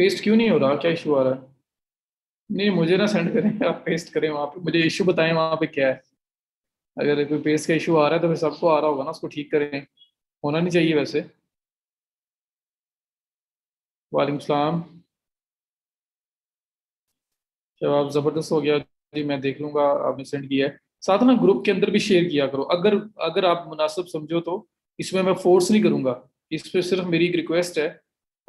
Paste क्यों नहीं हो रहा? क्या इशू आ रहा है? नहीं, मुझे ना सेंड करें, आप पेस्ट करें वहाँ पे। मुझे इशू बताएँ वहाँ पे क्या है। अगर कोई पेस्ट का इशू आ रहा है तो फिर सबको आ रहा होगा ना, उसको ठीक करें। होना नहीं चाहिए वैसे। वालेकुम सलाम। जवाब ज़बरदस्त हो गया जी, मैं देख लूँगा, आपने सेंड किया है। साथ ना ग्रुप के अंदर भी शेयर किया करो। अगर अगर आप मुनासिब समझो तो इसमें मैं फोर्स नहीं करूँगा। इस पर सिर्फ़ मेरी एक रिक्वेस्ट है।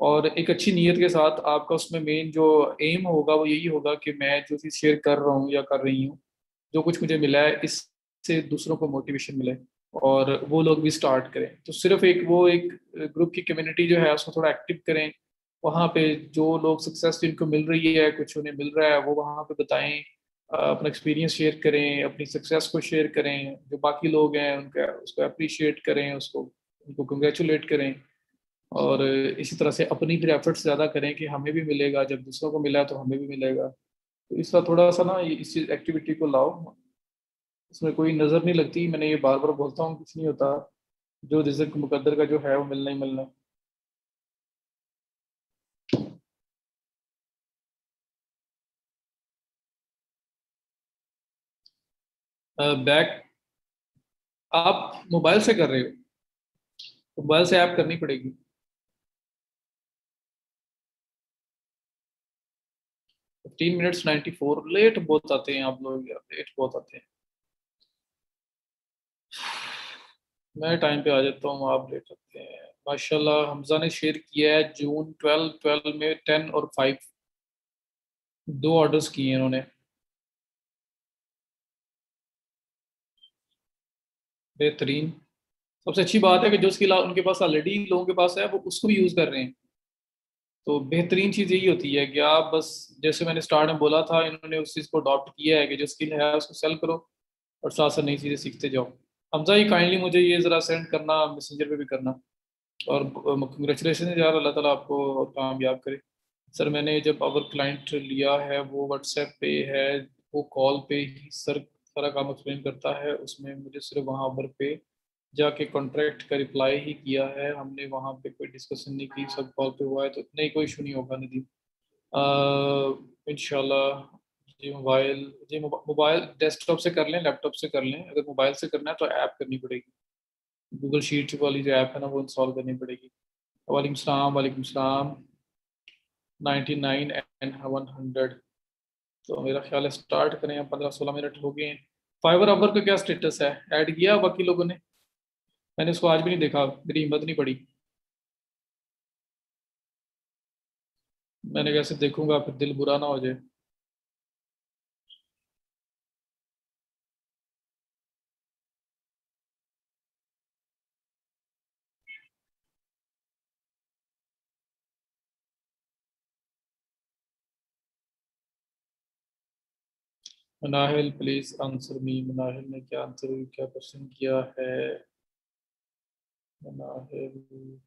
और एक अच्छी नीयत के साथ आपका उसमें मेन जो एम होगा वो यही होगा कि मैं जो चीज़ शेयर कर रहा हूँ या कर रही हूँ, जो कुछ मुझे मिला है, इससे दूसरों को मोटिवेशन मिले और वो लोग भी स्टार्ट करें। तो सिर्फ़ एक वो एक ग्रुप की कम्युनिटी जो है, उसको थोड़ा एक्टिव करें। वहाँ पे जो लोग सक्सेस जिनको मिल रही है, कुछ उन्हें मिल रहा है, वो वहाँ पे बताएँ अपना एक्सपीरियंस शेयर करें, अपनी सक्सेस को शेयर करें। जो बाकी लोग हैं, उनका, उसको अप्रिशिएट करें, उसको, उनको कंग्रेचुलेट करें। और इसी तरह से अपनी फिर एफर्ट्स ज़्यादा करें कि हमें भी मिलेगा, जब दूसरों को मिला तो हमें भी मिलेगा। तो इस थोड़ा सा ना इस चीज़ एक्टिविटी को लाओ। इसमें कोई नज़र नहीं लगती। मैंने ये बार बार बोलता हूँ, कुछ नहीं होता। जो रिज़ल्ट मुकद्दर का जो है, वो मिलना ही मिलना। बैक आप मोबाइल से कर रहे हो। मोबाइल से ऐप करनी पड़ेगी। Fifteen minutes ninety four late बहुत आते हैं आप लोग यार लेट बहुत आते हैं। मैं टाइम पे आ जाता हूँ, आप लेट आते हैं। माशाल्लाह, हमजा ने शेयर किया है जून ट्वेल्व ट्वेल्व में टेन और फाइव दो ऑर्डर्स किए हैं उन्होंने बेहतरीन। सबसे अच्छी बात है कि जो स्किल उनके पास ऑलरेडी लोगों के पास है, वो उसको भी यूज़ कर रहे हैं। तो बेहतरीन चीज़ यही होती है कि आप बस, जैसे मैंने स्टार्ट में बोला था, इन्होंने उस चीज़ को अडॉप्ट किया है कि जो स्किल है उसको सेल करो और साथ साथ नई चीज़ें सीखते जाओ। हमजा ही काइंडली मुझे ये ज़रा सेंड करना मैसेंजर पे भी करना। और कंग्रेचुलेशन यार, अल्लाह ताला आपको कामयाब करे। सर, मैंने जब अवर क्लाइंट लिया है, वो व्हाट्सएप पे है, वो कॉल पे ही सर, सारा काम एक्सप्लेन करता है, उसमें मुझे सिर्फ़ वहाँ पर पे जाके कॉन्ट्रैक्ट का रिप्लाई ही किया है। हमने वहाँ पे कोई डिस्कशन नहीं की, सब कॉल पे हुआ है तो नहीं कोई इशू नहीं होगा नदी इन जी मोबाइल जी मोबाइल डेस्कटॉप से कर लें लैपटॉप से कर लें। अगर मोबाइल से करना है तो ऐप करनी पड़ेगी। गूगल शीट वाली जो ऐप है ना, वो इंस्टॉल करनी पड़ेगी। वालेकुम सलाम वालेकुम सलाम। Ninety nine and one hundred तो मेरा ख्याल है स्टार्ट करें, पंद्रह सोलह मिनट हो गए फाइवर अवर का क्या स्टेटस है? ऐड किया बाकी लोगों ने? मैंने उसको आज भी नहीं देखा, मेरी हिम्मत नहीं पड़ी। मैंने कैसे देखूँगा, फिर दिल बुरा ना हो जाए। Manahil please answer me Manahil ने क्या आंसर क्या क्वेश्चन किया है? मनाहिल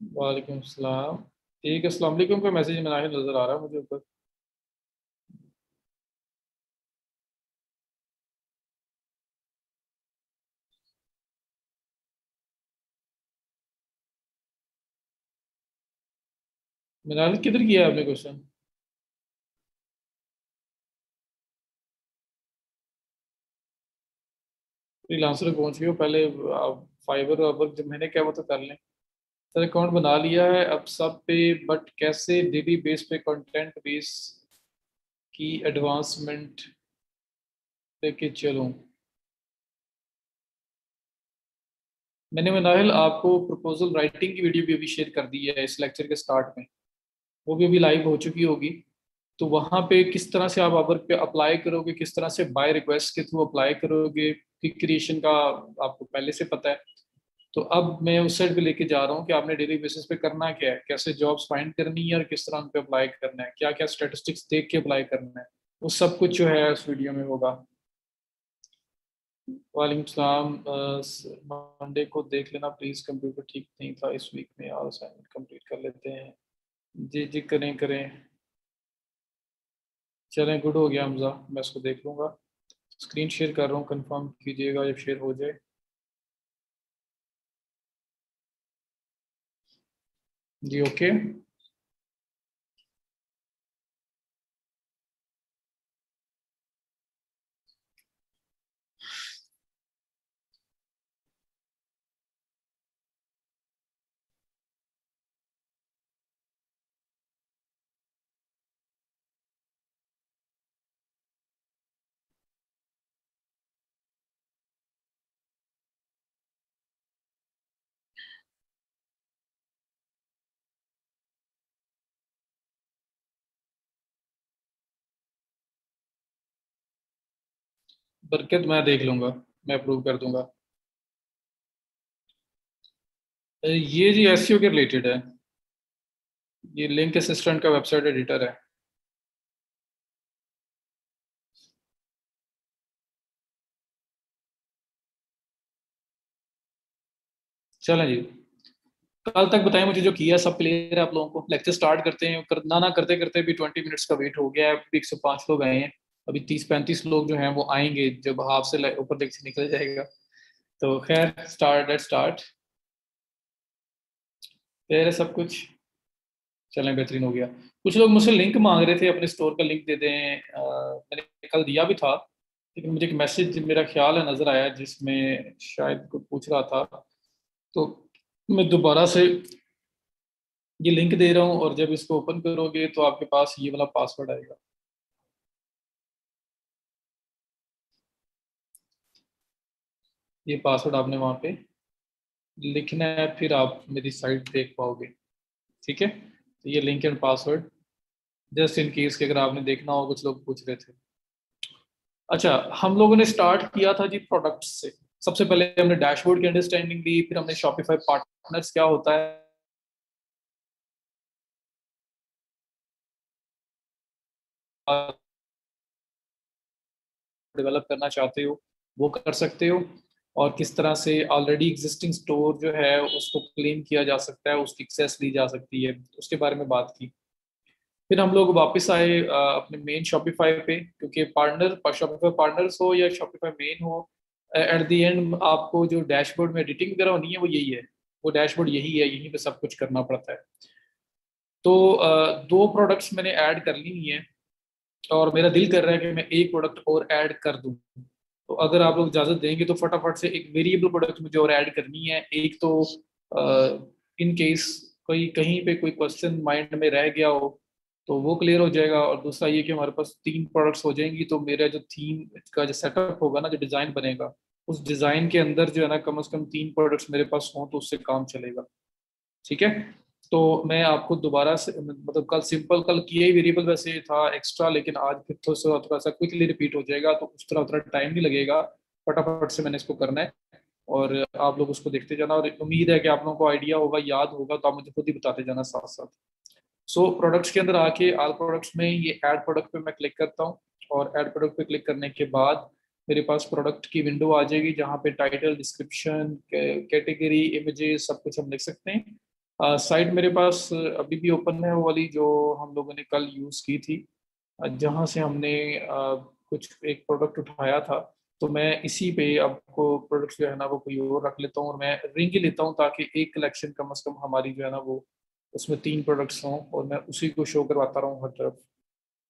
वालेकुम सलाम। ठीक है अस्सलाम वालेकुम का मैसेज मनाहिल नज़र आ रहा है मुझे ऊपर। मनाहिल किधर किया आपने क्वेश्चन? फ्रीलांसर पहुँच गए हो। पहले फाइबर वर्क जब मैंने क्या वो तो कर लें। सर अकाउंट बना लिया है अब सब पे बट कैसे डेली बेस पे कंटेंट बेस की एडवांसमेंट लेके चलूँ? मैंने मनाहिल आपको प्रपोजल राइटिंग की वीडियो भी अभी शेयर कर दी है इस लेक्चर के स्टार्ट में। वो भी अभी लाइव हो चुकी होगी। तो वहाँ पे किस तरह से आप वर्क पे अप्लाई करोगे? किस तरह से बाय रिक्वेस्ट के थ्रू अप्लाई करोगे? क्विक क्रिएशन का आपको पहले से पता है। तो अब मैं उस साइड पे लेके जा रहा हूँ कि आपने डेली बेसिस पे करना क्या है? कैसे जॉब्स फाइंड करनी है और किस तरह उन पे अप्लाई करना है? क्या क्या स्टेटिस्टिक्स देख के अप्लाई करना है? वो सब कुछ जो है उस वीडियो में होगा। वालेकुम मंडे को देख लेना प्लीज़ कंप्यूटर ठीक नहीं था इस वीक में। और असाइनमेंट कंप्लीट कर लेते हैं। जी जी करें करें। चलें गुड हो गया हमजा। मैं इसको देख लूँगा। स्क्रीन शेयर कर रहा हूँ कंफर्म कीजिएगा जब शेयर हो जाए। जी ओके बरकत मैं देख लूँगा, मैं अप्रूव कर दूँगा। ये जी एस के रिलेटेड है। ये लिंक असिस्टेंट का वेबसाइट एडिटर है। चलें जी। कल तक बताएँ मुझे जो किया सब क्लियर है आप लोगों को। लेक्चर स्टार्ट करते हैं करना ना करते करते भी ट्वेंटी मिनट्स का वेट हो गया है। एक सौ पाँच लोग आए हैं। अभी तीस पैंतीस लोग जो हैं वो आएँगे जब हाफ़ से ऊपर देख से निकल जाएगा। तो खैर स्टार्ट लेट स्टार्ट फिर सब कुछ चलें, बेहतरीन हो गया। कुछ लोग मुझसे लिंक मांग रहे थे, अपने स्टोर का लिंक दे दें। मैंने कल दिया भी था, लेकिन मुझे एक मैसेज मेरा ख्याल है, नज़र आया, जिसमें शायद कुछ पूछ रहा था। तो मैं दोबारा से ये लिंक दे रहा हूँ, और जब इसको ओपन करोगे तो आपके पास ये वाला पासवर्ड आएगा। ये पासवर्ड आपने वहाँ पे लिखना है, फिर आप मेरी साइट देख पाओगे। ठीक है? तो ये link and password just in case के अगर आपने देखना हो कुछ लोग पूछ रहे थे। अच्छा हम लोगों ने स्टार्ट किया था जी प्रोडक्ट से। सबसे पहले हमने डैशबोर्ड की अंडरस्टैंडिंग ली, फिर हमने शॉपिफाई पार्टनर्स क्या होता है? डेवलप करना चाहते हो, वो कर सकते हो। और किस तरह से ऑलरेडी एग्जिस्टिंग स्टोर जो है उसको क्लेम किया जा सकता है, उसकी एक्सेस ली जा सकती है, उसके बारे में बात की। फिर हम लोग वापस आए अपने मेन शॉपिफाई पे, क्योंकि पार्टनर शॉपिफाई पार्टनर्स हो या शॉपिफाई मेन हो एट द एंड आपको जो डैशबोर्ड में एडिटिंग वगैरह होनी है, वो यही है। वो डैशबोर्ड यही है, यहीं पे सब कुछ करना पड़ता है। तो दो प्रोडक्ट्स मैंने ऐड कर ली है और मेरा दिल कर रहा है कि मैं एक प्रोडक्ट और ऐड कर दूँ। तो अगर आप लोग इजाज़त देंगे तो फटाफट से एक वेरिएबल प्रोडक्ट मुझे और ऐड करनी है। एक तो इन केस कोई कहीं पे कोई क्वेश्चन माइंड में रह गया हो तो वो क्लियर हो जाएगा। और दूसरा ये कि हमारे पास तीन प्रोडक्ट्स हो जाएँगी तो मेरा जो थीम का जो सेटअप होगा ना, जो डिज़ाइन बनेगा, उस डिज़ाइन के अंदर जो है ना, कम अज़ कम तीन प्रोडक्ट्स मेरे पास हों तो उससे काम चलेगा। ठीक है? तो मैं आपको दोबारा से मतलब कल सिंपल कल किया ही वेरिएबल वैसे था एक्स्ट्रा लेकिन आज फिर थोड़ा थोड़ा सा क्विकली रिपीट हो जाएगा तो उस तरह उतना टाइम नहीं लगेगा। फटाफट से मैंने इसको करना है और आप लोग उसको देखते जाना और उम्मीद है कि आप लोगों को आइडिया होगा याद होगा तो आप मुझे खुद ही बताते जाना साथ साथ सो so, प्रोडक्ट्स के अंदर आके आल प्रोडक्ट्स में ये ऐड प्रोडक्ट पे मैं क्लिक करता हूँ और ऐड प्रोडक्ट पे क्लिक करने के बाद मेरे पास प्रोडक्ट की विंडो आ जाएगी जहाँ पे टाइटल डिस्क्रिप्शन कैटेगरी इमेजेस सब कुछ हम लिख सकते हैं। साइट मेरे पास अभी भी ओपन है, वो वाली जो हम लोगों ने कल यूज़ की थी। जहाँ से हमने कुछ एक प्रोडक्ट उठाया था तो मैं इसी पे आपको प्रोडक्ट जो है ना, वो कोई और रख लेता हूँ और मैं रिंग ही लेता हूँ ताकि एक कलेक्शन कम अज़ कम हमारी जो है ना, वो उसमें तीन प्रोडक्ट्स हों और मैं उसी को शो करवाता रहा हूँ हर तरफ़।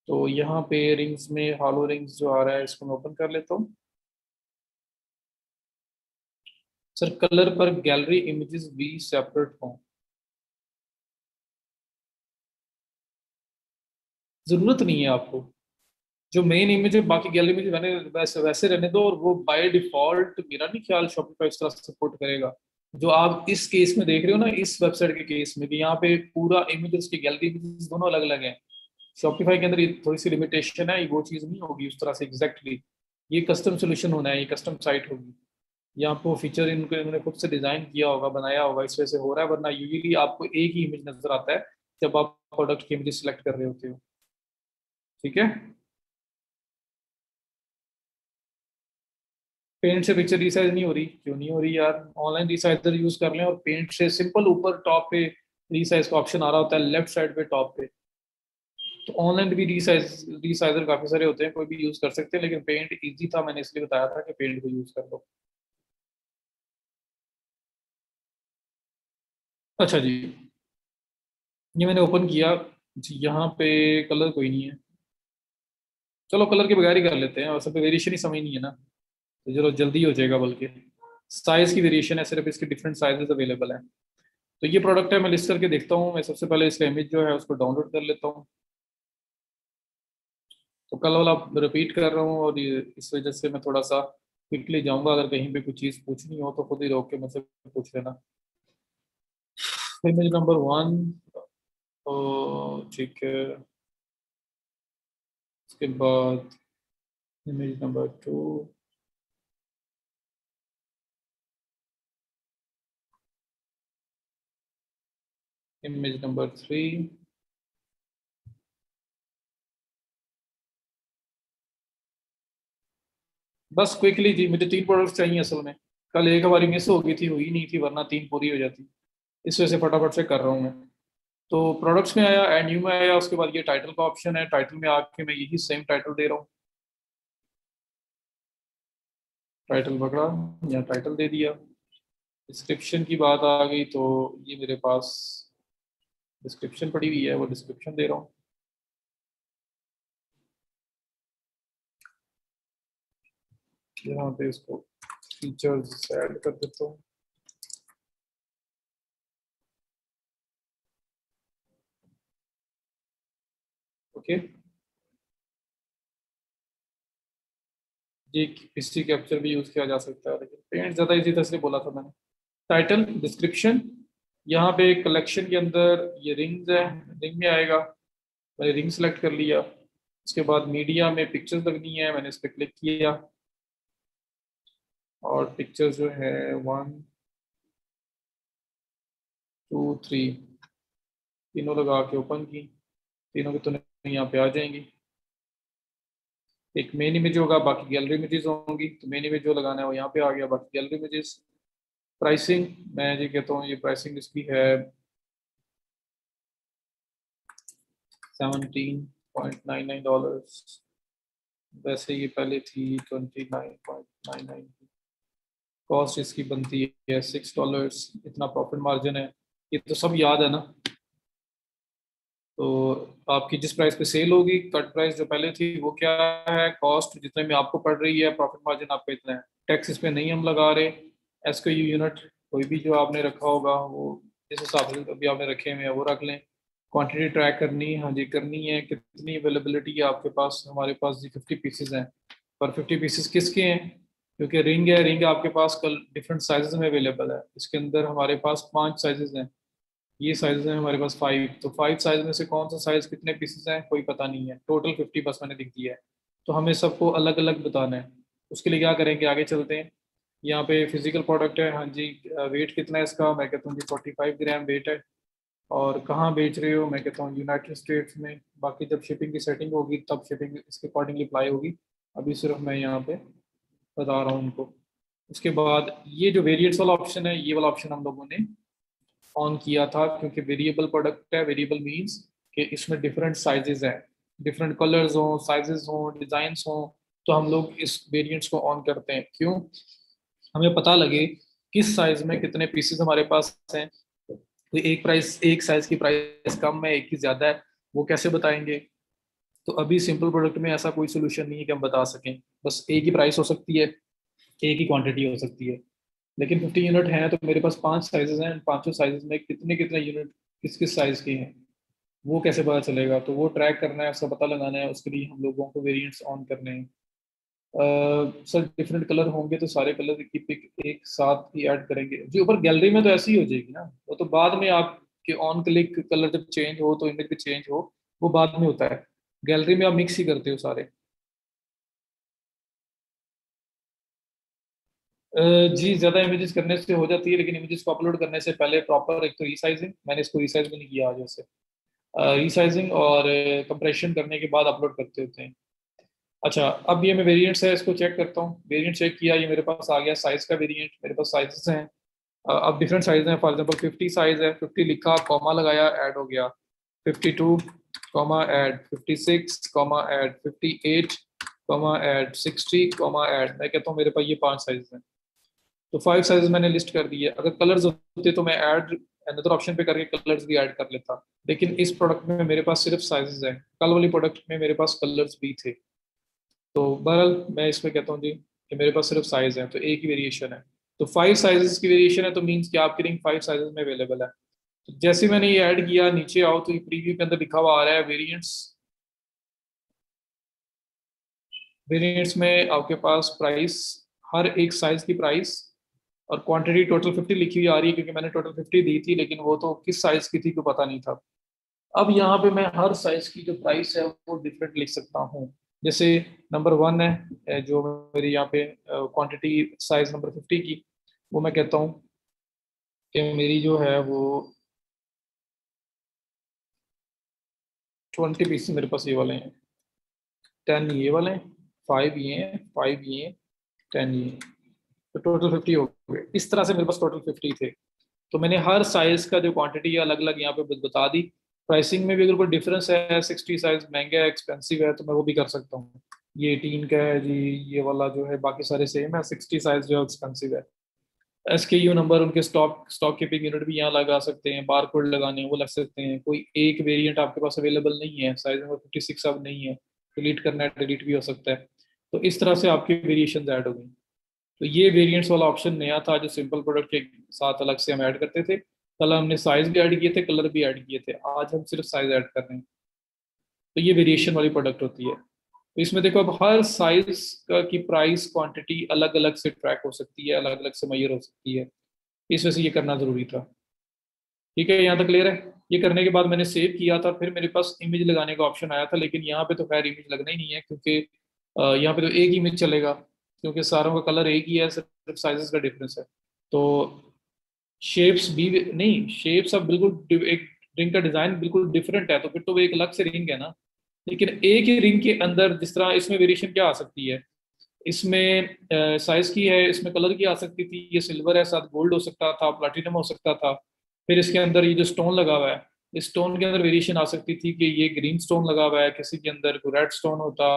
तो यहाँ पे रिंग्स में हॉलो रिंग्स जो आ रहा है, इसको मैं ओपन कर लेता हूँ। सर कलर पर गैलरी इमेजेस भी सेपरेट हों। ज़रूरत नहीं है आपको। जो मेन इमेज है बाकी गैलरी में मैंने वैसे वैसे रहने दो और वो बाय डिफ़ॉल्ट मेरा नहीं ख्याल शॉपिफाई इस तरह सपोर्ट करेगा। जो आप इस केस में देख रहे हो ना, इस वेबसाइट के केस में कि यहाँ पे पूरा इमेजेस की गैलरी इमेजेस दोनों अलग अलग हैं। शॉपिफाई के अंदर ये थोड़ी सी लिमिटेशन है, वो चीज़ नहीं होगी उस तरह से एग्जैक्टली ये कस्टम सोल्यूशन होना है, ये कस्टम साइट होगी। यहाँ वो फीचर इनको इन्होंने खुद से डिज़ाइन किया होगा, बनाया होगा, इस वजह से हो रहा है, वरना यूजली आपको एक ही इमेज नज़र आता है जब आप प्रोडक्ट की इमेज सेलेक्ट कर रहे होते हो। ठीक है? पेंट से पिक्चर रिसाइज नहीं हो रही। क्यों नहीं हो रही यार? ऑनलाइन रिसाइजर यूज़ कर लें और पेंट से सिंपल ऊपर टॉप पे रिसाइज का ऑप्शन आ रहा होता है लेफ़्ट साइड पे टॉप पे। तो ऑनलाइन भी रिसाइज रिसाइजर काफ़ी सारे होते हैं, कोई भी यूज़ कर सकते हैं, लेकिन पेंट इजी था, मैंने इसलिए बताया था कि पेंट को यूज़ कर लो। अच्छा जी। ये मैंने ओपन किया। यहाँ पे कलर कोई नहीं है। चलो कलर के बगैर ही कर लेते हैं, और सब वेरिएशन ही समझ नहीं है ना। तो चलो जल्दी हो जाएगा बल्कि। साइज़ की वेरिएशन है, सिर्फ़ इसके डिफरेंट साइजेस अवेलेबल हैं। तो ये प्रोडक्ट है, मैं लिस्ट करके देखता हूँ। मैं सबसे पहले इसका इमेज जो है, उसको डाउनलोड कर लेता हूँ। तो कल वाला रिपीट कर रहा हूँ, और इस वजह से मैं थोड़ा सा क्विकली जाऊँगा। अगर कहीं पे कुछ चीज़ पूछनी हो तो खुद ही रोक के मुझसे पूछ लेना। इमेज नंबर वन ठीक है। उसके बाद image number two image number three बस क्विकली जी, मुझे तीन प्रोडक्ट्स चाहिए असल में। कल एक हमारी मिस हो गई थी, हुई नहीं थी, वरना तीन पूरी हो जाती। इस वजह से फटाफट से कर रहा हूँ मैं। तो प्रोडक्ट्स में आया एंड यू में आया, उसके बाद ये टाइटल का ऑप्शन है। टाइटल में आके मैं यही सेम टाइटल दे रहा हूँ। टाइटल पकड़ा या टाइटल दे दिया। डिस्क्रिप्शन की बात आ गई तो ये मेरे पास डिस्क्रिप्शन पड़ी हुई है, वो डिस्क्रिप्शन दे रहा हूँ। यहाँ पे इसको फीचर्स ऐड कर देता हूँ। ओके। ये हिस्ट्री कैप्चर भी यूज़ किया जा सकता है, लेकिन पेंट ज़्यादा इजी था, इसलिए बोला था मैंने। टाइटल डिस्क्रिप्शन यहाँ पे कलेक्शन के अंदर ये रिंग्स है रिंग में आएगा। मैंने रिंग सेलेक्ट कर लिया। उसके बाद मीडिया में पिक्चर्स लगनी है, मैंने इस पर क्लिक किया। और पिक्चर्स जो है वन टू थ्री तीनों लगा के ओपन की। तीनों की तो यहाँ पे आ जाएँगी। एक मेन इमेज होगा, बाकी गैलरी इमेजेस होंगी। तो मेन इमेज जो लगाना है वो यहाँ पे आ गया, बाकी गैलरी इमेजेस प्राइसिंग मैं ये कहता हूँ, ये प्राइसिंग इसकी है seventeen point nine nine dollar वैसे ये पहले थी twenty nine point nine nine cost इसकी बनती है सिक्स डॉलर्स इतना प्रॉफिट मार्जिन है। ये तो सब याद है ना? तो आपकी जिस प्राइस पे सेल होगी कट प्राइस जो पहले थी, वो क्या है? कॉस्ट जितने में आपको पड़ रही है प्रॉफिट मार्जिन आपका इतना है। टैक्स इस पर नहीं हम लगा रहे। एस को यू यूनिट कोई भी जो आपने रखा होगा, वो जिस हिसाब से अभी आपने रखे हुए हैं, वो रख लें। क्वांटिटी ट्रैक करनी है हाँ जी, करनी है। कितनी अवेलेबिलिटी है आपके पास? हमारे पास जी फिफ्टी पीसेज हैं। पर फिफ्टी पीसेज किसके हैं? क्योंकि रिंग है रिंग आपके पास कल डिफरेंट साइजेस में अवेलेबल है। इसके अंदर हमारे पास पाँच साइजेस हैं। ये साइज़ है हमारे पास फाइव तो फाइव साइज़ में से कौन सा साइज़ कितने पीसेस हैं, कोई पता नहीं है। टोटल फिफ्टी बस मैंने लिख दिया है। तो हमें सबको अलग अलग बताना है। उसके लिए क्या करेंगे आगे चलते हैं। यहाँ पे फ़िज़िकल प्रोडक्ट है। हाँ जी वेट कितना है इसका? मैं कहता हूँ जी फोर्टी फाइव ग्राम वेट है। और कहाँ बेच रहे हो? मैं कहता हूँ यूनाइटेड स्टेट्स में। बाकी जब शिपिंग की सेटिंग होगी, तब शिपिंग इसके अकॉर्डिंगली अप्लाई होगी। अभी सिर्फ़ मैं यहाँ पे बता रहा हूँ उनको। उसके बाद ये जो वेरिएंट्स वाला ऑप्शन है, ये वाला ऑप्शन हम लोगों ने ऑन किया था, क्योंकि वेरिएबल प्रोडक्ट है वेरिएबल मीन्स कि इसमें डिफरेंट साइजेस हैं। डिफरेंट कलर्स हों साइजेस हों डिज़ाइन हों तो हम लोग इस वेरिएंट्स को ऑन करते हैं। क्यों? हमें पता लगे किस साइज़ में कितने पीसेस हमारे पास हैं। तो एक प्राइस एक साइज़ की प्राइस कम है, एक की ज़्यादा है, वो कैसे बताएँगे? तो अभी सिंपल प्रोडक्ट में ऐसा कोई सोल्यूशन नहीं है कि हम बता सकें। बस एक ही प्राइस हो सकती है, एक ही क्वांटिटी हो सकती है। लेकिन फिफ्टी यूनिट हैं तो मेरे पास पाँच साइजेस हैं, पाँचों साइजेस में कितने कितने यूनिट किस किस साइज़ के हैं, वो कैसे पता चलेगा? तो वो ट्रैक करना है, उसका पता लगाना है, उसके लिए हम लोगों को वेरिएंट्स ऑन करने हैं। सर डिफरेंट कलर होंगे तो सारे कलर की पिक एक साथ ही ऐड करेंगे। जी, ऊपर गैलरी में तो ऐसी ही हो जाएगी ना, वो तो बाद में आपके ऑन क्लिक कलर जब चेंज हो तो इमेज भी चेंज हो, वो बाद में होता है। गैलरी में आप मिक्स ही करते हो सारे। जी, ज़्यादा इमेजेस करने से हो जाती है, लेकिन इमेजेस को अपलोड करने से पहले प्रॉपर एक तो रीसाइजिंग मैंने इसको रिसाइज भी नहीं किया आज जैसे रीसाइजिंग और कंप्रेशन करने के बाद अपलोड करते होते हैं। अच्छा अब ये मैं वेरिएंट्स है, इसको चेक करता हूँ। वेरिएंट चेक किया, ये मेरे पास आ गया साइज़ का वेरिएंट मेरे पास साइजेस हैं। अब डिफरेंट साइज़ हैं फॉर एग्जांपल 50 साइज़ है 50 लिखा कॉमा लगाया ऐड हो गया। 52 comma add 56 comma add 58 comma add 60 comma add मैं कहता हूँ मेरे पास ये पाँच साइज़ हैं। तो फाइव साइज़ मैंने लिस्ट कर दिए अगर कलर्स होते तो मैं ऐड अनदर ऑप्शन पे करके कलर्स भी ऐड कर लेता। लेकिन इस प्रोडक्ट में मेरे पास सिर्फ़ साइजेस हैं। कल वाली प्रोडक्ट में मेरे पास कलर्स भी थे। तो बहरहाल, मैं इसमें कहता हूँ जी कि मेरे पास सिर्फ़ साइज़ है तो एक ही वेरिएशन है। तो फाइव साइजेस की वेरिएशन है तो मीन्स कि आपकी रिंग फाइव साइजेस में अवेलेबल है। तो जैसे मैंने ये ऐड किया, नीचे आओ तो ये प्रीव्यू के अंदर लिखा हुआ आ रहा है वेरिएंट्स वेरिएंट्स में आपके पास प्राइस हर एक साइज़ की प्राइस और क्वांटिटी टोटल 50 लिखी हुई आ रही है क्योंकि मैंने टोटल 50 दी थी, लेकिन वो तो किस साइज़ की थी को पता नहीं था। अब यहाँ पे मैं हर साइज़ की जो प्राइस है वो डिफरेंट लिख सकता हूँ। जैसे नंबर वन है जो मेरी यहाँ पे क्वांटिटी साइज़ नंबर 50 की, वो मैं कहता हूँ कि मेरी जो है वो ट्वेंटी पीस मेरे पास ये वाले हैं। टेन ये वाले हैं फाइव ये हैं फाइव ये टेन ये। तो टोटल फिफ्टी हो गए। इस तरह से मेरे पास टोटल फिफ्टी थे। तो मैंने हर साइज़ का जो क्वांटिटी है अलग अलग यहाँ पे बता दी। प्राइसिंग में भी अगर कोई डिफरेंस है सिक्सटी साइज़ महँगा है एक्सपेंसिव है तो मैं वो भी कर सकता हूँ। ये एटीन का है जी, ये वाला जो है, बाकी सारे सेम है सिक्सटी साइज़ जो है एक्सपेंसिव है। एस के यू नंबर उनके स्टॉक स्टॉक कीपिंग यूनिट भी यहाँ लगा सकते हैं बार कोड लगाने वो लग सकते हैं। कोई एक वेरिएंट आपके पास अवेलेबल नहीं है साइज़ नंबर फिफ्टी सिक्स अब नहीं है डिलीट करना है डिलीट भी हो सकता है। तो इस तरह से आपकी वेरिएशन ऐड हो गई। तो ये वेरिएंट्स वाला ऑप्शन नया था जो सिंपल प्रोडक्ट के साथ अलग से हम ऐड करते थे। कल हमने साइज़ भी ऐड किए थे कलर भी ऐड किए थे। आज हम सिर्फ़ साइज़ ऐड कर रहे हैं। तो ये वेरिएशन वाली प्रोडक्ट होती है। तो इसमें देखो, अब हर साइज़ का की प्राइस क्वांटिटी अलग अलग से ट्रैक हो सकती है अलग अलग से मैयर हो सकती है। इस वजह से ये करना ज़रूरी था। ठीक है, यहाँ तक क्लियर है? ये करने के बाद मैंने सेव किया था, फिर मेरे पास इमेज लगाने का ऑप्शन आया था, लेकिन यहाँ पे तो खैर इमेज लगना ही नहीं है, क्योंकि यहाँ पे तो एक इमेज चलेगा। क्योंकि सारों का कलर एक ही है, सिर्फ़ साइजेस का डिफरेंस है। तो शेप्स भी, नहीं शेप्स अब बिल्कुल एक रिंग का डिज़ाइन बिल्कुल डिफरेंट है तो फिर तो वो एक अलग से रिंग है ना। लेकिन एक ही रिंग के अंदर जिस तरह इसमें वेरिएशन क्या आ सकती है? इसमें साइज़ की है, इसमें कलर की आ सकती थी, ये सिल्वर है, साथ गोल्ड हो सकता था प्लाटिनम हो सकता था। फिर इसके अंदर ये जो स्टोन लगा हुआ है, इस स्टोन के अंदर वेरिएशन आ सकती थी कि ये ग्रीन स्टोन लगा हुआ है, किसी के अंदर रेड स्टोन होता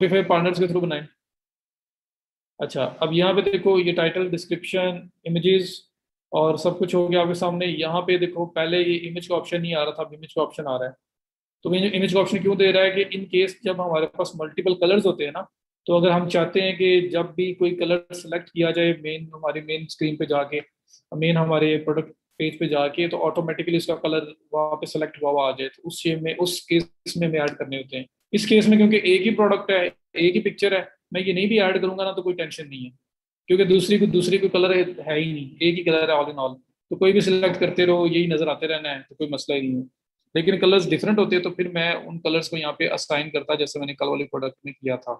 पार्टनर्स के थ्रू बनाए। अच्छा अब यहाँ पे देखो ये टाइटल डिस्क्रिप्शन इमेजेस और सब कुछ हो गया आपके सामने। यहाँ पे देखो, पहले ये इमेज का ऑप्शन नहीं आ रहा था, अब इमेज का ऑप्शन आ रहा है। तो मैं इमेज का ऑप्शन क्यों दे रहा है कि इन केस जब हमारे पास मल्टीपल कलर्स होते हैं ना तो अगर हम चाहते हैं कि जब भी कोई कलर सेलेक्ट किया जाए मेन हमारी मेन स्क्रीन पे जाके मेन हमारे प्रोडक्ट पेज पे जाके तो ऑटोमेटिकली उसका कलर वहाँ पे सेलेक्ट हुआ हुआ आ जाए। तो उस में, उस केस में हमें ऐड करने होते हैं। इस केस में क्योंकि एक ही प्रोडक्ट है, एक ही पिक्चर है, मैं ये नहीं भी ऐड करूँगा ना तो कोई टेंशन नहीं है। क्योंकि दूसरी को, दूसरी कोई कलर है, ही नहीं, एक ही कलर है ऑल इन ऑल तो कोई भी सिलेक्ट करते रहो, यही नज़र आते रहना है तो कोई मसला ही नहीं है। लेकिन कलर्स डिफरेंट होते हैं तो फिर मैं उन कलर्स को यहाँ पे असाइन करता, जैसे मैंने कल वाले प्रोडक्ट में किया था।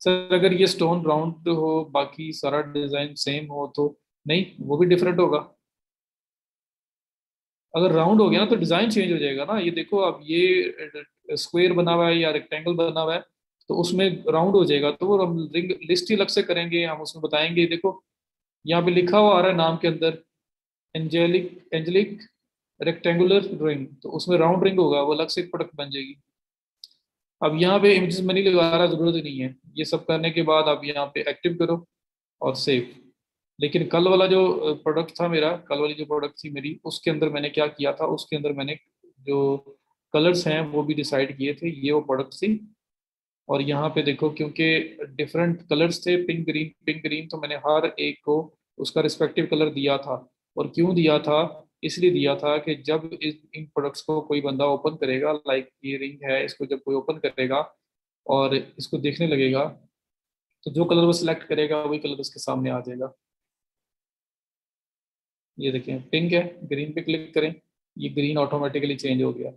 सर, अगर ये स्टोन राउंड हो, बाकी सारा डिज़ाइन सेम हो तो नहीं, वो भी डिफरेंट होगा। अगर राउंड हो गया ना तो डिज़ाइन चेंज हो जाएगा ना। ये देखो, अब ये स्क्वायर बना हुआ है या रेक्टेंगल बना हुआ है तो उसमें राउंड हो जाएगा। तो वो हम रिंग लिस्ट ही अलग से करेंगे, हम उसमें बताएँगे। देखो, यहाँ पे लिखा हुआ आ रहा है नाम के अंदर एंजेलिक एंजेलिक रेक्टेंगुलर रिंग तो उसमें राउंड रिंग होगा, वो अलग से प्रोडक्ट बन जाएगी। अब यहाँ पे इमेजेस मनी लगा रहा ज़रूरत नहीं है। ये सब करने के बाद आप यहाँ पे एक्टिव करो और सेव लेकिन कल वाला जो प्रोडक्ट था मेरा, कल वाली जो प्रोडक्ट थी मेरी, उसके अंदर मैंने क्या किया था? उसके अंदर मैंने जो कलर्स हैं, वो भी डिसाइड किए थे, ये वो प्रोडक्ट थी। और यहाँ पे देखो, क्योंकि डिफरेंट कलर्स थे पिंक ग्रीन पिंक ग्रीन तो मैंने हर एक को उसका रिस्पेक्टिव कलर दिया था। और क्यों दिया था? इसलिए दिया था कि जब इस इन प्रोडक्ट्स को कोई बंदा ओपन करेगा लाइक ये रिंग है, इसको जब कोई ओपन करेगा और इसको देखने लगेगा तो जो कलर वो सिलेक्ट करेगा, वही कलर उसके सामने आ जाएगा। ये देखें पिंक है ग्रीन पे क्लिक करें, ये ग्रीन ऑटोमेटिकली चेंज हो गया।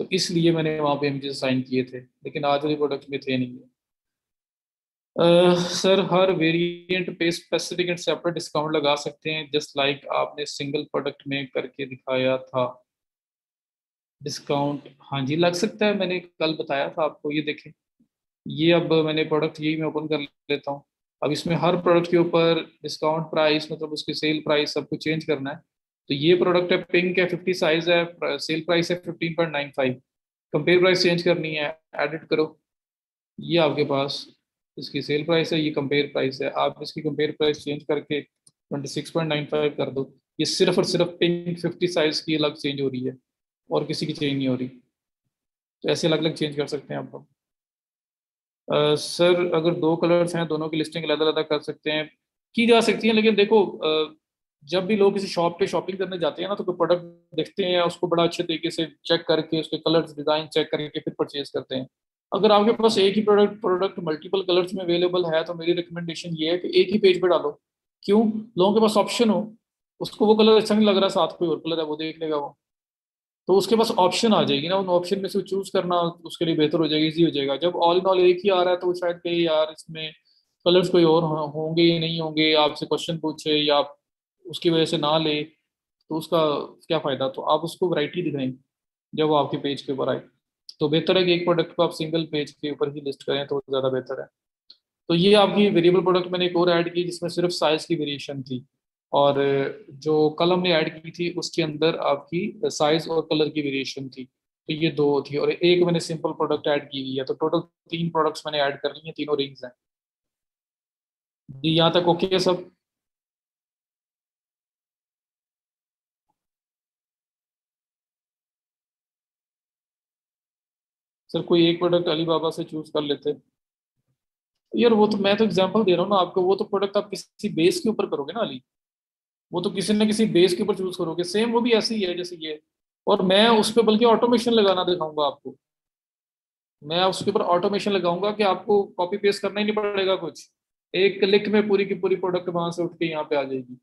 तो इसलिए मैंने वहाँ पे इमेजेस साइन किए थे लेकिन आज वाले प्रोडक्ट में थे नहीं। सर uh, हर वेरिएंट पे स्पेसिफिक एंड सेपरेट डिस्काउंट लगा सकते हैं जस्ट लाइक like आपने सिंगल प्रोडक्ट में करके दिखाया था। डिस्काउंट हाँ जी लग सकता है मैंने कल बताया था आपको ये देखें। ये अब मैंने प्रोडक्ट यही मैं ओपन कर लेता हूँ। अब इसमें हर प्रोडक्ट के ऊपर डिस्काउंट प्राइस मतलब उसकी सेल प्राइस सब कुछ चेंज करना है। तो ये प्रोडक्ट है पिंक है फिफ्टी साइज़ है सेल प्राइस है fifteen point nine five compare price change करनी है एडिट करो। ये आपके पास, इसकी सेल प्राइस है, ये कंपेयर प्राइस है। आप इसकी कंपेयर प्राइस चेंज करके twenty six point nine five कर दो। ये सिर्फ़ और सिर्फ़ पिंक फिफ्टी साइज़ की अलग चेंज हो रही है, और किसी की चेंज नहीं हो रही। तो ऐसे अलग अलग चेंज कर सकते हैं आप लोग। सर अगर दो कलर्स हैं, दोनों की लिस्टिंग अलग अलग कर सकते हैं। की जा सकती है, लेकिन देखो जब भी लोग किसी शॉप पे शॉपिंग करने जाते हैं ना तो कोई प्रोडक्ट देखते हैं उसको बड़ा अच्छे तरीके से चेक करके, उसके कलर्स डिज़ाइन चेक करके फिर परचेज करते हैं। अगर आपके पास एक ही प्रोडक्ट प्रोडक्ट मल्टीपल कलर्स में अवेलेबल है तो मेरी रिकमेंडेशन ये है कि एक ही पेज पे डालो। क्यों? लोगों के पास ऑप्शन हो, उसको वो कलर अच्छा नहीं लग रहा, साथ कोई और कलर है, वो देख लेगा वो। तो उसके पास ऑप्शन आ जाएगी ना, उन ऑप्शन में से चूज़ करना, उसके लिए बेहतर हो जाएगा इजी हो जाएगा। जब ऑल इन ऑल एक ही आ रहा है तो वो शायद कहीं, यार, इसमें कलर्स कोई और होंगे या नहीं होंगे? आपसे क्वेश्चन पूछे या उसकी वजह से ना ले तो उसका क्या फ़ायदा? तो आप उसको वैरायटी दिखाएँ, जब वो आपके पेज के ऊपर आए। तो बेहतर है कि एक प्रोडक्ट को आप सिंगल पेज के ऊपर ही लिस्ट करें तो ज़्यादा बेहतर है। तो ये आपकी वेरिएबल प्रोडक्ट मैंने एक और ऐड की, जिसमें सिर्फ़ साइज़ की वेरिएशन थी। और जो कल हमने ऐड की थी, उसके अंदर आपकी साइज़ और कलर की वेरिएशन थी। तो ये दो थी, और एक मैंने सिंपल प्रोडक्ट ऐड की हुई है। तो टोटल तीन प्रोडक्ट्स मैंने ऐड कर ली हैं, तीनों रिंग्स हैं। जी, यहाँ तक ओके है सब? सर, कोई एक प्रोडक्ट अली बाबा से चूज़ कर लेते यार, वो तो मैं तो एग्जांपल दे रहा हूँ ना आपको, वो तो प्रोडक्ट आप किसी बेस के ऊपर करोगे ना अली। वो तो किसी न किसी बेस के ऊपर चूज़ करोगे। सेम वो भी ऐसे ही है, जैसे ये। और मैं उस पर बल्कि ऑटोमेशन लगाना दिखाऊँगा आपको। मैं उसके ऊपर ऑटोमेशन लगाऊँगा कि आपको कॉपी पेस्ट करना ही नहीं पड़ेगा कुछ। एक क्लिक में पूरी की पूरी प्रोडक्ट वहाँ से उठ के यहाँ पे आ जाएगी।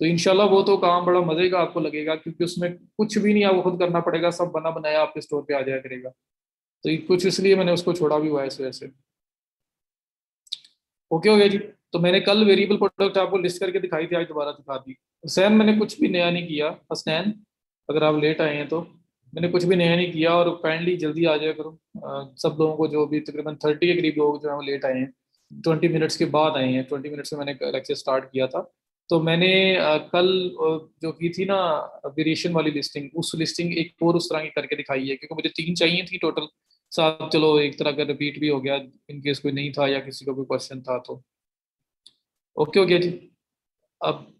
तो इनशाला वो तो काम बड़ा मज़े का आपको लगेगा, क्योंकि उसमें कुछ भी नहीं आपको खुद करना पड़ेगा, सब बना बनाया आपके स्टोर पे आ जाया करेगा। तो कुछ इसलिए मैंने उसको छोड़ा भी हुआ है इस वजह से। ओके हो गया जी। तो मैंने कल वेरिएबल प्रोडक्ट आपको लिस्ट करके दिखाई थी, आज दोबारा दिखा दी। सैन मैंने कुछ भी नया नहीं किया हसनैन अगर आप लेट आए हैं तो। मैंने कुछ भी नया नहीं किया और काइंडली जल्दी आ जाया करो। सब लोगों को जो भी तकरीबन थर्टी के करीब लोग जो है वो लेट आए हैं। ट्वेंटी मिनट्स के बाद आए हैं। ट्वेंटी मिनट से मैंने लेक्चर स्टार्ट किया था। तो मैंने कल जो की थी ना वेरिएशन वाली लिस्टिंग उस लिस्टिंग एक और उस तरह की करके दिखाई है, क्योंकि मुझे तीन चाहिए थी टोटल साथ चलो एक तरह का रिपीट भी हो गया इनकेस कोई नहीं था या किसी को कोई क्वेश्चन था तो। ओके ओके जी। अब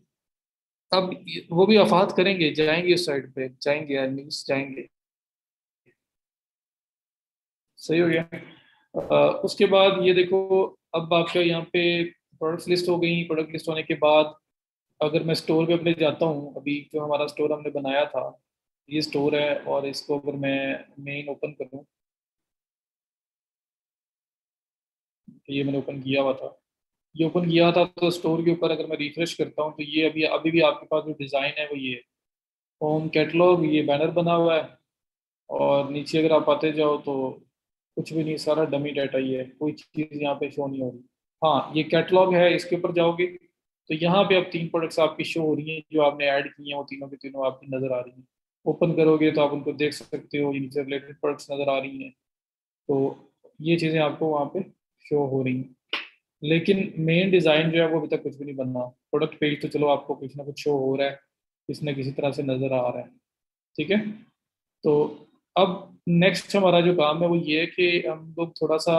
अब वो भी अफात करेंगे जाएँगे उस साइड पे जाएँगे मीन्स जाएँगे। सही हो गया। आ, उसके बाद ये देखो अब आपका यहाँ पे प्रोडक्ट्स लिस्ट हो गई प्रोडक्ट लिस्ट होने के बाद अगर मैं स्टोर पे अपने जाता हूँ अभी जो हमारा स्टोर हमने बनाया था ये स्टोर है और इसको अगर मैं मेन ओपन करूँ ये मैंने ओपन किया हुआ था। ये ओपन किया था तो स्टोर के ऊपर अगर मैं रिफ्रेश करता हूँ तो ये अभी अभी भी आपके पास जो डिज़ाइन है वो ये होम कैटलॉग ये बैनर बना हुआ है और नीचे अगर आप आते जाओ तो कुछ भी नहीं, सारा डमी डाटा ही है। कोई चीज़ यहाँ पे शो नहीं हो रही। हाँ ये कैटलॉग है, इसके ऊपर जाओगे तो यहाँ पे अब तीन प्रोडक्ट्स आपकी शो हो रही हैं, जो आपने ऐड किए हैं, वो तीनों के तीनों आपकी नज़र आ रही हैं। ओपन करोगे तो आप उनको देख सकते हो, इनसे रिलेटेड प्रोडक्ट्स नज़र आ रही हैं। तो ये चीज़ें आपको वहाँ पे शो हो रही लेकिन मेन डिज़ाइन जो है वो अभी तक कुछ भी नहीं बनना प्रोडक्ट पेज तो चलो आपको कुछ ना कुछ शो हो रहा है। किसी न किसी तरह से नज़र आ रहा है। ठीक है? तो अब नेक्स्ट हमारा जो काम है वो ये है कि हम लोग थोड़ा सा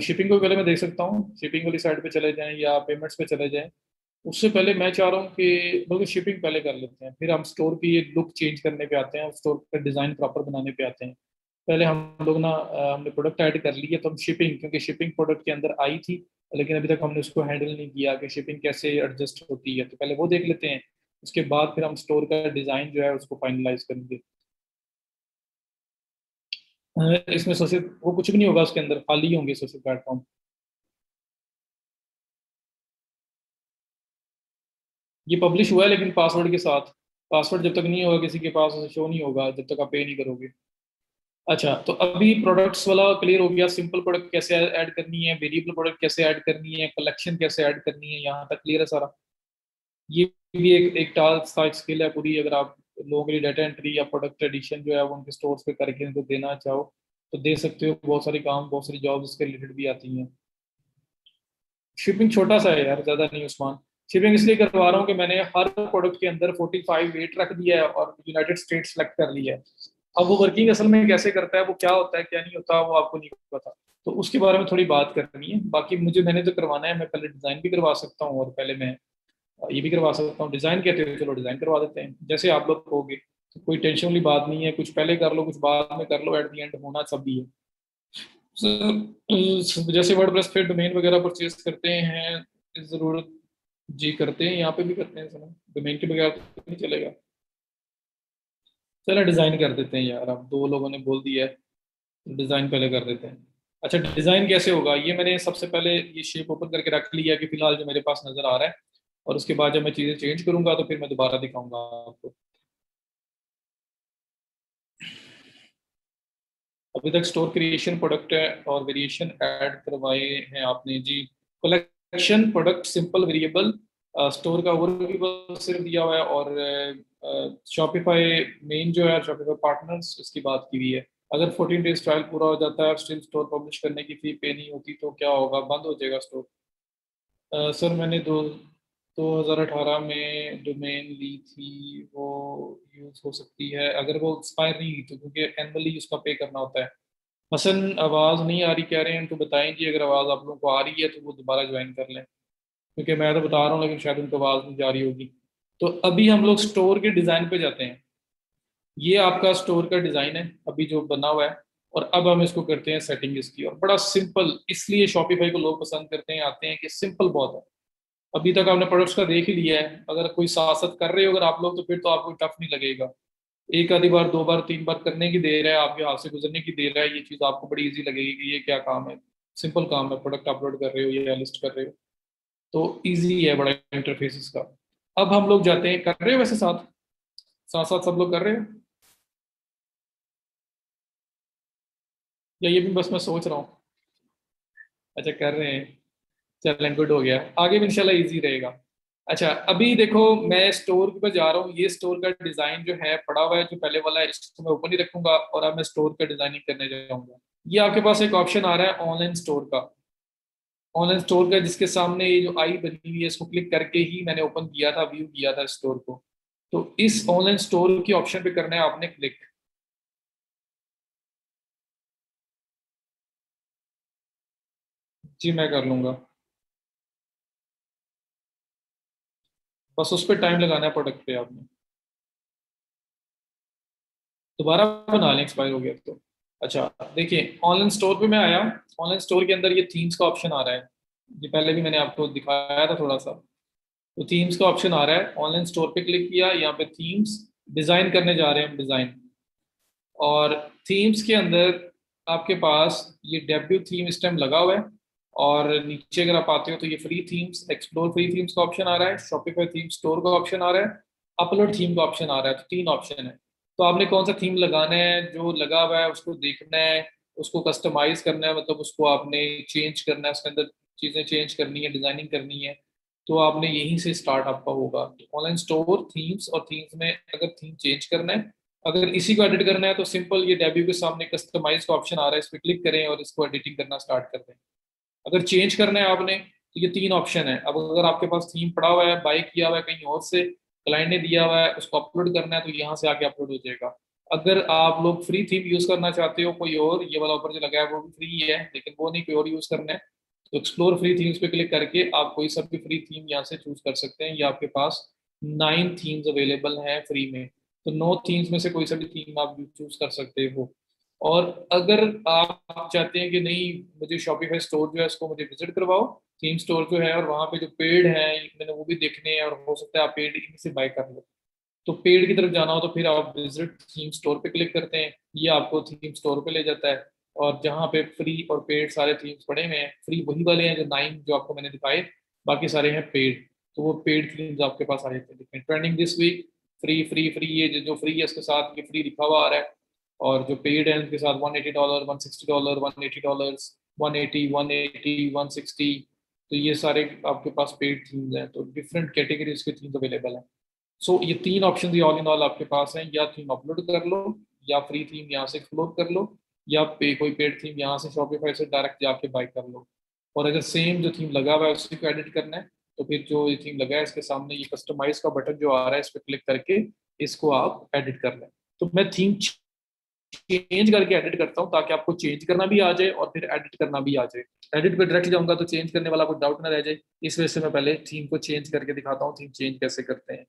शिपिंग को पहले मैं देख सकता हूँ। शिपिंग वाली साइड पे चले जाएँ या पेमेंट्स पे चले जाएँ। उससे पहले मैं चाह रहा हूँ कि लोग शिपिंग पहले कर लेते हैं। फिर हम स्टोर की लुक चेंज करने पे आते हैं स्टोर का डिज़ाइन प्रॉपर बनाने पे आते हैं। पहले हम लोग ना हमने प्रोडक्ट ऐड कर लिया तो हम शिपिंग क्योंकि शिपिंग प्रोडक्ट के अंदर आई थी, लेकिन अभी तक हमने उसको हैंडल नहीं किया कि शिपिंग कैसे एडजस्ट होती है। तो पहले वो देख लेते हैं, उसके बाद फिर हम स्टोर का डिज़ाइन जो है उसको फाइनलाइज करेंगे। इसमें सोशल वो कुछ भी नहीं होगा उसके अंदर, खाली होंगे सोशल प्लेटफॉर्म ये पब्लिश हुआ है लेकिन पासवर्ड के साथ। पासवर्ड जब तक नहीं होगा किसी के पास शो नहीं होगा, जब तक आप पे नहीं करोगे। अच्छा तो अभी प्रोडक्ट्स वाला क्लियर हो गया सिंपल प्रोडक्ट कैसे ऐड करनी है वेरिएबल प्रोडक्ट कैसे ऐड करनी है कलेक्शन कैसे ऐड करनी है, यहाँ तक क्लियर है सारा? ये भी एक एक टास्क था स्किल है पूरी, अगर आप लोगों के लिए डाटा एंट्री या प्रोडक्ट एडिशन जो है वो उनके स्टोर्स पे करके इनको देना चाहो तो दे सकते हो। बहुत सारे काम, बहुत सारी जॉब इसके रिलेटेड भी आती हैं। शिपिंग छोटा सा है यार, ज़्यादा नहीं उस्मान। शिपिंग इसलिए करवा रहा हूँ कि मैंने हर प्रोडक्ट के अंदर 45 वेट रख दिया है और यूनाइटेड स्टेट सेलेक्ट कर लिया है। अब वो वर्किंग असल में कैसे करता है, वो क्या होता है, क्या नहीं होता, वो आपको नहीं पता। तो उसके बारे में थोड़ी बात करनी है। बाकी मुझे, मैंने तो करवाना है, मैं पहले डिज़ाइन भी करवा सकता हूँ और पहले मैं ये भी करवा सकता हूँ। डिज़ाइन कहते हो, चलो डिज़ाइन करवा देते हैं। जैसे आप लोग कहोगे तो कोई टेंशन वाली बात नहीं है, कुछ पहले कर लो, कुछ बाद में कर लो एट दी एंड होना सब भी है। सर जैसे वर्ड प्लस फिर डोमेन वगैरह परचेज करते हैं ज़रूरत जी करते हैं, यहाँ पे भी करते हैं सर डोमेन के बगैर तो नहीं चलेगा। चलो डिज़ाइन कर देते हैं यार। अब दो लोगों ने बोल दिया है डिज़ाइन पहले कर देते हैं। अच्छा डिज़ाइन कैसे होगा? ये मैंने सबसे पहले ये शेप ओपन करके रख लिया कि फ़िलहाल जो मेरे पास नज़र आ रहा है, और उसके बाद जब मैं चीज़ें चेंज करूँगा तो फिर मैं दोबारा दिखाऊँगा आपको। अभी तक स्टोर क्रिएशन प्रोडक्ट है और वेरिएशन ऐड करवाए हैं आपने। जी collection product simple variable store का ओवरव्यू सिर्फ़ दिया हुआ है और शॉपिफाई मेन जो है शॉपिफाई पार्टनर्स उसकी बात की हुई है। अगर 14 डेज़ ट्रायल पूरा हो जाता है और स्टिल स्टोर पब्लिश करने की फ़ी पे नहीं होती तो क्या होगा? बंद हो जाएगा स्टोर सर मैंने दो 2018 में डोमेन ली थी, वो यूज़ हो सकती है। अगर वो एक्सपायर नहीं हुई तो क्योंकि एनुअली उसका पे करना होता है। हसन, आवाज़ नहीं आ रही, कह रहे हैं तो बताएँ कि अगर आवाज़ आप लोगों को आ रही है तो वो दोबारा ज्वाइन कर लें। क्योंकि मैं तो बता रहा हूँ, लेकिन शायद उनको आवाज़ नहीं जा रही होगी। तो अभी हम लोग स्टोर के डिज़ाइन पे जाते हैं। ये आपका स्टोर का डिज़ाइन है, अभी जो बना हुआ है, और अब हम इसको करते हैं सेटिंग इसकी और बड़ा सिंपल इसलिए शॉपिफाई को लोग पसंद करते हैं, आते हैं कि सिंपल बहुत है। अभी तक आपने प्रोडक्ट्स का देख ही लिया है। अगर कोई साथ कर रहे हो, अगर आप लोग तो फिर तो आपको टफ नहीं लगेगा। एक आधी बार, दो बार, तीन बार करने की देर है, आपके हाथ से गुजरने की देर है। ये चीज़ आपको बड़ी इजी लगेगी कि ये क्या काम है। सिंपल काम है प्रोडक्ट अपलोड कर रहे हो, या लिस्ट कर रहे हो। तो ईजी है बड़ा इंटरफेस इसका अब हम लोग जाते हैं, कर रहे हो वैसे साथ? साथ साथ सब लोग कर रहे हो? या ये भी बस मैं सोच रहा हूँ। अच्छा कर रहे हैं। चलें गुड हो गया। आगे भी इंशाल्लाह इजी रहेगा। अच्छा अभी देखो, मैं स्टोर पर जा रहा हूँ। ये स्टोर का डिज़ाइन जो है, पड़ा हुआ है, जो पहले वाला है, इसको मैं ओपन ही रखूँगा और अब मैं स्टोर का डिज़ाइनिंग करने जाऊँगा। ये आपके पास एक ऑप्शन आ रहा है ऑनलाइन स्टोर का। ऑनलाइन स्टोर का जिसके सामने ये जो आई बनी हुई है, इसको क्लिक करके ही मैंने ओपन किया था व्यू किया था स्टोर को। तो इस ऑनलाइन स्टोर के ऑप्शन पे करना है आपने क्लिक जी, मैं कर लूँगा। बस उस पर टाइम लगाना है प्रोडक्ट पे आपने। दोबारा बना लें एक्सपायर हो गया तो। अच्छा देखिए ऑनलाइन स्टोर पे मैं आया ऑनलाइन स्टोर के अंदर ये थीम्स का ऑप्शन आ रहा है। ये पहले भी मैंने आपको दिखाया था थोड़ा सा तो थीम्स का ऑप्शन आ रहा है। ऑनलाइन स्टोर पे क्लिक किया, यहाँ पे थीम्स डिज़ाइन करने जा रहे हैं हम डिज़ाइन और थीम्स के अंदर आपके पास ये डेब्यू थीम इस टाइम लगा हुआ है। और नीचे अगर आप आते हो तो ये free themes explore free themes का ऑप्शन आ रहा है। शॉपिफाई थीम स्टोर का ऑप्शन आ रहा है। अपलोड थीम का ऑप्शन आ रहा है। तो तीन ऑप्शन है। तो आपने कौन सा थीम लगाना है, जो लगा हुआ है, उसको देखना है, उसको कस्टमाइज करना है मतलब उसको आपने चेंज करना है, उसके अंदर चीज़ें चेंज करनी है डिज़ाइनिंग करनी है तो आपने यहीं से स्टार्ट आपका होगा। ऑनलाइन स्टोर थीम्स और थीम्स में अगर थीम चेंज करना है, अगर इसी को एडिट करना है तो सिंपल ये डेब्यू के सामने कस्टमाइज का ऑप्शन आ रहा है, इस पर क्लिक करें और इसको एडिटिंग करना स्टार्ट कर दें। अगर चेंज करना है आपने तो ये तीन ऑप्शन है। अब अगर आपके पास थीम पड़ा हुआ है बाई किया हुआ है कहीं और से क्लाइंट ने दिया हुआ है, उसको अपलोड करना है तो यहाँ से आके अपलोड हो जाएगा। अगर आप लोग फ्री थीम यूज़ करना चाहते हो कोई और, ये वाला ऊपर जो लगा है, वो भी फ्री है, लेकिन वो नहीं कोई और यूज़ करना है तो एक्सप्लोर फ्री थीम्स पे क्लिक करके आप कोई सब भी फ्री थीम यहाँ से चूज़ कर सकते हैं। ये आपके पास नाइन थीम्स अवेलेबल हैं फ्री में तो नौ थीम्स में से कोई सा थीम आप चूज़ कर सकते हो। और अगर आप चाहते हैं कि नहीं, मुझे शॉपिफाई स्टोर जो है, उसको मुझे विज़िट करवाओ थीम स्टोर जो है और वहाँ पे जो पेड है मैंने वो भी देखने हैं और हो सकता है आप पेड इन्हीं से बाय कर लो। तो पेड की तरफ़ जाना हो तो फिर आप विज़िट थीम स्टोर पे क्लिक करते हैं। ये आपको थीम स्टोर पे ले जाता है और जहाँ पे फ्री और पेड सारे थीम्स पड़े हुए हैं। फ्री वही वाले हैं जो नाइन जो आपको मैंने दिखाए, बाकी सारे हैं पेड तो वो पेड थीम्स आपके पास आ जाते हैं। Trending this week free free free ये जो फ्री है उसके साथ ये फ्री लिखा हुआ आ रहा है। और जो पेड है उनके साथ 180 डॉलर 160 डॉलर 180 डॉलर 180 180 160 तो ये सारे आपके पास पेड थीम्स हैं तो डिफरेंट कैटेगरीज के थीम्स अवेलेबल हैं। सो ये तीन ऑप्शन ही ऑल इन ऑल आपके पास हैं, या थीम अपलोड कर लो, या फ्री थीम यहाँ से एक्सप्लोर कर लो, या पे कोई पेड थीम यहाँ से शॉपिफाई से डायरेक्ट जाके बाई कर लो। और अगर सेम जो थीम लगा हुआ है, उसी को एडिट करना है तो फिर जो ये थीम लगा है, इसके सामने ये कस्टमाइज का बटन जो आ रहा है, इस पर क्लिक करके इसको आप एडिट कर लें। तो मैं थीम चेंज करके एडिट करता हूँ, ताकि आपको चेंज करना भी आ जाए और फिर एडिट करना भी आ जाए। एडिट पे डायरेक्ट जाऊँगा तो चेंज करने वाला कोई डाउट ना रह जाए। इस वजह से मैं पहले थीम को चेंज करके दिखाता हूँ थीम चेंज कैसे करते हैं।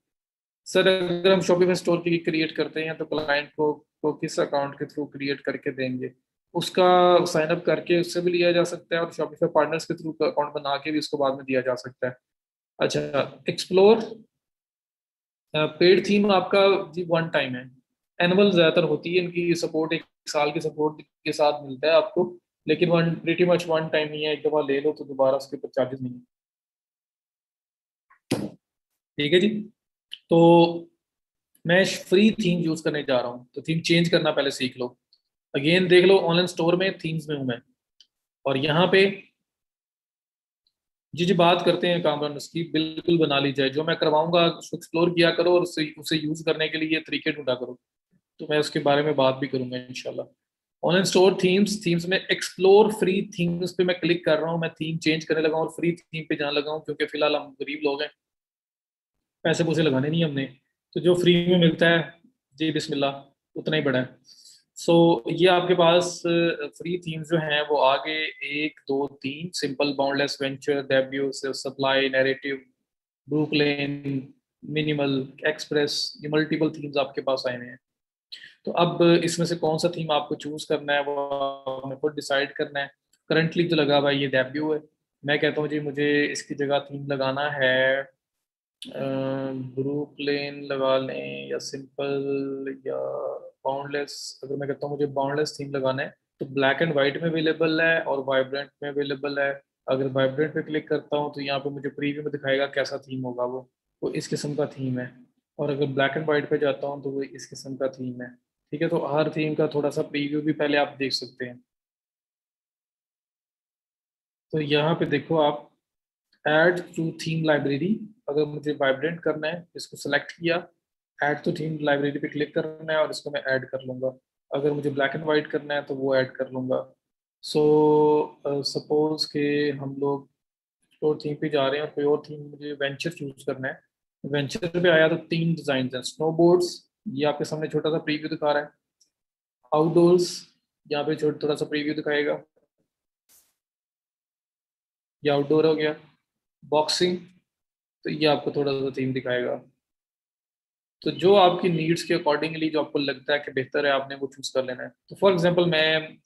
सर अगर हम शॉपिफाई स्टोर की क्रिएट करते हैं तो क्लाइंट को, को किस अकाउंट के थ्रू क्रिएट करके देंगे? उसका साइन अप करके उससे भी लिया जा सकता है और शॉपिफाई पार्टनर्स के थ्रू अकाउंट बना के भी उसको बाद में दिया जा सकता है। अच्छा एक्सप्लोर पेड थीम आपका जी वन टाइम है। एनुअल ज़्यादातर होती है इनकी सपोर्ट एक साल की सपोर्ट के साथ मिलता है आपको। लेकिन one pretty much one time नहीं है, एक दफ़ा ले लो तो दोबारा उसके ऊपर चार्जेस नहीं है। ठीक है जी? तो मैं फ्री थीम यूज़ करने जा रहा हूँ तो थीम चेंज करना पहले सीख लो। अगेन देख लो ऑनलाइन स्टोर में थीम्स में हूँ मैं। और यहाँ पे जी जी बात करते हैं कामरान उसकी बिल्कुल बना ली जाए। जो मैं करवाऊँगा, उसको एक्सप्लोर किया करो और उसे उसे यूज़ करने के लिए तरीके ढूंढा करो। तो मैं उसके बारे में बात भी करूँगा इनशाला ऑनलाइन स्टोर थीम्स थीम्स में एक्सप्लोर फ्री थीम्स पे मैं क्लिक कर रहा हूँ मैं थीम चेंज करने लगा और फ्री थीम पे जाने लगा हूँ क्योंकि फ़िलहाल हम गरीब लोग हैं। पैसे पूसे लगाने नहीं हमने। तो जो फ्री में मिलता है जी बिस्मिल्लाह उतना ही बड़ा है। सो so, ये आपके पास फ्री थीम्स जो हैं वो आगे एक दो तीन simple Boundless Venture Debut Supply Narrative Brooklyn Minimal Express ये मल्टीपल थीम्स आपके पास आए हैं। तो अब इसमें से कौन सा थीम आपको चूज़ करना है, वो हमें खुद डिसाइड करना है। करंटली जो लगा हुआ है, ये डेब्यू है। मैं कहता हूँ, जी, मुझे इसकी जगह थीम लगाना है। ब्रूकलेन लगा लें या सिंपल या बाउंडलेस अगर मैं कहता हूँ, मुझे बाउंडलेस थीम लगाना है तो ब्लैक एंड वाइट में अवेलेबल है और वाइब्रेंट में अवेलेबल है। अगर वाइब्रेंट पे क्लिक करता हूँ तो यहाँ पे मुझे प्रीव्यू में दिखाएगा कैसा थीम होगा वो। वो इस किस्म का थीम है। और अगर ब्लैक एंड वाइट पे जाता हूँ तो वो इस किस्म का थीम है। ठीक है तो हर थीम का थोड़ा सा प्रीव्यू भी पहले आप देख सकते हैं। तो यहाँ पे देखो आप एड टू थीम लाइब्रेरी अगर मुझे वाइब्रेंट करना है, इसको सेलेक्ट किया ऐड टू थीम लाइब्रेरी पे क्लिक करना है और इसको मैं ऐड कर लूँगा। अगर मुझे ब्लैक एंड वाइट करना है तो वो ऐड कर लूँगा। सो सपोज़ के हम लोग और थीम पे जा रहे हैं और कोई और थीम मुझे वेंचर चूज़ करना है वेंचर पे आया तो तीन डिज़ाइन हैं स्नो बोर्ड्स ये आपके सामने छोटा सा प्रीव्यू दिखा रहा है। आउटडोर्स यहाँ पे छोटा, थोड़ा सा प्रीव्यू दिखाएगा। ये आउटडोर हो गया। बॉक्सिंग तो ये आपको थोड़ा सा थीम दिखाएगा। तो जो आपकी नीड्स के अकॉर्डिंगली जो आपको लगता है कि बेहतर है, आपने वो चूज़ कर लेना है। तो फॉर एग्जांपल मैं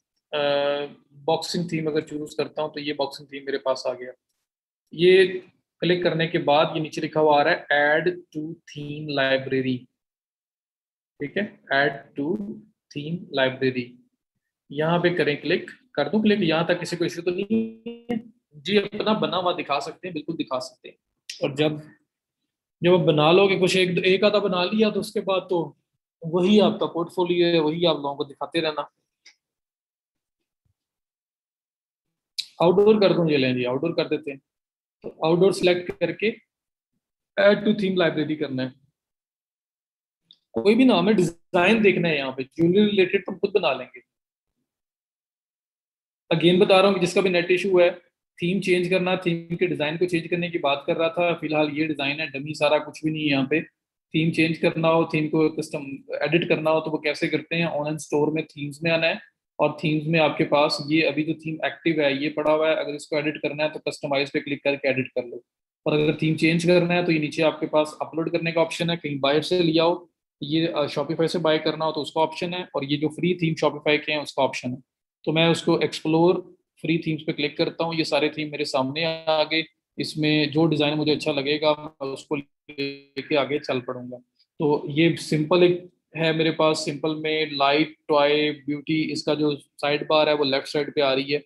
बॉक्सिंग थीम अगर चूज़ करता हूँ तो ये बॉक्सिंग थीम मेरे पास आ गया। ये क्लिक करने के बाद ये नीचे लिखा हुआ आ रहा है एड टू थीम लाइब्रेरी ठीक है? एड टू थीम लाइब्रेरी यहाँ पे करें क्लिक कर दूँ क्लिक यहाँ तक किसी को इश्यू तो नहीं जी, अपना बना हुआ दिखा सकते हैं, बिल्कुल दिखा सकते हैं। और जब जब आप बना लोगे, कुछ एक एक आधा बना लिया तो उसके बाद तो वही आपका पोर्टफोलियो है, वही आप लोगों को दिखाते रहना। आउटडोर कर दूँ ये लें जी आउटडोर कर देते हैं। तो आउटडोर सिलेक्ट करके एड टू थीम लाइब्रेरी करना है। कोई भी नाम है डिज़ाइन देखना है यहाँ पे ज्वेलरी रिलेटेड तो खुद बना लेंगे। अगेन बता रहा हूँ जिसका भी नेट इशू है थीम चेंज करना थीम के डिज़ाइन को चेंज करने की बात कर रहा था, फ़िलहाल ये डिज़ाइन है डमी सारा कुछ भी नहीं है यहाँ पे। थीम चेंज करना हो थीम को कस्टम एडिट करना हो तो वो कैसे करते हैं? ऑनलाइन स्टोर में थीम्स में आना है। और थीम्स में आपके पास ये अभी जो थीम एक्टिव है, ये पड़ा हुआ है, अगर इसको एडिट करना है तो कस्टमाइज पे क्लिक करके एडिट कर लो। और अगर थीम चेंज करना है तो ये नीचे आपके पास अपलोड करने का ऑप्शन है, कहीं बाहर से लिया हो, ये शॉपिफाई से बाय करना हो तो उसका ऑप्शन है, और ये जो फ्री थीम शॉपिफाई के हैं उसका ऑप्शन है। तो मैं उसको एक्सप्लोर फ्री थीम्स पे क्लिक करता हूँ, ये सारे थीम मेरे सामने आ गए, इसमें जो डिज़ाइन मुझे अच्छा लगेगा मैं उसको लेके आगे चल पड़ूँगा। तो ये सिंपल एक है मेरे पास सिंपल में लाइट टॉय ब्यूटी इसका जो साइड बार है वो लेफ़्ट साइड पे आ रही है।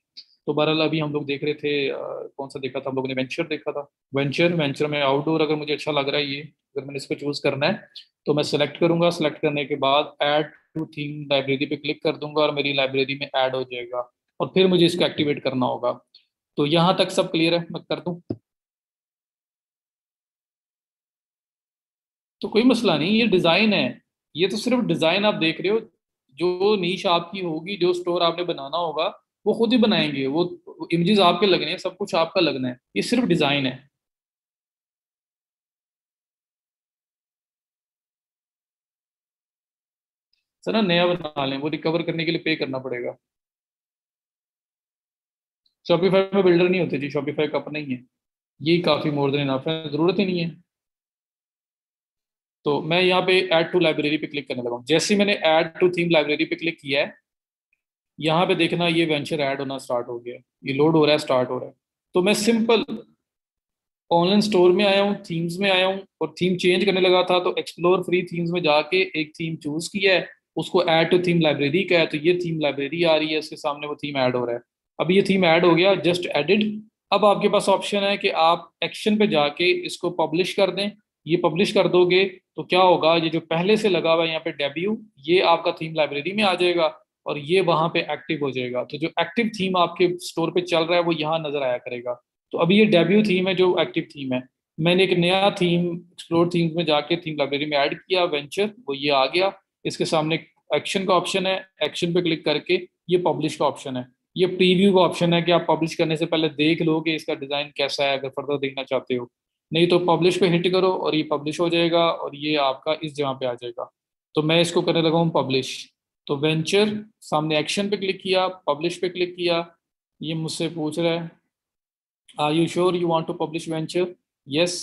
तो बहरहाल अभी हम लोग देख रहे थे आ, कौन सा देखा था हम लोगों ने? वेंचर देखा था। वेंचर वेंचर में आउटडोर अगर मुझे अच्छा लग रहा है ये अगर मैंने इसको चूज़ करना है तो मैं सिलेक्ट करूँगा। सेलेक्ट करने के बाद ऐड टू थीम लाइब्रेरी पे क्लिक कर दूँगा और मेरी लाइब्रेरी में ऐड हो जाएगा और फिर मुझे इसको एक्टिवेट करना होगा। तो यहाँ तक सब क्लियर है? मैं कर दूँ? तो कोई मसला नहीं ये डिज़ाइन है। ये तो सिर्फ़ डिज़ाइन आप देख रहे हो, जो नीच आपकी होगी, जो स्टोर आपने बनाना होगा, वो खुद ही बनाएँगे। वो इमेजेस आपके लगने हैं, सब कुछ आपका लगना है। ये सिर्फ़ डिज़ाइन है। सर ना नया बना लें, वो रिकवर करने के लिए पे करना पड़ेगा। शॉपिफाई में बिल्डर नहीं होते जी शॉपिफाई का अपना ही है। ये काफ़ी मोर देन इनफ है, ज़रूरत ही नहीं है। तो मैं यहाँ पे ऐड टू लाइब्रेरी पे क्लिक करने लगा जैसे मैंने ऐड टू थीम लाइब्रेरी पे क्लिक किया है, यहाँ पे देखना ये वेंचर ऐड होना स्टार्ट हो गया। ये लोड हो रहा है स्टार्ट हो रहा है। तो मैं सिंपल ऑनलाइन स्टोर में आया हूँ थीम्स में आया हूँ और थीम चेंज करने लगा था तो एक्सप्लोर फ्री थीम्स में जाके एक थीम चूज़ किया है, उसको ऐड टू थीम लाइब्रेरी का है तो ये थीम लाइब्रेरी आ रही है, इसके सामने वो थीम ऐड हो रहा है। अब ये थीम ऐड हो गया जस्ट एडिड अब आपके पास ऑप्शन है कि आप एक्शन पे जाके इसको पब्लिश कर दें। ये पब्लिश कर दोगे तो क्या होगा? ये जो पहले से लगा हुआ है यहाँ पे डेब्यू ये आपका थीम लाइब्रेरी में आ जाएगा और ये वहाँ पे एक्टिव हो जाएगा। तो जो एक्टिव थीम आपके स्टोर पे चल रहा है, वो यहाँ नज़र आया करेगा। तो अभी ये डेब्यू थीम है, जो एक्टिव थीम है। मैंने एक नया थीम एक्सप्लोर थीम में जाके थीम लाइब्रेरी में ऐड किया वेंचर वो ये आ गया। इसके सामने एक्शन का ऑप्शन है एक्शन पे क्लिक करके ये पब्लिश का ऑप्शन है। ये प्रीव्यू का ऑप्शन है कि आप पब्लिश करने से पहले देख लो कि इसका डिज़ाइन कैसा है, अगर फर्दर देखना चाहते हो। नहीं तो पब्लिश पे हिट करो और ये पब्लिश हो जाएगा और ये आपका इस जगह पे आ जाएगा। तो मैं इसको करने लगा हूँ पब्लिश तो वेंचर सामने एक्शन पे क्लिक किया पब्लिश पे क्लिक किया, ये मुझसे पूछ रहा है are you sure you want to publish venture yes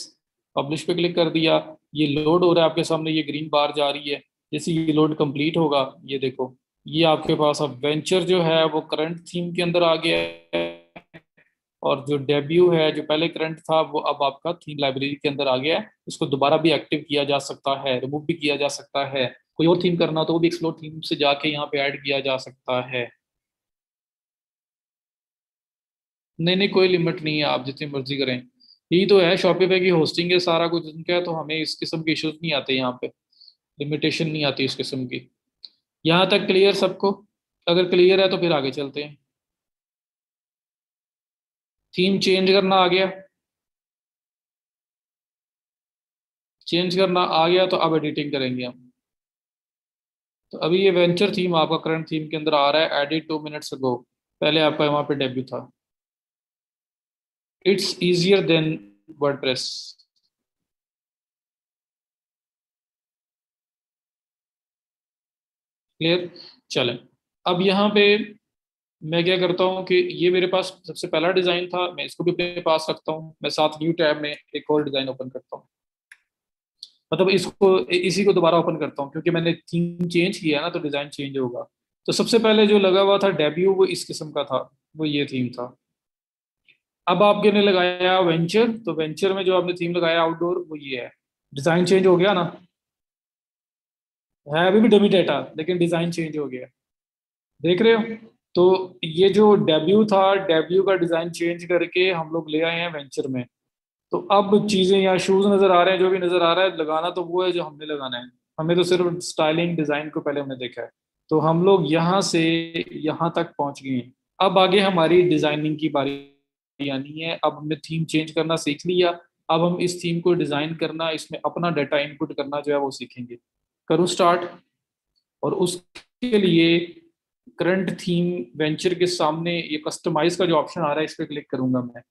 publish पे क्लिक कर दिया। ये लोड हो रहा है आपके सामने, ये ग्रीन बार जा रही है। जैसे ये लोड कंप्लीट होगा, ये देखो, ये आपके पास अब वेंचर जो है, वो करंट थीम के अंदर आ गया है। और जो डेब्यू है, जो पहले करंट था, वो अब आपका थीम लाइब्रेरी के अंदर आ गया है। इसको दोबारा भी एक्टिव किया जा सकता है रिमूव भी किया जा सकता है। कोई और थीम करना तो वो भी एक्सप्लोर थीम से जाके यहाँ पे ऐड किया जा सकता है। नहीं नहीं, कोई लिमिट नहीं है, आप जितनी मर्ज़ी करें। यही तो है शॉपिफाई की होस्टिंग है सारा कुछ उनका है तो हमें इस किस्म के इश्यूज़ नहीं आते यहाँ पे। लिमिटेशन नहीं आती इस किस्म की। यहाँ तक क्लियर सबको? अगर क्लियर है तो फिर आगे चलते हैं। थीम चेंज करना आ गया। चेंज करना आ गया तो अब एडिटिंग करेंगे हम। तो अभी ये वेंचर थीम आपका करंट थीम के अंदर आ रहा है एडिट टू मिनट्स अगो पहले आपका वहाँ पे डेब्यू था। It's easier than WordPress clear चलें। अब यहाँ पे मैं क्या करता हूँ कि ये मेरे पास सबसे पहला डिज़ाइन था, मैं इसको भी अपने पास रखता हूँ, मैं साथ न्यू टैब में एक और डिज़ाइन ओपन करता हूँ। मतलब इसको, इसी को दोबारा ओपन करता हूँ, क्योंकि मैंने थीम चेंज किया ना तो डिज़ाइन चेंज होगा। तो सबसे पहले जो लगा हुआ था डेब्यू वो इस किस्म का था, वो ये थीम था। अब आपके ने लगाया वेंचर तो वेंचर में जो आपने थीम लगाया आउटडोर वो ये है। डिज़ाइन चेंज हो गया ना? है अभी भी डमी डेटा लेकिन डिज़ाइन चेंज हो गया। देख रहे हो? तो ये जो डेब्यू था डेब्यू का डिज़ाइन चेंज करके हम लोग ले आए हैं वेंचर में। तो अब चीज़ें या शूज़ नज़र आ रहे हैं, जो भी नज़र आ रहा है, लगाना तो वो है जो हमने लगाना है। हमें तो सिर्फ़ स्टाइलिंग डिज़ाइन को पहले हमने देखा है। तो हम लोग यहाँ से यहाँ तक पहुँच गए हैं। अब आगे हमारी डिज़ाइनिंग की बारी आनी है। अब हमने थीम चेंज करना सीख लिया। अब हम इस थीम को डिज़ाइन करना, इसमें अपना डाटा इनपुट करना जो है वो सीखेंगे। करूँ स्टार्ट और उसके लिए करंट थीम वेंचर के सामने ये कस्टमाइज का जो ऑप्शन आ रहा है, इस पर क्लिक करूँगा मैं।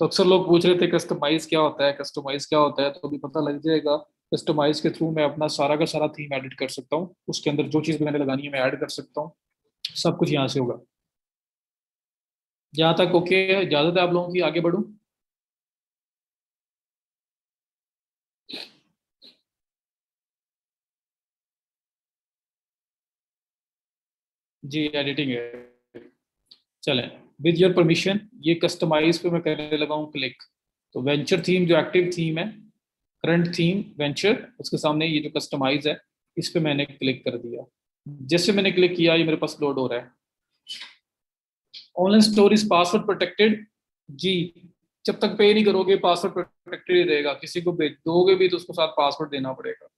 तो अक्सर लोग पूछ रहे थे कस्टमाइज क्या होता है? कस्टमाइज क्या होता है? तो अभी पता लग जाएगा कस्टमाइज के थ्रू मैं अपना सारा का सारा थीम एडिट कर सकता हूँ। उसके अंदर जो चीज़ मैंने लगानी है, मैं ऐड कर सकता हूँ। सब कुछ यहाँ से होगा। जहाँ तक ओके इजाज़त है आप लोगों की? आगे बढ़ूँ? जी एडिटिंग है। चले। विद योर परमिशन ये कस्टमाइज पे मैं करने लगा हूँ क्लिक तो वेंचर थीम जो एक्टिव थीम है करंट थीम वेंचर उसके सामने ये जो कस्टमाइज है, इस पे मैंने क्लिक कर दिया। जैसे मैंने क्लिक किया, ये मेरे पास लोड हो रहा है। Online store is password protected जी। जब तक पे नहीं करोगे पासवर्ड प्रोटेक्टेड ही रहेगा। किसी को भेज दोगे भी तो उसको साथ पासवर्ड देना पड़ेगा।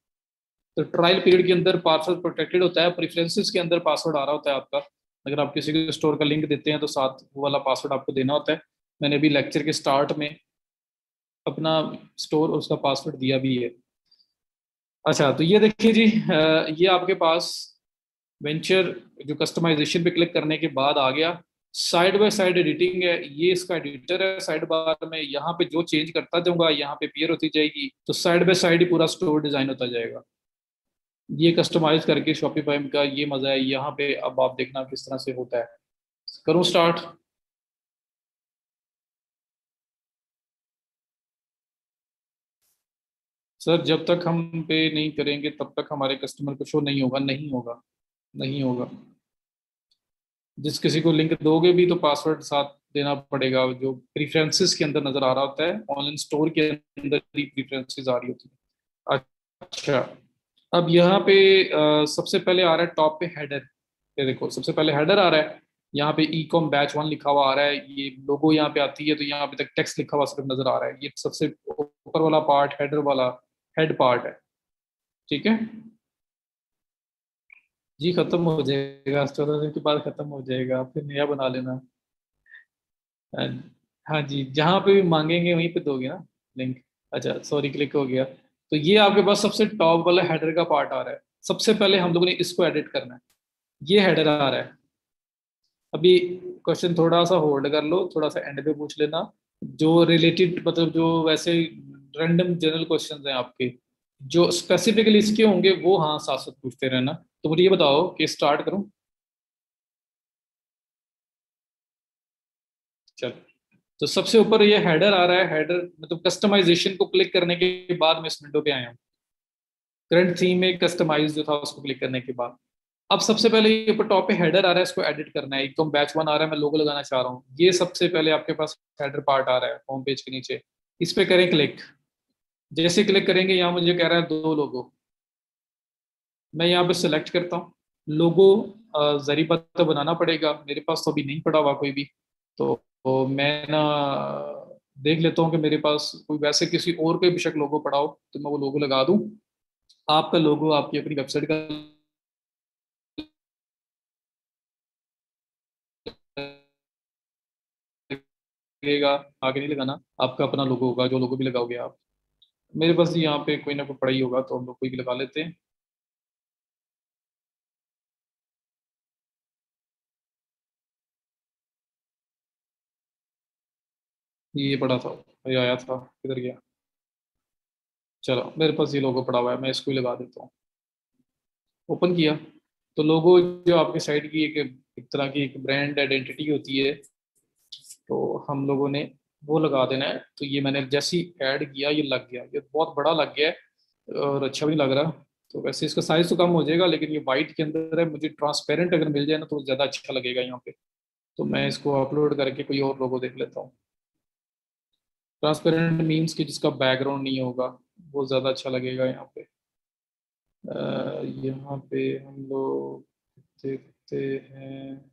तो ट्रायल पीरियड के अंदर पासवर्ड प्रोटेक्टेड होता है प्रेफरेंसेस के अंदर पासवर्ड आ रहा होता है आपका। अगर आप किसी को स्टोर का लिंक देते हैं तो साथ वो वाला पासवर्ड आपको देना होता है। मैंने अभी लेक्चर के स्टार्ट में अपना स्टोर और उसका पासवर्ड दिया भी है। अच्छा तो ये देखिए जी ये आपके पास वेंचर जो कस्टमाइजेशन पे क्लिक करने के बाद आ गया। साइड बाय साइड एडिटिंग है, ये इसका एडिटर है। साइड बार में यहाँ पे जो चेंज करता जाऊँगा, यहाँ पे पियर होती जाएगी। तो साइड बाय साइड ही पूरा स्टोर डिज़ाइन होता जाएगा। ये कस्टमाइज करके शॉपिफाई का ये मज़ा है, यहाँ पे अब आप देखना किस तरह से होता है। करूँ स्टार्ट सर जब तक हम पे नहीं करेंगे, तब तक हमारे कस्टमर को शो नहीं होगा नहीं होगा नहीं होगा। जिस किसी को लिंक दोगे भी तो पासवर्ड साथ देना पड़ेगा, जो प्रीफरेंसेस के अंदर नज़र आ रहा होता है ऑनलाइन स्टोर के अंदर ही प्रीफरेंसेस आ रही होती है। अच्छा। अब यहाँ पे आ, सबसे पहले आ रहा है टॉप पे हेडर ये देखो सबसे पहले हेडर आ रहा है। यहाँ पे ई कॉम बैच वन लिखा हुआ आ रहा है। ये लोगो यहाँ पे आती है तो यहाँ पे तक टेक्स्ट लिखा हुआ सिर्फ़ नज़र आ रहा है। ये सबसे ऊपर वाला पार्ट हेडर वाला हेड पार्ट है। ठीक है? जी खत्म हो जाएगा। चौदह दिन के बाद खत्म हो जाएगा। फिर नया बना लेना। हाँ, जी जहाँ पे भी मांगेंगे वहीं पे दोगे ना? लिंक अच्छा सॉरी क्लिक हो गया। तो ये आपके पास सबसे टॉप वाला हेडर का पार्ट आ रहा है। सबसे पहले हम लोगों ने इसको एडिट करना है। ये हेडर आ रहा है। अभी क्वेश्चन थोड़ा सा होल्ड कर लो, थोड़ा सा एंड पे पूछ लेना। जो रिलेटेड मतलब जो वैसे रैंडम जनरल क्वेश्चन हैं आपके, जो स्पेसिफिकली इसके होंगे, वो हाँ साथ साथ पूछते रहना। तो मुझे ये बताओ कि स्टार्ट करूँ? चल। तो सबसे ऊपर ये हेडर आ रहा है हेडर मतलब कस्टमाइजेशन को क्लिक करने के बाद मैं इस विंडो पे आया हूँ। करंट थीम में कस्टमाइज जो था उसको क्लिक करने के बाद। अब सबसे पहले ये ऊपर टॉप पे हेडर आ रहा है इसको एडिट करना है। एकदम बैच वन आ रहा है मैं लोगो लगाना चाह रहा हूँ। ये सबसे पहले आपके पास हेडर पार्ट आ रहा है होम पेज के नीचे। इस पे करें क्लिक जैसे क्लिक करेंगे यहाँ मुझे कह रहा है दो लोगो मैं यहाँ पे सिलेक्ट करता हूँ। लोगो जरीबा तो बनाना पड़ेगा। मेरे पास तो अभी नहीं पड़ा हुआ कोई भी। तो, तो मैं ना, देख लेता हूँ कि मेरे पास कोई वैसे किसी और कोई बेशक लोगो पढ़ाओ तो मैं वो लोगो लगा दूँ। आपका लोगो आपकी अपनी वेबसाइट का लगेगा, आगे नहीं लगाना, आपका अपना लोगो होगा, जो लोगो भी लगाओगे आप। मेरे पास यहाँ पे कोई ना कोई पढ़ाई होगा तो हम लोग कोई भी लगा लेते हैं। ये पढ़ा था, ये आया था, किधर गया? चलो, मेरे पास ये लोगो पड़ा हुआ है, मैं इसको ही लगा देता हूँ। ओपन किया। तो लोगो जो आपके साइड की एक एक तरह की एक ब्रांड आइडेंटिटी होती है तो हम लोगों ने वो लगा देना है। तो ये मैंने जैसे ही ऐड किया, ये लग गया। ये बहुत बड़ा लग गया है और अच्छा भी लग रहा। तो वैसे इसका साइज़ तो कम हो जाएगा, लेकिन ये वाइट के अंदर है, मुझे ट्रांसपेरेंट अगर मिल जाए ना तो ज़्यादा अच्छा लगेगा यहाँ पे। तो मैं इसको अपलोड करके कोई और लोगो देख लेता हूँ। ट्रांसपेरेंट मीन्स कि जिसका बैकग्राउंड नहीं होगा, वो ज़्यादा अच्छा लगेगा यहाँ पे। यहाँ पे हम लोग देखते हैं।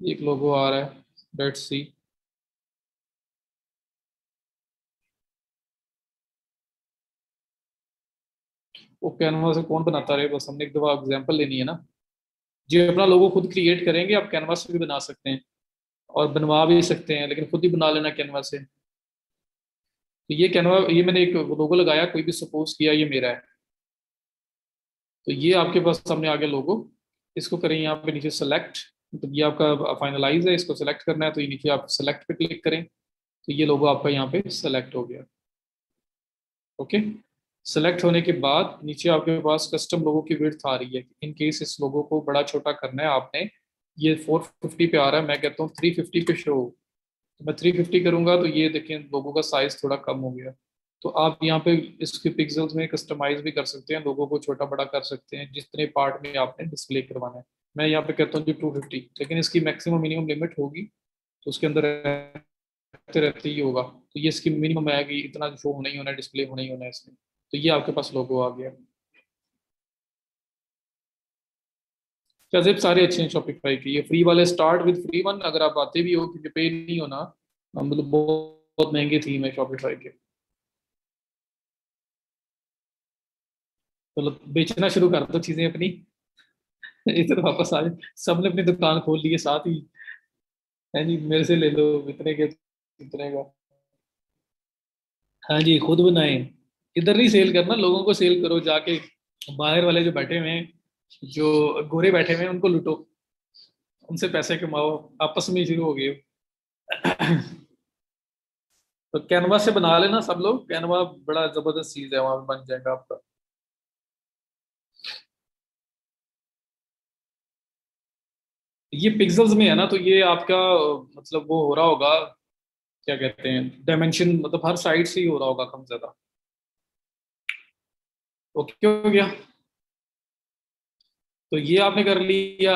एक लोगो आ रहा है लेट्स सी वो कैनवा से कौन बनाता रहे? बस हमने एक दफ़ा एग्जांपल लेनी है ना। जो, अपना लोगो खुद क्रिएट करेंगे, आप कैनवास से भी बना सकते हैं। और बनवा भी सकते हैं, लेकिन खुद ही बना लेना कैनवा से। तो ये कैनवा, ये मैंने एक लोगो लगाया, कोई भी सपोज़ किया, ये मेरा है। तो ये आपके पास सामने आ गया लोगो। इसको करें यहाँ पे नीचे सेलेक्ट मतलब ये आपका फाइनलाइज है, इसको सेलेक्ट करना है तो ये नीचे आप सेलेक्ट पे क्लिक करें। तो ये लोगो आपका यहाँ पे सेलेक्ट हो गया। ओके? सेलेक्ट होने के बाद नीचे आपके पास कस्टम लोगों की विड्थ आ रही है। इन केस इस लोगों को बड़ा छोटा करना है, आपने ये 450 पे आ रहा है, मैं कहता हूँ 350 पे शो तो मैं 350 करूँगा तो ये देखें लोगों का साइज़ थोड़ा कम हो गया। तो आप यहाँ पे इसके पिक्सल्स में कस्टमाइज भी कर सकते हैं, लोगों को छोटा बड़ा कर सकते हैं, जितने पार्ट में आपने डिस्प्ले करवाना है। मैं यहाँ पे कहता हूँ जी टू फिफ्टी लेकिन इसकी मैक्सिमम मिनिमम लिमिट होगी तो उसके अंदर रहते रहते ही होगा। तो ये इसकी मिनिमम आएगी, इतना शो होना ही होना है डिस्प्ले होना ही होना है इसमें। तो ये आपके पास लोगो आ गया। जिप सारे अच्छे हैं शॉपिफाई के। ये फ्री वाले स्टार्ट विद फ्री वन अगर आप आते भी हो क्योंकि पे नहीं होना। मतलब बहुत महँगे थीम है शॉपिफाई के। मतलब बेचना शुरू कर दो चीज़ें अपनी। इधर वापस आ जाए। सबने अपनी दुकान खोल ली है, साथ ही। है जी, मेरे से ले लो, इतने के, इतने का। हाँ जी, खुद बनाए। इधर नहीं सेल करना, लोगों को सेल करो, जाके बाहर वाले जो बैठे हुए हैं जो गोरे बैठे हुए हैं, उनको लूटो। उनसे पैसे कमाओ, आपस में शुरू हो गए। तो कैनवा से बना लेना सब लोग। कैनवा बड़ा ज़बरदस्त चीज़ है, वहाँ बन जाएगा आपका। ये पिक्सल्स में है ना तो ये आपका मतलब वो हो रहा होगा, क्या कहते हैं डायमेंशन मतलब हर साइड से ही हो रहा होगा कम ज़्यादा। ओके हो गया। तो ये आपने कर लिया।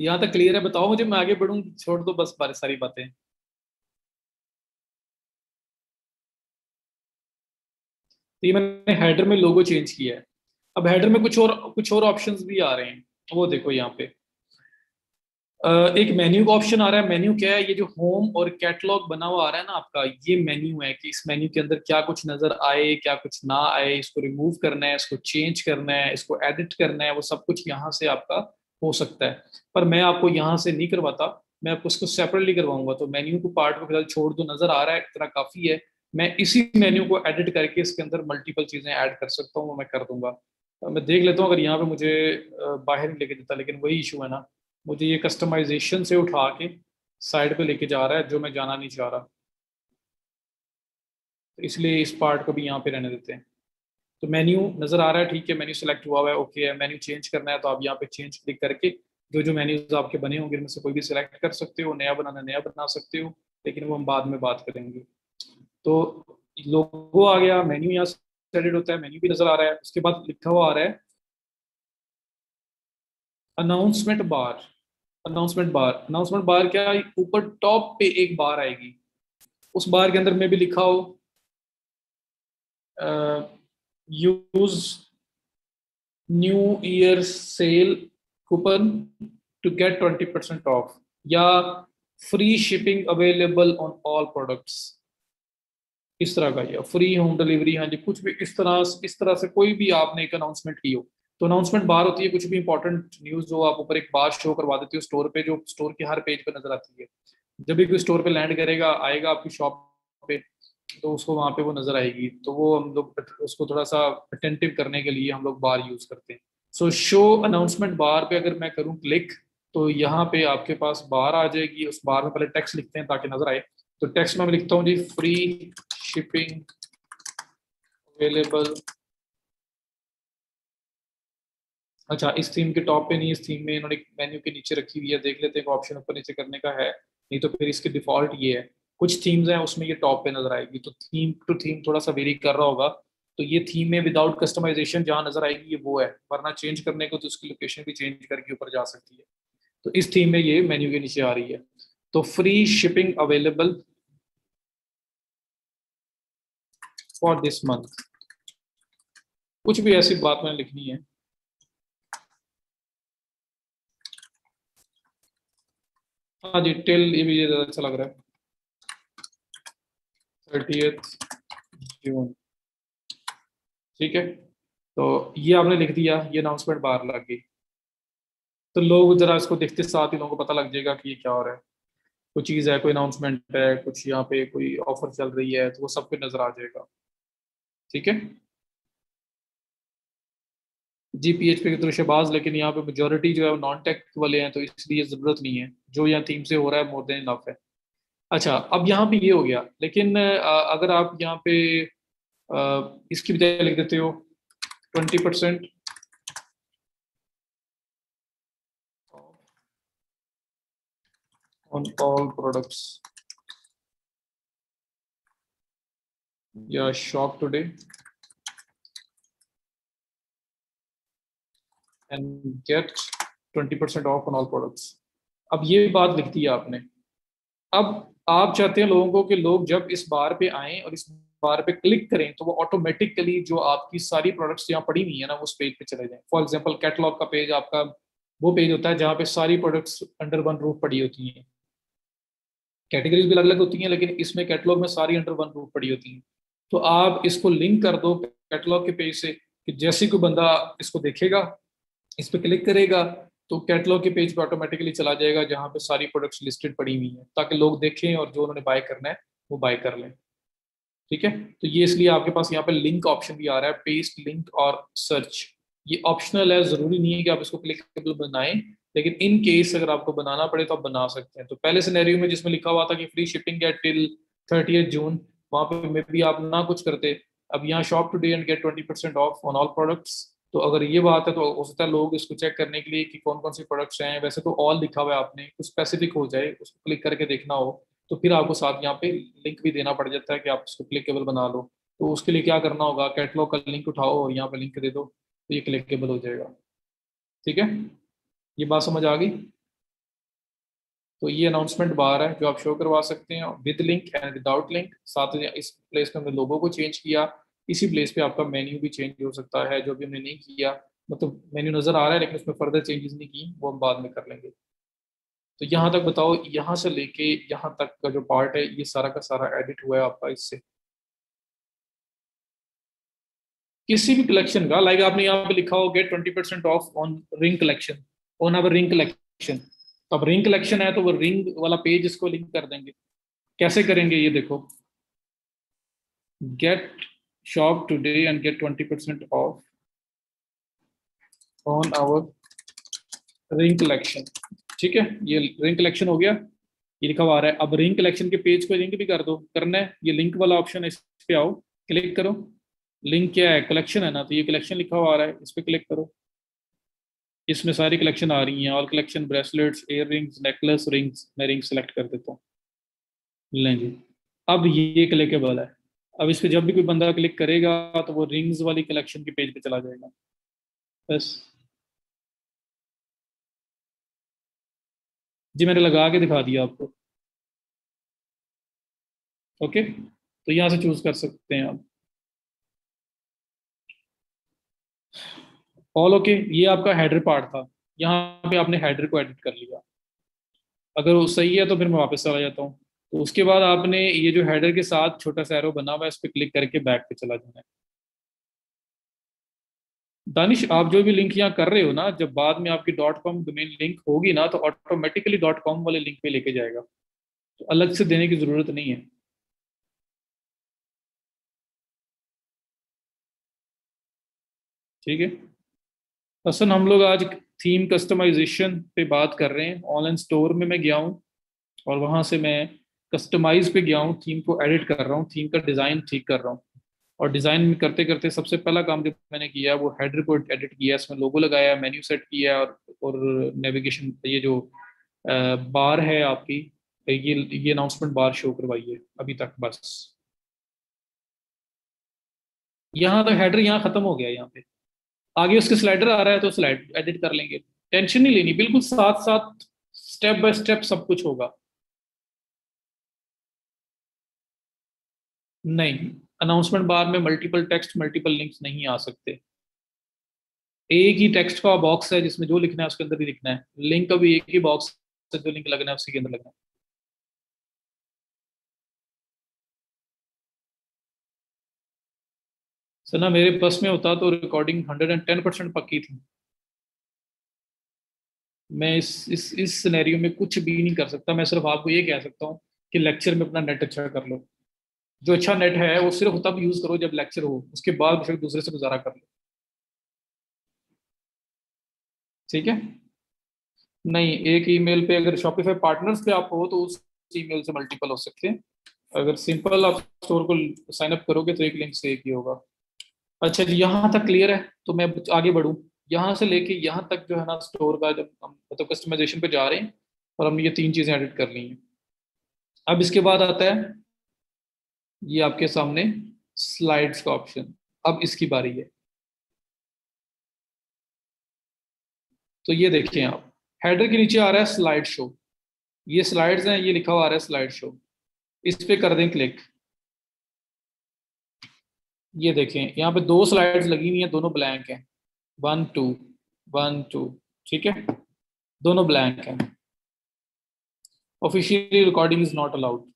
यहाँ तक क्लियर है? बताओ मुझे, मैं आगे बढ़ूँ, छोड़ दो बस बारे, सारी बातें। तो ये मैंने हेडर में लोगो चेंज किया है। अब हेडर में कुछ और कुछ और ऑप्शंस भी आ रहे हैं। वो देखो यहाँ पे। एक मेन्यू का ऑप्शन आ रहा है। मेन्यू क्या है? ये जो होम और कैटलॉग बना हुआ आ रहा है ना आपका, ये मेन्यू है कि इस मेन्यू के अंदर क्या कुछ नज़र आए, क्या कुछ ना आए, इसको रिमूव करना है, इसको चेंज करना है, इसको एडिट करना है, वो सब कुछ यहाँ से आपका हो सकता है। पर मैं आपको यहाँ से नहीं करवाता, मैं आपको उसको सेपरेटली करवाऊँगा। तो मेन्यू को पार्ट को फ़िलहाल छोड़ दो, नज़र आ रहा है, इतना काफ़ी है। मैं इसी मेन्यू को एडिट करके इसके अंदर मल्टीपल चीज़ें ऐड कर सकता हूँ, वो मैं कर दूँगा। मैं देख लेता हूँ, अगर यहाँ पे मुझे बाहर नहीं लेके देता, लेकिन वही इशू है ना। मुझे ये कस्टमाइजेशन से उठा के साइड पे लेके जा रहा है, जो मैं जाना नहीं चाह रहा। तो इसलिए इस पार्ट को भी यहाँ पे रहने देते हैं। तो मेन्यू नज़र आ रहा है, ठीक है मेन्यू सेलेक्ट हुआ हुआ है ओके है मेन्यू चेंज करना है तो आप यहाँ पे चेंज क्लिक करके जो जो मेन्यूज आपके बने होंगे उनमें से कोई भी सिलेक्ट कर सकते हो, नया बनाना, नया बना सकते हो, लेकिन वो हम बाद में बात करेंगे। तो लोगो आ गया मेन्यू यहाँ से होता है मेन्यू भी नज़र आ रहा है, उसके बाद लिखा हुआ आ रहा है announcement bar announcement bar announcement bar क्या ऊपर टॉप पे एक बार आएगी। उस बार के अंदर में भी लिखा हो use new year sale coupon to get twenty percent off या free shipping available on all products इस तरह का या। फ्री होम डिलीवरी हाँ जी, कुछ भी इस तरह इस तरह से कोई भी आपने एक अनाउंसमेंट की हो। तो अनाउंसमेंट बार होती है, कुछ भी इंपॉर्टेंट न्यूज़ जो आप ऊपर एक बार शो करवा देते हो स्टोर पे, जो स्टोर के हर पेज पे नज़र आती है। जब भी कोई स्टोर पे लैंड करेगा, आएगा आपकी शॉप पे तो उसको वहाँ पे वो नज़र आएगी। तो वो हम लोग उसको थोड़ा सा अटेंटिव करने के लिए हम लोग बार यूज़ करते हैं। सो शो अनाउंसमेंट बार पे अगर मैं करूँ क्लिक तो यहाँ पे आपके पास बार आ जाएगी। उस बार में पहले टेक्स्ट लिखते हैं ताकि नज़र आए। तो टेक्स्ट में मैं लिखता हूँ जी फ्री शिपिंग अवेलेबल अच्छा इस थीम के टॉप पे नहीं, इस थीम में इन्होंने मेन्यू के नीचे रखी हुई है, देख लेते हैं ऑप्शन ऊपर नीचे करने का है। नहीं तो फिर इसके डिफ़ॉल्ट ये है। कुछ थीम्स हैं, उसमें ये टॉप पे नज़र आएगी। तो थीम टू थीम थोड़ा सा वेरी कर रहा होगा। तो ये थीम में विदाउट कस्टमाइजेशन जहाँ नज़र आएगी, ये वो है। वरना चेंज करने को तो उसकी लोकेशन भी चेंज करके ऊपर जा सकती है। तो इस थीम में ये मेन्यू के नीचे आ रही है। तो free shipping available for this month कुछ भी ऐसी बात मैंने लिखनी है। हाँ जी टेल ये भी ज़्यादा अच्छा लग रहा है। जून ठीक है? तो ये आपने लिख दिया, ये अनाउंसमेंट बाहर लग गई। तो लोग जरा इसको देखते साथ ही लोगों को पता लग जाएगा कि ये क्या हो रहा है। कोई चीज़ है, कोई अनाउंसमेंट है, कुछ यहाँ पे कोई ऑफ़र चल रही है तो वो सब पे नज़र आ जाएगा। ठीक है? जी पी एच पी के तो शहबाज लेकिन यहाँ पे मेजोरिटी जो है वो नॉन टेक वाले हैं तो इसलिए ज़रूरत नहीं है। जो यहाँ थीम से हो रहा है मोर देन इनफ है। अच्छा अब यहाँ पे ये हो गया। लेकिन अगर आप यहाँ पे इसकी बजाय लिख देते हो twenty percent on all products yeah shop today and get 20% off on all products. अब ये बात लिख दी आपने। अब आप चाहते हैं लोगों को कि लोग जब इस बार पे आए और इस बार पे क्लिक करें तो वो ऑटोमेटिकली जो आपकी सारी प्रोडक्ट्स यहाँ पड़ी हुई है ना उस पेज पे चले जाएँ। फॉर एग्जांपल कैटलॉग का पेज आपका, वो पेज होता है जहाँ पे सारी प्रोडक्ट्स अंडर वन रूफ पड़ी होती हैं। कैटेगरीज भी अलग अलग होती हैं, लेकिन इसमें कैटलॉग में सारी अंडर वन रूफ पड़ी होती हैं। तो आप इसको लिंक कर दो कैटलॉग के पेज से कि जैसे कोई बंदा इसको देखेगा इस पर क्लिक करेगा तो कैटलॉग के पेज पे ऑटोमेटिकली चला जाएगा जहाँ पे सारी प्रोडक्ट्स लिस्टेड पड़ी हुई हैं, ताकि लोग देखें और जो उन्होंने बाय करना है, वो बाय कर लें। ठीक है? तो ये इसलिए आपके पास यहाँ पे लिंक ऑप्शन भी आ रहा है पेस्ट लिंक और सर्च ये ऑप्शनल है, ज़रूरी नहीं है कि आप इसको क्लिकेबल बनाएँ, लेकिन इन केस अगर आपको बनाना पड़े तो आप बना सकते हैं। तो पहले सिनेरियो में जिसमें लिखा हुआ था कि फ्री शिपिंग है टिल थर्टी जून वहाँ पे मे भी आप ना कुछ करते, अब यहाँ shop today and get twenty off on all products तो अगर ये बात है तो हो सकता है लोग इसको चेक करने के लिए कि कौन कौन सी प्रोडक्ट्स हैं। वैसे तो ऑल लिखा हुआ है आपने, कुछ स्पेसिफिक हो जाए, उसको क्लिक करके देखना हो तो फिर आपको साथ यहाँ पे लिंक भी देना पड़ जाता है कि आप इसको क्लिकेबल बना लो। तो उसके लिए क्या करना होगा कैटलॉग का लिंक उठाओ और यहाँ पे लिंक दे दो तो ये क्लिकेबल हो जाएगा। ठीक है? ये बात समझ आ गई? तो ये अनाउंसमेंट बार है, जो आप शो करवा सकते हैं। With link and without link साथ ही इस प्लेस में लोगों को चेंज किया। इसी प्लेस पे आपका मेन्यू भी चेंज हो सकता है, जो भी हमने नहीं किया। मतलब मेन्यू नज़र आ रहा है, लेकिन उसमें फर्दर चेंजेस नहीं की, वो हम बाद में कर लेंगे। तो यहाँ तक बताओ, यहाँ से लेके यहाँ तक का जो पार्ट है, ये सारा का सारा एडिट हुआ है आपका इससे। किसी भी कलेक्शन का लाइक आपने यहाँ पे लिखा हो get twenty percent off on ring collection on our ring collection तो अब रिंग कलेक्शन है तो वो रिंग वाला पेज इसको लिंक कर देंगे। कैसे करेंगे ये देखो। Get today and get twenty percent off on our ring collection ठीक है? ये रिंग कलेक्शन हो गया। ये लिखा हुआ रहा है। अब रिंग कलेक्शन के पेज को लिंक भी कर दो। करना है। ये लिंक वाला ऑप्शन है, इस पे आओ। क्लिक करो। लिंक क्या है? कलेक्शन है ना? तो ये कलेक्शन लिखा हुआ आ रहा है। इस पर क्लिक करो। इसमें सारी कलेक्शन आ रही हैं। All collection bracelets earrings necklace rings मैं रिंग सेलेक्ट कर देता हूँ। लें जी। अब ये क्लिकेबल है। अब इस पर जब भी कोई बंदा क्लिक करेगा तो वो रिंग्स वाली कलेक्शन के पेज पे चला जाएगा। बस। जी, मैंने लगा के दिखा दिया आपको। ओके? तो यहाँ से चूज़ कर सकते हैं आप। ऑल ओके ये आपका हेडर पार्ट था। यहाँ पे आपने हेडर को एडिट कर लिया। अगर वो सही है तो फिर मैं वापस चला जाता हूँ। तो उसके बाद आपने ये जो हेडर के साथ छोटा सा एरो बना हुआ है इस पर क्लिक करके बैक पे चला जाना है। दानिश आप जो भी लिंक यहाँ कर रहे हो ना, जब बाद में आपकी डॉट कॉम डोमेन लिंक होगी ना तो ऑटोमेटिकली डॉट कॉम वाले लिंक पे लेके जाएगा। तो अलग से देने की ज़रूरत नहीं है। ठीक है? असल हम लोग आज थीम कस्टमाइजेशन पे बात कर रहे हैं। ऑनलाइन स्टोर में मैं गया हूँ और वहाँ से मैं कस्टमाइज पे गया हूँ थीम को एडिट कर रहा हूँ थीम का डिज़ाइन ठीक कर रहा हूँ। और डिज़ाइन करते करते सबसे पहला काम जो मैंने किया, वो हेडर को एडिट किया, इसमें लोगो लगाया मेन्यू सेट किया और और नेविगेशन ये जो बार है आपकी, ये ये अनाउंसमेंट बार शो करवाई है, अभी तक बस। यहाँ तो हेडर यहाँ ख़त्म हो गया यहाँ पे। आगे उसके स्लाइडर आ रहा है तो स्लाइड एडिट कर लेंगे। टेंशन नहीं लेनी, बिल्कुल साथ साथ स्टेप बाय स्टेप सब कुछ होगा। नहीं अनाउंसमेंट बार में मल्टीपल टेक्स्ट मल्टीपल लिंक्स नहीं आ सकते। एक ही टेक्स्ट का बॉक्स है जिसमें जो लिखना है उसके अंदर ही लिखना है। लिंक का भी एक ही बॉक्स है, जो लिंक लगना है उसी के अंदर लगना है। सना, मेरे बस में होता तो recording hundred and ten percent पक्की थी। मैं इस इस इस सिनेरियो में कुछ भी नहीं कर सकता। मैं सिर्फ़ आपको ये कह सकता हूँ कि लेक्चर में अपना नेट अच्छा कर लो। जो अच्छा नेट है, वो सिर्फ़ तब यूज़ करो जब लेक्चर हो, उसके बाद फिर दूसरे से गुजारा कर लो। ठीक है? नहीं, एक ईमेल पे अगर शॉपिफाई पार्टनर्स पे आप हो तो उस ईमेल से मल्टीपल हो सकते हैं। अगर सिंपल आप स्टोर को साइन अप करोगे तो एक लिंक से एक ही होगा। अच्छा जी, यहाँ तक क्लियर है तो मैं आगे बढ़ूँ। यहाँ से लेके यहाँ तक जो है ना स्टोर का जब हम मतलब कस्टमाइजेशन पे जा रहे हैं, और हमने ये तीन चीज़ें एडिट कर ली हैं। अब इसके बाद आता है ये आपके सामने स्लाइड्स का ऑप्शन अब इसकी बारी है। तो ये देखें आप हेडर के नीचे आ रहा है स्लाइड शो ये स्लाइड्स हैं, ये लिखा हुआ आ रहा है स्लाइड शो इस पे कर दें क्लिक ये देखें, यहाँ पे दो स्लाइड्स लगी हुई हैं, दोनों ब्लैंक हैं. वन टू वन टू ठीक है? दोनों ब्लैंक हैं. Officially recording is not allowed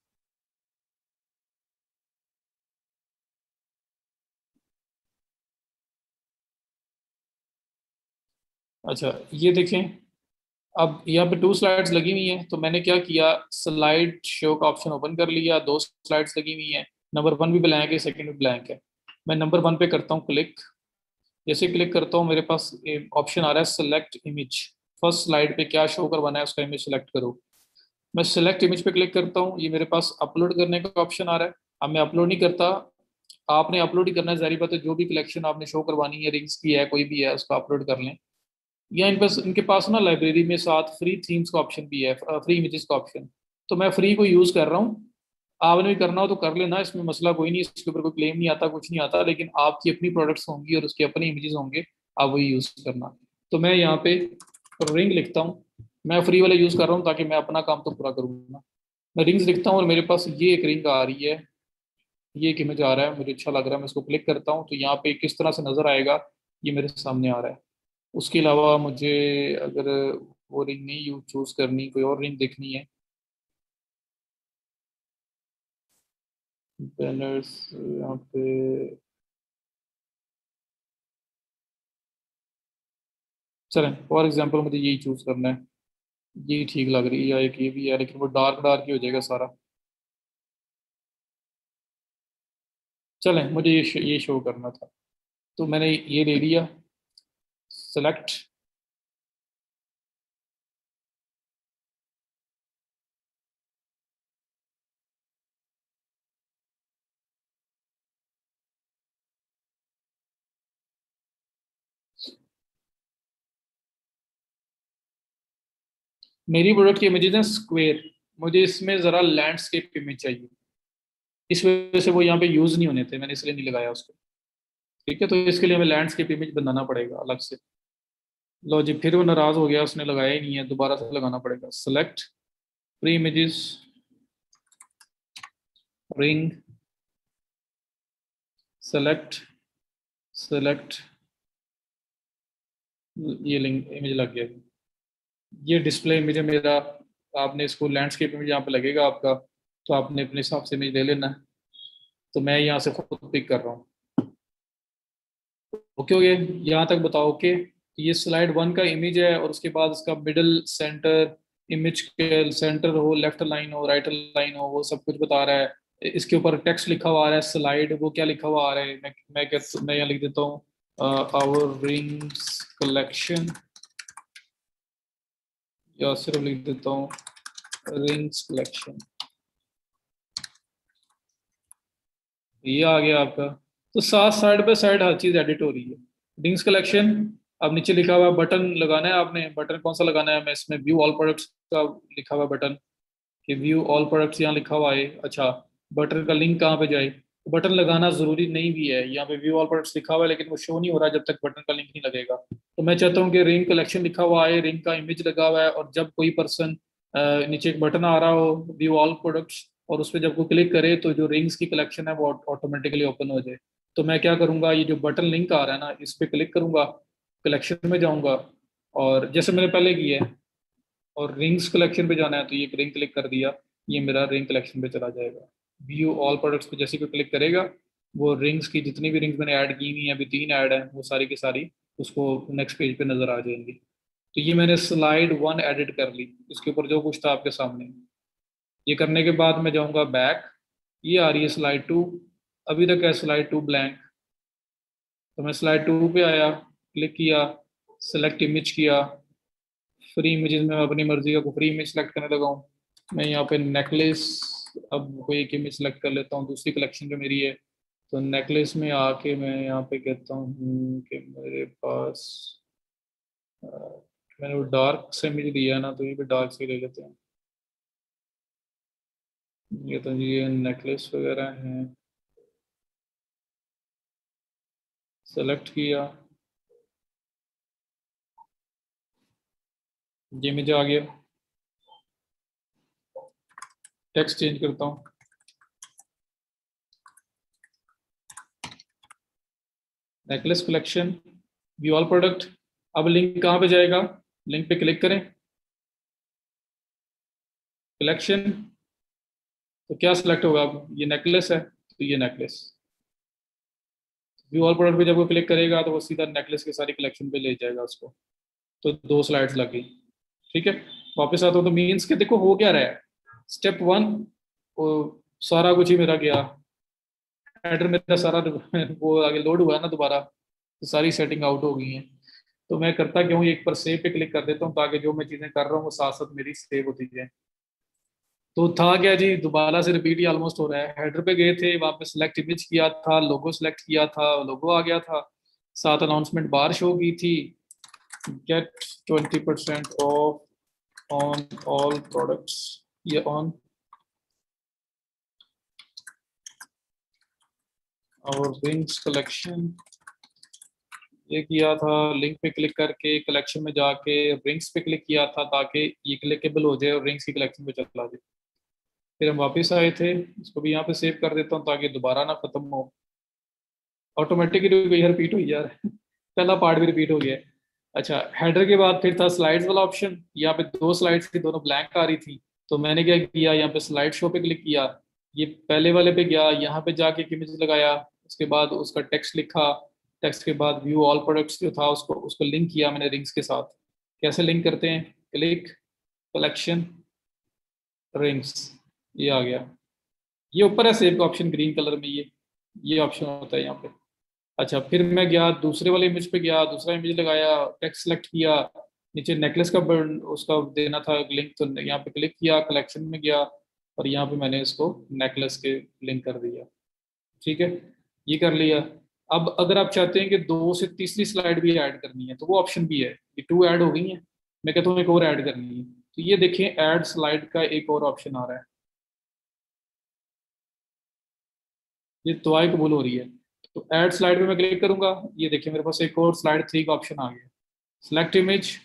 अच्छा ये देखें। अब यहाँ पे टू स्लाइड्स लगी हुई हैं तो मैंने क्या किया? स्लाइड शो का ऑप्शन ओपन कर लिया, दो स्लाइड्स लगी हुई हैं। नंबर वन भी ब्लैंक है सेकंड भी ब्लैंक है। मैं नंबर वन पे करता हूँ क्लिक जैसे क्लिक करता हूँ, मेरे पास ऑप्शन आ रहा है सेलेक्ट इमेज फ़र्स्ट स्लाइड पे क्या शो करवाना है, उसका इमेज सेलेक्ट करो। मैं सिलेक्ट इमेज पे क्लिक करता हूँ, ये मेरे पास अपलोड करने का ऑप्शन आ रहा है। अब मैं अपलोड नहीं करता। आपने अपलोड ही करना है जारी बात है, जो भी कलेक्शन आपने शो करवानी है रिंग्स की है, कोई भी है, उसको अपलोड कर लें। या इन पास, इनके पास ना लाइब्रेरी में साथ फ्री थीम्स का ऑप्शन भी है फ्री इमेजेस का ऑप्शन तो मैं फ्री को यूज़ कर रहा हूँ। आपने भी करना हो तो कर लेना, इसमें मसला कोई नहीं, इसके ऊपर कोई क्लेम नहीं आता, कुछ नहीं आता, लेकिन आपकी अपनी प्रोडक्ट्स होंगी और उसके अपने इमेजेस होंगे, आप वही यूज़ करना। तो मैं यहाँ पे रिंग लिखता हूँ। मैं फ्री वाला यूज़ कर रहा हूँ ताकि मैं अपना काम तो पूरा करूँगा मैं रिंग्स लिखता हूँ और मेरे पास ये एक रिंग आ रही है। ये एक इमेज आ रहा है, मुझे अच्छा लग रहा है, मैं इसको क्लिक करता हूँ तो यहाँ पे किस तरह से नज़र आएगा, ये मेरे सामने आ रहा है। उसके अलावा मुझे अगर वो रिंग नहीं यूज़ चूज़ करनी कोई और रिंग देखनी है। बैनर्स यहाँ पे चलें फॉर एग्जांपल मुझे यही चूज़ करना है। ये ठीक लग रही है एक ये भी है लेकिन वो डार्क डार्क ही हो जाएगा सारा। चलें मुझे ये शो, ये शो करना था। तो मैंने ये ले लिया। सेलेक्ट मेरी प्रोडक्ट की इमेजेस हैं स्क्वेयर मुझे इसमें ज़रा लैंडस्केप इमेज चाहिए। इस वजह से वो यहाँ पे यूज़ नहीं होने थे। मैंने इसलिए नहीं लगाया उसको। ठीक है? तो इसके लिए हमें लैंडस्केप इमेज बनाना पड़ेगा अलग से। लो जी, फिर वो नाराज़ हो गया, उसने लगाया ही नहीं है, दोबारा से लगाना पड़ेगा। Select free images ring select select ये लिंक इमेज लग गया। ये डिस्प्ले इमेज है मेरा, आपने इसको लैंडस्केप इमेज यहाँ पे लगेगा आपका तो आपने अपने हिसाब से इमेज ले लेना है। तो मैं यहाँ से खुद पिक कर रहा हूँ। ओके गया यहाँ तक बताओ ओके ये स्लाइड वन का इमेज है और उसके बाद इसका मिडल सेंटर इमेज के सेंटर हो लेफ़्ट लाइन हो राइट लाइन हो, वो सब कुछ बता रहा है। इसके ऊपर टेक्स्ट लिखा हुआ आ रहा है स्लाइड वो क्या लिखा हुआ आ रहा है? मैं मैं क्या, मैं यहाँ लिख देता हूँ। आवर रिंग्स कलेक्शन या सिर्फ़ लिख देता हूँ रिंग्स कलेक्शन ये आ गया आपका। तो साथ साइड बाय साइड हर चीज़ एडिट हो रही है। रिंग्स कलेक्शन अब नीचे लिखा हुआ बटन लगाना है आपने। बटन कौन सा लगाना है? मैं इसमें व्यू ऑल प्रोडक्ट्स का लिखा हुआ बटन। कि व्यू ऑल प्रोडक्ट्स यहाँ लिखा हुआ है। अच्छा बटन का लिंक कहाँ पे जाए? बटन लगाना ज़रूरी नहीं भी है। यहाँ पे व्यू ऑल प्रोडक्ट्स लिखा हुआ है, लेकिन वो शो नहीं हो रहा जब तक बटन का लिंक नहीं लगेगा। तो मैं चाहता हूँ कि रिंग कलेक्शन लिखा हुआ है रिंग का इमेज लगा हुआ है, और जब कोई पर्सन नीचे एक बटन आ रहा हो व्यू ऑल प्रोडक्ट्स और उस पर जब वो क्लिक करे तो जो रिंग्स की कलेक्शन है, वो ऑटोमेटिकली ओपन हो जाए। तो मैं क्या करूँगा? ये जो बटन लिंक आ रहा है ना, इस पर क्लिक करूँगा। कलेक्शन में जाऊँगा। और जैसे मैंने पहले किया है, और रिंग्स कलेक्शन पे जाना है तो ये रिंग क्लिक कर दिया, ये मेरा रिंग कलेक्शन पे चला जाएगा। व्यू ऑल प्रोडक्ट्स पे जैसे कोई क्लिक करेगा, वो रिंग्स की जितनी भी रिंग्स मैंने ऐड की हुई हैं, अभी तीन ऐड हैं, वो सारी की सारी, उसको नेक्स्ट पेज पे नज़र आ जाएँगी। तो ये मैंने स्लाइड वन एडिट कर ली, इसके ऊपर जो कुछ था आपके सामने। ये करने के बाद मैं जाऊँगा बैक ये आ रही है स्लाइड टू अभी तक है स्लाइड टू ब्लैंक तो मैं स्लाइड टू पे आया क्लिक किया सेलेक्ट इमेज किया फ्री इमेजेस में मैं अपनी मर्ज़ी का फ्री इमेज सेलेक्ट करने लगा हूँ। मैं यहाँ पे नेकलेस अब कोई एक इमेज सेलेक्ट कर लेता हूँ दूसरी कलेक्शन जो मेरी है तो नेकलेस में आके मैं यहाँ पे कहता हूँ कि मेरे पास आ, मैंने वो डार्क से इमेज लिया ना तो ये भी डार्क से ले लेते हैं। ये तो ये नेकलेस वगैरह हैं। सेलेक्ट किया। ये मुझे आ गया टेक्स्ट चेंज करता हूँ। Necklace collection view all product अब लिंक कहाँ पे जाएगा? लिंक पे क्लिक करें। कलेक्शन तो क्या सिलेक्ट होगा अब? ये नेकलेस है तो ये नेकलेस व्यू ऑल प्रोडक्ट पे जब वो क्लिक करेगा तो वो सीधा नेकलेस के सारी कलेक्शन पे ले जाएगा उसको। तो दो स्लाइड्स लग ठीक है? वापस आता हूँ तो मीन्स के देखो हो क्या रहा है? स्टेप वन सारा कुछ ही मेरा गया। एडर मेरा सारा वो आगे लोड हुआ है ना दोबारा तो सारी सेटिंग आउट हो गई है। तो मैं करता क्यों एक पर सेव पे क्लिक कर देता हूँ ताकि जो मैं चीज़ें कर रहा हूँ, वो साथ साथ मेरी सेव होती जाए। तो था क्या जी? दोबारा से रिपीट ही ऑलमोस्ट हो रहा है। हेडर पे गए थे वहाँ पे सिलेक्ट इमेज किया था लोगो सिलेक्ट किया था लोगो आ गया था। साथ अनाउंसमेंट बार शो की थी। Twenty percent off on all products ये ऑन और विंग्स कलेक्शन ये किया था लिंक पे क्लिक करके कलेक्शन में जाके रिंग्स पे क्लिक किया था ताकि ये क्लिकेबल हो जाए और रिंग्स की कलेक्शन पे चला जाए। फिर हम वापस आए थे, इसको भी यहाँ पे सेव कर देता हूँ ताकि दोबारा ना खत्म हो। ऑटोमेटिकली रिपीट हुई यार पहला पार्ट भी रिपीट हो गया। अच्छा हेडर के बाद फिर था स्लाइड्स वाला ऑप्शन यहाँ पे दो स्लाइड्स थी दोनों ब्लैंक आ रही थी तो मैंने क्या किया, यहाँ पे स्लाइड शो पे क्लिक किया, ये पहले वाले पे गया, यहाँ पे जाके इमेज लगाया, उसके बाद उसका टेक्स्ट लिखा टेक्स्ट के बाद व्यू ऑल प्रोडक्ट्स जो था उसको उसको लिंक किया मैंने रिंग्स के साथ। कैसे लिंक करते हैं? क्लिक कलेक्शन रिंग्स ये आ गया। ये ऊपर है सेव का ऑप्शन ग्रीन कलर में ये ये ऑप्शन होता है यहाँ पे। अच्छा फिर मैं गया, दूसरे वाले इमेज पे गया, दूसरा इमेज लगाया टेक्स्ट सेलेक्ट किया, नीचे नेकलेस का बर्न उसका देना था लिंक तो यहाँ पे क्लिक किया कलेक्शन में गया और यहाँ पे मैंने इसको नेकलेस के लिंक कर दिया। ठीक है? ये कर लिया। अब अगर आप चाहते हैं कि दो से तीसरी स्लाइड भी ऐड करनी है तो वो ऑप्शन भी है ये टू ऐड हो गई है। मैं कहता हूँ एक और ऐड करनी है। तो ये देखें ऐड स्लाइड का एक और ऑप्शन आ रहा है। ये तो कबूल हो रही है। तो ऐड स्लाइड पे मैं क्लिक करूँगा। ये देखिए, मेरे पास एक और स्लाइड थ्री का ऑप्शन आ गया। सिलेक्ट इमेज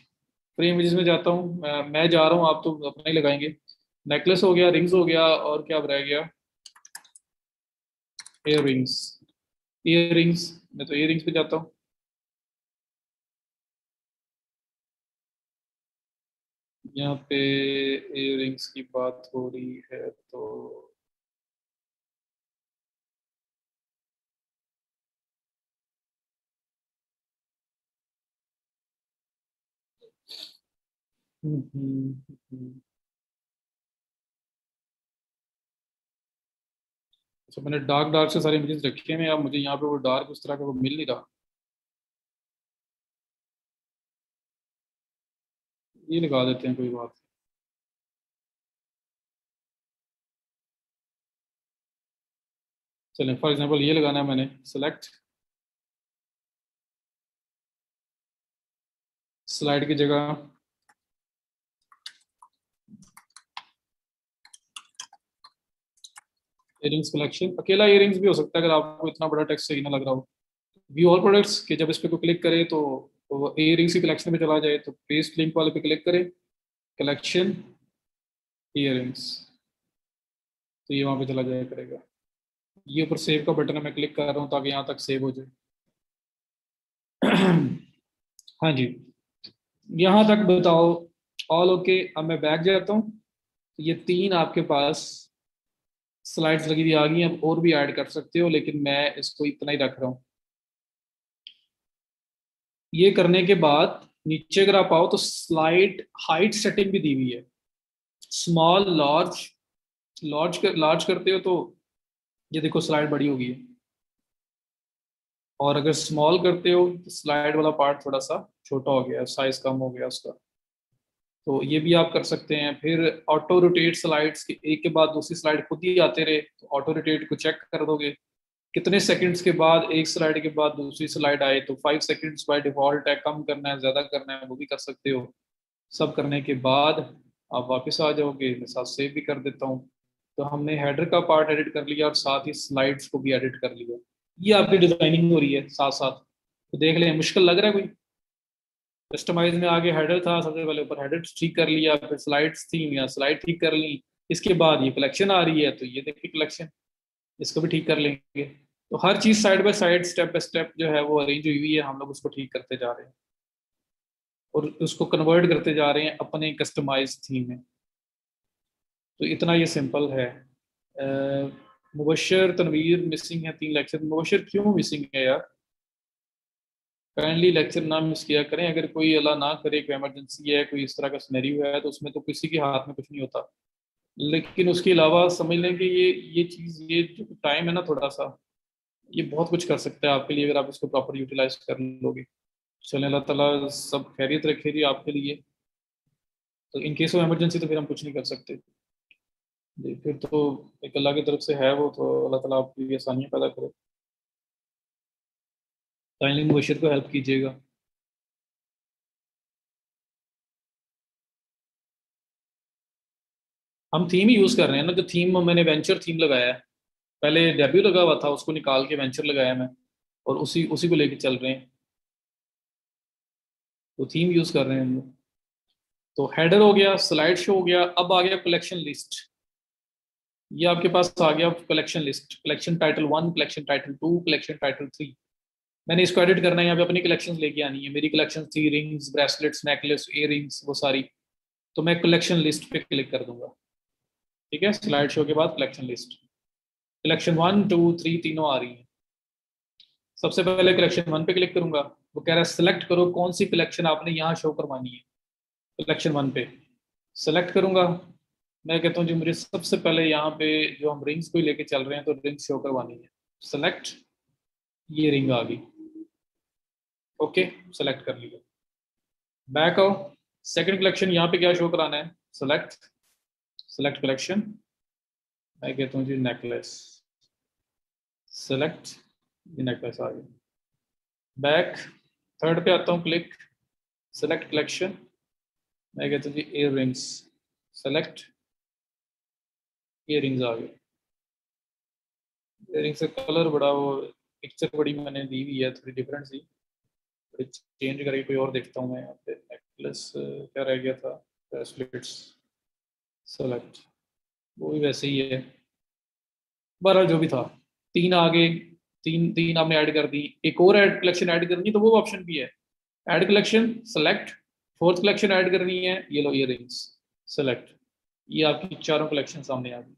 फ्री इमेज में जाता हूँ। मैं जा रहा हूँ, आप तो अपना ही लगाएँगे। नेकलेस हो गया रिंग्स हो गया और क्या रह गया? एयर रिंग्स इयर रिंग्स मैं तो इयर रिंग्स पे जाता हूँ। यहाँ पे रिंग्स की बात हो रही है तो अच्छा मैंने डार्क डार्क से सारे इमेजेस रखे हैं अब मुझे यहाँ पे वो डार्क उस तरह का वो मिल नहीं रहा। ये लगा देते हैं, कोई बात चलें फॉर एग्जांपल ये लगाना है मैंने सेलेक्ट स्लाइड की जगह इयरिंग्स कलेक्शन अकेला इयरिंग्स भी हो सकता है अगर आपको इतना बड़ा टेक्स्ट सही ना लग रहा हो। व्यू ऑल प्रोडक्ट्स के जब इस पर कोई क्लिक करें तो इयरिंग्स की कलेक्शन में चला जाए तो पेस्ट लिंक वाले पे क्लिक करें। कलेक्शन इयरिंग्स तो ये वहाँ पे चला जाया करेगा। ये ऊपर सेव का बटन मैं क्लिक कर रहा हूँ ताकि यहाँ तक सेव हो जाए। हाँ जी। यहाँ तक बताओ। ऑल ओके अब मैं बैक जाता हूँ। ये तीन आपके पास स्लाइड्स लगी हुई आ गई अब और भी ऐड कर सकते हो, लेकिन मैं इसको इतना ही रख रहा हूँ। ये करने के बाद नीचे अगर आप आओ तो स्लाइड हाइट सेटिंग भी दी हुई है। स्मॉल लार्ज लार्ज कर लार्ज करते हो तो ये देखो स्लाइड बड़ी होगी और अगर स्मॉल करते हो तो स्लाइड वाला पार्ट थोड़ा सा छोटा हो गया साइज़ कम हो गया उसका। तो ये भी आप कर सकते हैं। फिर ऑटो रोटेट स्लाइड्स के एक के बाद दूसरी स्लाइड खुद ही आते रहे तो ऑटो रोटेट को चेक कर दोगे। कितने सेकंड्स के बाद एक स्लाइड के बाद दूसरी स्लाइड आए तो फाइव सेकंड्स बाय डिफ़ॉल्ट है, कम करना है, ज़्यादा करना है, वो भी कर सकते हो। सब करने के बाद आप वापस आ जाओगे, मैं साथ सेव भी कर देता हूँ। तो हमने हेडर का पार्ट एडिट कर लिया और साथ ही स्लाइड्स को भी एडिट कर लिया। ये आपकी डिज़ाइनिंग हो रही है साथ साथ तो देख लें, मुश्किल लग रहा है कोई? कस्टमाइज में आगे हेडर था, सबसे पहले ऊपर हेडर ठीक कर लिया, फिर स्लाइड्स थी या स्लाइड ठीक कर ली। इसके बाद ये कलेक्शन आ रही है तो ये देखिए कलेक्शन इसको भी ठीक कर लेंगे। तो हर चीज़ side by side step by step जो है वो अरेंज हुई हुई है, हम लोग उसको ठीक करते जा रहे हैं। और उसको कन्वर्ट करते जा रहे हैं अपने कस्टमाइज थीम में। तो इतना ये सिंपल है। मुबशर तनवीर मिसिंग है तीन लेक्चर मुबशर क्यों मिसिंग है यार? काइंडली लेक्चर ना मिस किया करें। अगर कोई अल्लाह ना करे, कोई एमरजेंसी है, कोई इस तरह का स्नैरी है तो उसमें तो किसी के हाथ में कुछ नहीं होता। लेकिन उसके अलावा समझ लें कि ये ये चीज़, ये जो टाइम है ना थोड़ा सा ये बहुत कुछ कर सकता है आपके लिए अगर आप इसको प्रॉपर यूटिलाइज कर लोगे। चलें, अल्लाह ताला सब खैरियत रखे जी आपके लिए। तो इन केस ऑफ़ एमरजेंसी तो फिर हम कुछ नहीं कर सकते। जी, फिर तो एक अल्लाह की तरफ़ से है वो तो अल्लाह ताला आपके लिए आसानियाँ पैदा करे। काइंडली मुबशर को हेल्प कीजिएगा। हम थीम ही यूज़ कर रहे हैं ना, जो थीम मैंने वेंचर थीम लगाया है। पहले डेब्यू लगा हुआ था, उसको निकाल के वेंचर लगाया मैं, और उसी उसी को लेके चल रहे हैं। तो थीम यूज़ कर रहे हैं हम लोग। तो हेडर हो गया स्लाइड शो हो गया, अब आ गया कलेक्शन लिस्ट ये आपके पास आ गया collection list collection title one collection title two collection title three मैंने इसको एडिट करना है, यहाँ पे अपनी कलेक्शन लेके आनी है। मेरी कलेक्शन थी रिंग्स ब्रेसलेट्स नेकलेस इयर वो सारी। तो मैं कलेक्शन लिस्ट पे क्लिक कर दूँगा। ठीक है? स्लाइड शो के बाद collection list collection one two three तीनों आ रही है। सबसे पहले कलेक्शन वन पे क्लिक करूँगा। वो कह रहा है सिलेक्ट करो कौन सी कलेक्शन आपने यहाँ शो करवानी है। कलेक्शन वन पे। सेलेक्ट करूँगा। मैं कहता हूँ, जी, मुझे सबसे पहले यहाँ पे जो हम रिंग्स को लेके चल रहे हैं तो रिंग्स शो करवानी है। सेलेक्ट ये रिंग आ गई। ओके सेलेक्ट कर लिया। बैक आओ। सेकंड कलेक्शन यहाँ पे क्या शो कराना है? सेलेक्ट सेलेक्ट कलेक्शन मैं कहता हूँ जी नेकलेस सेलेक्ट ये नेकलेस आ गया। बैक थर्ड पे आता हूँ क्लिक सेलेक्ट कलेक्शन मैं कहता हूँ जी earrings select earrings आ गए। इयर रिंग्स का कलर बड़ा वो पिक्चर बड़ी मैंने दी हुई है, थोड़ी डिफरेंट सी। चेंज करके कोई और देखता हूँ मैं यहाँ पे. नेकलेस क्या रह गया था? ब्रेसलेट्स सेलेक्ट वो भी वैसे ही है. बहरहाल जो भी था. तीन आगे, तीन तीन आपने ऐड कर दी. एक और ऐड कलेक्शन ऐड करनी तो वो ऑप्शन भी है. Add collection select fourth collection add करनी है. ये लो इयर रिंग्स सेलेक्ट ये आपकी चारों कलेक्शन सामने आ गई.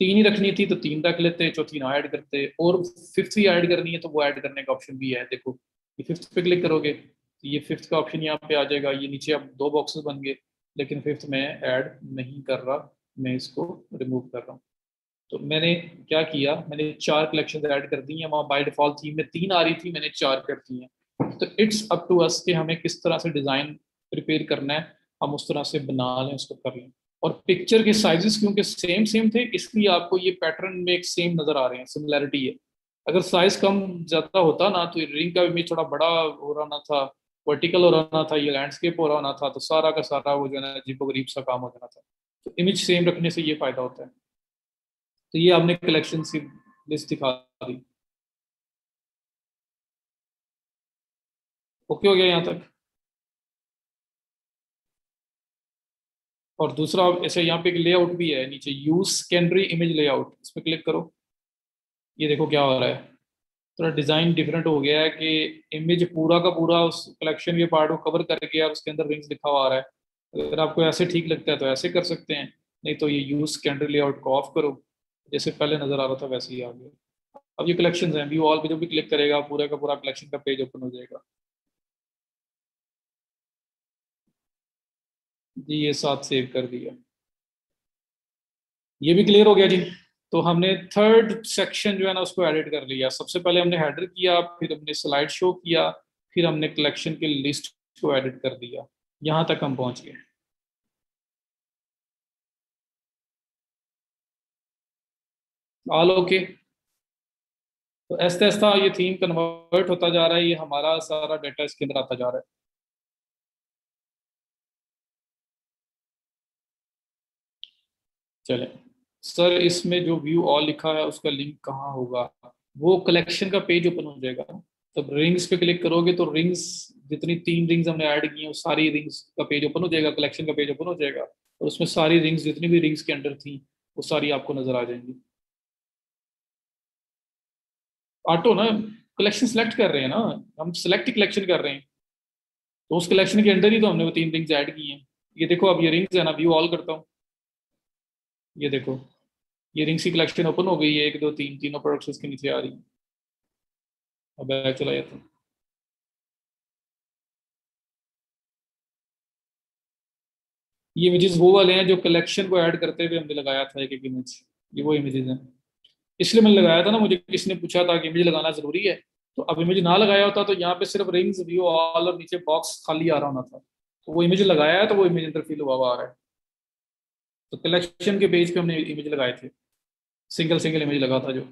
तीन ही रखनी थी तो तीन रख लेते. चौथी ना ऐड करते. और फिफ्थ भी ऐड करनी है तो वो ऐड करने का ऑप्शन भी है. देखो ये फिफ्थ पे क्लिक करोगे तो ये फिफ्थ का ऑप्शन यहाँ पे आ जाएगा। ये नीचे अब दो बॉक्सेस बन गए, लेकिन फिफ्थ में ऐड नहीं कर रहा, मैं इसको रिमूव कर रहा हूँ। तो मैंने क्या किया, मैंने चार कलेक्शन ऐड कर दी हैं। वहाँ बाई डिफ़ॉल्ट थी में तीन आ रही थी, मैंने चार कर दी हैं। तो इट्स अप टू अस कि हमें किस तरह से डिज़ाइन प्रिपेयर करना है। हम उस तरह से बना लें, उसको कर लें। और पिक्चर के साइजेस क्योंकि सेम सेम थे, इसलिए आपको ये पैटर्न में एक सेम नज़र आ रहे हैं सिमिलैरिटी है। अगर साइज़ कम ज़्यादा होता ना तो रिंग का इमेज थोड़ा बड़ा हो रहा था वर्टिकल हो रहा था, ये लैंडस्केप हो रहा था तो सारा का सारा वो जो है ना, जीपो गरीब सा काम हो जाना था। तो इमेज सेम रखने से ये फ़ायदा होता है। तो ये आपने कलेक्शन सी लिस्ट दिखा दी। ओके हो गया यहाँ तक। और दूसरा ऐसे यहाँ पे एक लेआउट भी है, नीचे यूज़ सेकेंडरी इमेज लेआउट इस पर क्लिक करो। ये देखो क्या हो रहा है। थोड़ा डिज़ाइन डिफरेंट हो गया है कि इमेज पूरा का पूरा उस कलेक्शन के पार्ट को कवर कर गया उसके अंदर रिंग्स लिखा हुआ आ रहा है। अगर आपको ऐसे ठीक लगता है तो ऐसे कर सकते हैं, नहीं तो ये यूज़ सेकेंडरी लेआउट को ऑफ़ करो। जैसे पहले नज़र आ रहा था वैसे ही आ गया। अब ये कलेक्शन हैं व्यू ऑल पे जो भी क्लिक करेगा पूरा का पूरा कलेक्शन का पेज ओपन हो जाएगा। जी, ये साथ सेव कर दिया। ये भी क्लियर हो गया जी? तो हमने थर्ड सेक्शन जो है ना, उसको एडिट कर लिया। सबसे पहले हमने हेडर किया, फिर हमने स्लाइड शो किया, फिर हमने कलेक्शन की लिस्ट को एडिट कर दिया। यहाँ तक हम पहुँच गए। ऑल ओके तो ऐसा ऐसा ये थीम कन्वर्ट होता जा रहा है, ये हमारा सारा डाटा इसके अंदर आता जा रहा है। चले। सर, इसमें जो व्यू ऑल लिखा है, उसका लिंक कहाँ होगा? वो कलेक्शन का पेज ओपन हो जाएगा। तब रिंग्स पे क्लिक करोगे तो रिंग्स जितनी तीन रिंग्स हमने ऐड की हैं सारी रिंग्स का पेज ओपन हो जाएगा कलेक्शन का पेज ओपन हो जाएगा। और उसमें सारी रिंग्स जितनी भी रिंग्स के अंडर थी, वो सारी आपको नज़र आ जाएँगी। ऑटो ना कलेक्शन सेलेक्ट कर रहे हैं ना? हम सेलेक्ट कलेक्शन कर रहे हैं। तो उस कलेक्शन के अंडर ही तो हमने वो तीन रिंग्स ऐड की हैं। ये देखो, अब ये रिंग्स है ना व्यू ऑल करता हूँ। ये देखो, ये रिंग्स की कलेक्शन ओपन हो गई है, एक, दो, तीन, तीनों प्रोडक्ट्स इसके नीचे आ रही है। अब बैग चला जाता हूँ। ये इमेजेस वो वाले हैं जो कलेक्शन को ऐड करते हुए हमने लगाया था, एक एक इमेज ये वो इमेजेस हैं। इसलिए मैंने लगाया था ना, मुझे किसी ने पूछा था कि इमेज लगाना ज़रूरी है तो अब इमेज ना लगाया होता तो यहाँ पे सिर्फ़ रिंग्स व्यू ऑल और नीचे बॉक्स खाली आ रहा होना था। तो वो इमेज लगाया है तो वो इमेज इंटरफील हुआ हुआ आ रहा है। तो कलेक्शन के पेज पे हमने इमेज लगाए थे। सिंगल सिंगल इमेज लगा था जो।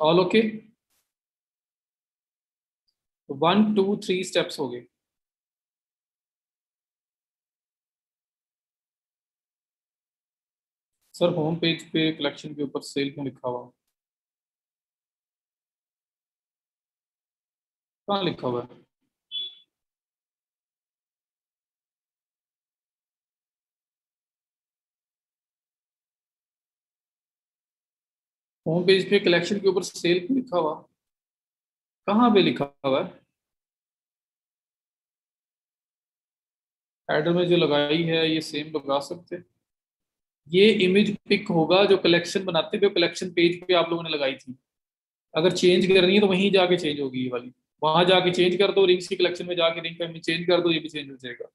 All okay one two three steps हो गए। सर होम पेज पे कलेक्शन के ऊपर सेल क्यों लिखा हुआ? कहाँ लिखा हुआ है? होम पेज पे कलेक्शन के ऊपर सेल लिखा हुआ? कहाँ पे लिखा हुआ है? एडर में जो लगाई है, ये सेम लगा सकते ये इमेज पिक होगा जो कलेक्शन बनाते थे कलेक्शन पेज पे आप लोगों ने लगाई थी। अगर चेंज करनी है तो वहीं जाके चेंज होगी ये वाली। वहाँ जाके चेंज कर दो रिंग्स की कलेक्शन में जाके रिंग का इमेज चेंज कर दो, ये भी चेंज हो जाएगा।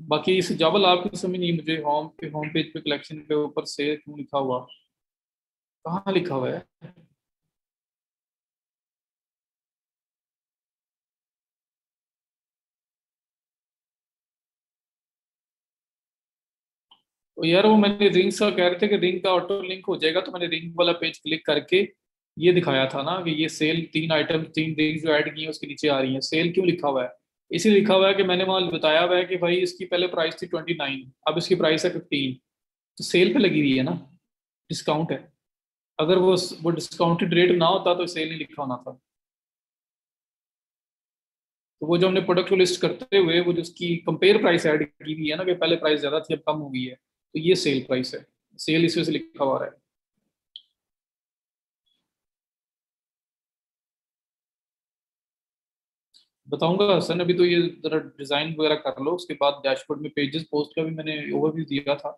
बाकी इस जबल आपकी समझ नहीं, मुझे होम पे होम पेज पे कलेक्शन के ऊपर से क्यों लिखा हुआ? कहाँ लिखा हुआ है? तो यार वो मैंने रिंग का कह रहे थे कि रिंग का ऑटो लिंक हो जाएगा तो मैंने रिंग वाला पेज क्लिक करके ये दिखाया था ना कि ये सेल तीन आइटम तीन रिंग जो ऐड की है, उसके नीचे आ रही है। सेल क्यों लिखा हुआ है? इसी लिखा हुआ है कि मैंने वहाँ बताया हुआ है कि भाई इसकी पहले प्राइस थी ट्वेंटी नाइन अब इसकी प्राइस है फिफ्टीन तो सेल पे लगी हुई है ना? डिस्काउंट है। अगर वो वो डिस्काउंटेड रेट ना होता तो सेल नहीं लिखा होना था। तो वो जो हमने प्रोडक्ट को लिस्ट करते हुए, वो जो उसकी कंपेयर प्राइस ऐड की हुई है ना, कि पहले प्राइस ज़्यादा थी, अब कम हो गई है तो ये सेल प्राइस है। सेल इस से लिखा हुआ है। बताऊँगा सर अभी तो ये जरा डिज़ाइन वगैरह कर लो, उसके बाद डैशबोर्ड में पेजेस पोस्ट का भी मैंने ओवरव्यू दिया था,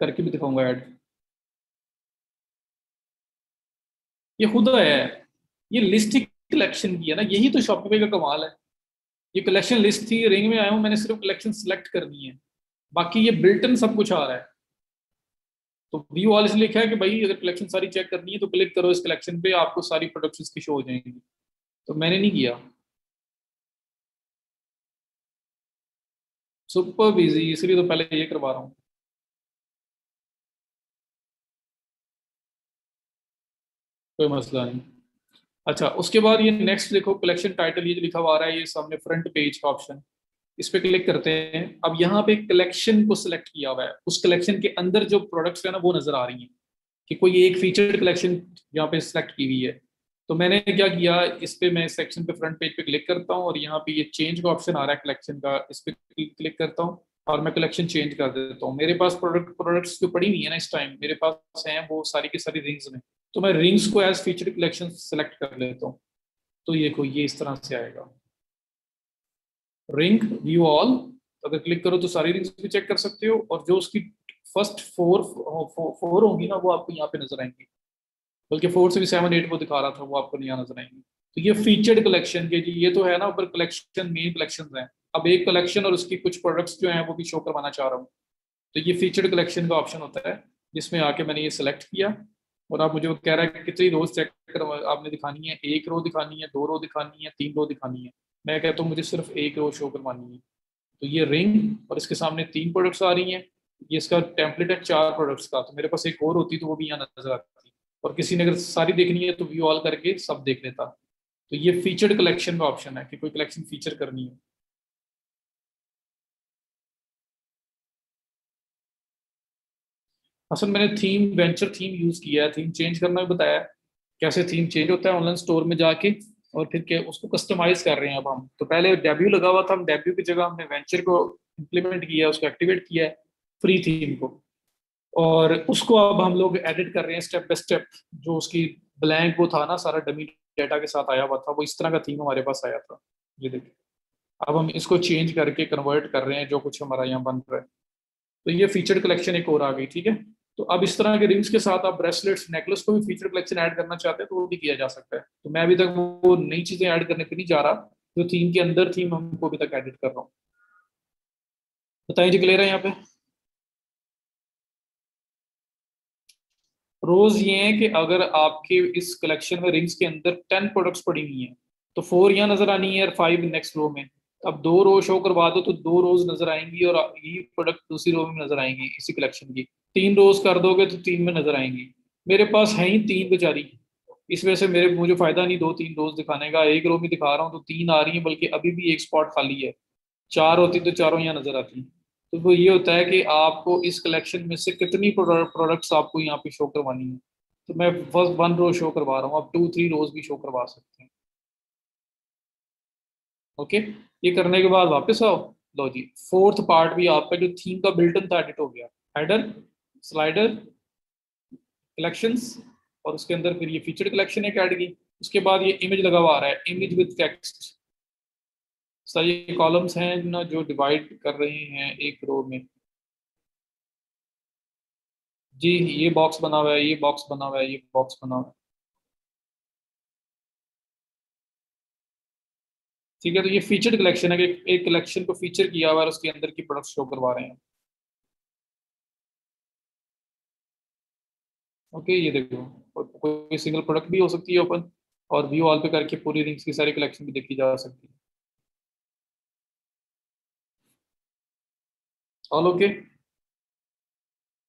करके भी दिखाऊँगा ऐड ये खुद है। ये लिस्ट ही कलेक्शन की है ना। यही तो शॉपिंग का कमाल है। ये कलेक्शन लिस्ट थी रिंग में आया हूँ, मैंने सिर्फ़ कलेक्शन सिलेक्ट करनी है। बाकी ये बिल्टन सब कुछ आ रहा है। तो व्यू ऑल इसलिए लिखा है कि भाई, अगर कलेक्शन सारी चेक करनी है तो क्लिक करो इस कलेक्शन पे, आपको सारी प्रोडक्ट्स की शो हो जाएँगी। तो मैंने नहीं किया। सुपर बिज़ी इसलिए तो पहले ये करवा रहा हूँ। कोई मसला नहीं। अच्छा उसके बाद ये नेक्स्ट देखो कलेक्शन टाइटल ये जो लिखा हुआ रहा है, ये सामने फ्रंट पेज का ऑप्शन इस पे क्लिक करते हैं। अब यहाँ पे कलेक्शन को सिलेक्ट किया हुआ है। उस कलेक्शन के अंदर जो प्रोडक्ट्स है ना, वो नज़र आ रही हैं कि कोई एक फीचर्ड कलेक्शन यहाँ पे सिलेक्ट की हुई है। तो मैंने क्या किया, इस पे मैं सेक्शन पे फ्रंट पेज पे क्लिक करता हूँ और यहाँ पे ये चेंज का ऑप्शन आ रहा है कलेक्शन का। इस पे क्लिक करता हूँ। और मैं कलेक्शन चेंज कर देता हूँ। मेरे पास प्रोडक्ट प्रोडक्ट्स जो पड़ी हुई है ना इस टाइम मेरे पास हैं वो सारी की सारी रिंग्स में। तो मैं रिंग्स को एज फीचर कलेक्शन सेलेक्ट कर लेता हूँ। तो ये को ये इस तरह से आएगा। रिंग व्यू ऑल अगर क्लिक करो तो सारी रिंग्स भी चेक कर सकते हो और जो उसकी फ़र्स्ट फोर फोर होंगी ना, वो आपको यहाँ पे नज़र आएँगी। बल्कि फोर से भी सेवन एट वो दिखा रहा था, वो आपको यहाँ नज़र आएँगी। तो ये फीचर्ड कलेक्शन के जी, ये तो है ना, ऊपर कलेक्शन मेन कलेक्शन है। अब एक कलेक्शन और उसकी कुछ प्रोडक्ट्स जो हैं वो भी शो करवाना चाह रहा हूँ। तो ये फीचर्ड कलेक्शन का ऑप्शन होता है, जिसमें आके मैंने ये सिलेक्ट किया और आप मुझे कह रहा है कि कितनी रोज चेक कर आपने दिखानी है? एक रो दिखानी है, दो रो दिखानी है, तीन रो दिखानी है। मैं कहता हूँ मुझे सिर्फ़ एक रो शो करवानी है। तो ये रिंग और इसके सामने तीन प्रोडक्ट्स आ रही हैं। ये इसका टेम्पलेट है चार प्रोडक्ट्स का। तो मेरे पास एक और होती तो वो भी यहाँ नज़र आती। और किसी ने अगर सारी देखनी है तो व्यू ऑल करके सब देख लेता। तो ये फीचर्ड कलेक्शन का ऑप्शन है कि कोई कलेक्शन फीचर करनी है। असल मैंने थीम वेंचर थीम यूज़ किया है थीम चेंज करना भी बताया कैसे थीम चेंज होता है ऑनलाइन स्टोर में जाके और फिर क्या उसको कस्टमाइज कर रहे हैं अब हम। तो पहले डेब्यू लगा हुआ था, हम डेब्यू की जगह हमने वेंचर को इम्प्लीमेंट किया उसको एक्टिवेट किया है फ्री थीम को। और उसको अब हम लोग एडिट कर रहे हैं स्टेप बाय स्टेप जो उसकी ब्लैंक वो था ना, सारा डमी डेटा के साथ आया हुआ था, वो इस तरह का थीम हमारे पास आया था। ये देखिए, अब हम इसको चेंज करके कन्वर्ट कर रहे हैं, जो कुछ हमारा यहाँ बन रहा है। तो ये फीचर कलेक्शन एक और आ गई, ठीक है? तो अब इस तरह के रिंग्स के साथ आप ब्रेसलेट्स, नेकलेस को भी फीचर कलेक्शन ऐड करना चाहते हैं तो वो भी किया जा सकता है। तो मैं अभी तक वो नई चीज़ें ऐड करने पे नहीं जा रहा, जो तो थीम के अंदर थीम हमको अभी तक एडिट कर रहा हूँ। बताइए जी, क्लियर है यहाँ पे? रोज ये है कि अगर आपके इस कलेक्शन में रिंग्स के अंदर टेन प्रोडक्ट्स पड़ी हुई हैं तो फोर यहाँ नज़र आनी है फाइव नेक्स्ट रो में। अब दो रो शो करवा दो तो दो रोज नज़र आएँगी और ये प्रोडक्ट दूसरी रो में नज़र आएँगी इसी कलेक्शन की। तीन रोज कर दोगे तो तीन में नज़र आएँगी। मेरे पास है ही तीन बेचारी। इस वजह से मेरे, मुझे फ़ायदा नहीं दो तीन रोज दिखाने का। एक रो में दिखा रहा हूँ तो तीन आ रही है, बल्कि अभी भी एक स्पॉट खाली है। चार होती तो चारों यहाँ नज़र आती। तो वो ये होता है कि आपको इस कलेक्शन में से कितनी प्रोडक्ट्स आपको यहाँ पे शो करवानी है। तो मैं फ़र्स्ट वन रो शो करवा रहा हूँ। आप टू थ्री रोज भी शो करवा सकते हैं। ओके ये करने के बाद वापस आओ। लो जी फोर्थ पार्ट भी आपका जो थीम का बिल्टन था एडिट हो गया। हेडर स्लाइडर कलेक्शंस और उसके अंदर फिर ये फीचर कलेक्शन है ऐड की। उसके बाद ये इमेज लगा हुआ आ रहा है इमेज विद टेक्स्ट सर ये कॉलम्स हैं ना, जो डिवाइड कर रहे हैं एक रो में। जी, ये बॉक्स बना हुआ है, ये बॉक्स बना हुआ है, ये बॉक्स बना हुआ है। ठीक है तो ये फीचर्ड कलेक्शन है कि एक कलेक्शन को फीचर किया हुआ है उसके अंदर की प्रोडक्ट शो करवा रहे हैं। ओके ये देखो कोई सिंगल प्रोडक्ट भी हो सकती है ओपन और व्यू ऑल पे करके पूरी रिंग्स की सारी कलेक्शन भी देखी जा सकती है। ऑल ओके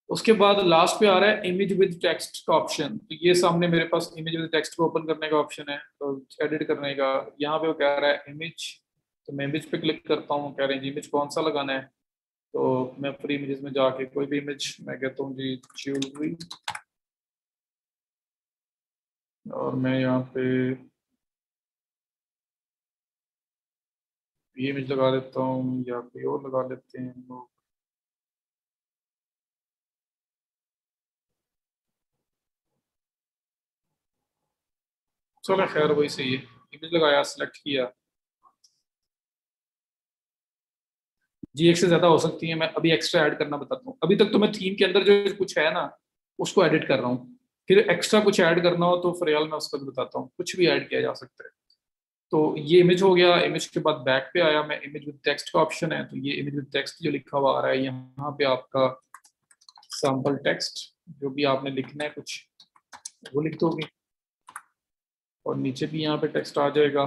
उसके बाद लास्ट पे आ रहा है इमेज विद टेक्स्ट का ऑप्शन तो ये सामने मेरे पास इमेज विद टेक्स्ट को ओपन करने का ऑप्शन है तो एडिट करने का। यहाँ पे वो कह रहा है इमेज तो मैं इमेज पे क्लिक करता हूँ, कह रहे हैं जी इमेज कौन सा लगाना है? तो मैं फ्री इमेज में जाके कोई भी इमेज मैं कहता हूँ जी ज्वेलरी और मैं यहाँ पे ये इमेज लगा देता हूँ, या कोई और लगा लेते हैं लोग चलो खैर वही सही है। इमेज लगाया सिलेक्ट किया। जी, एक से ज़्यादा हो सकती है, मैं अभी एक्स्ट्रा ऐड करना बताता हूँ। अभी तक तो मैं थीम के अंदर जो कुछ है ना, उसको एडिट कर रहा हूँ। फिर एक्स्ट्रा कुछ ऐड करना हो तो फिर मैं उसका भी बताता हूँ। कुछ भी ऐड किया जा सकता है। तो ये इमेज हो गया। इमेज के बाद बैक पे आया मैं। इमेज विद टेक्स्ट का ऑप्शन है। तो ये इमेज विद टेक्स्ट जो लिखा हुआ आ रहा है, यहाँ पे आपका सैंपल टेक्स्ट जो भी आपने लिखना है कुछ, वो लिख दोगे। और नीचे भी यहाँ पे टेक्स्ट आ जाएगा।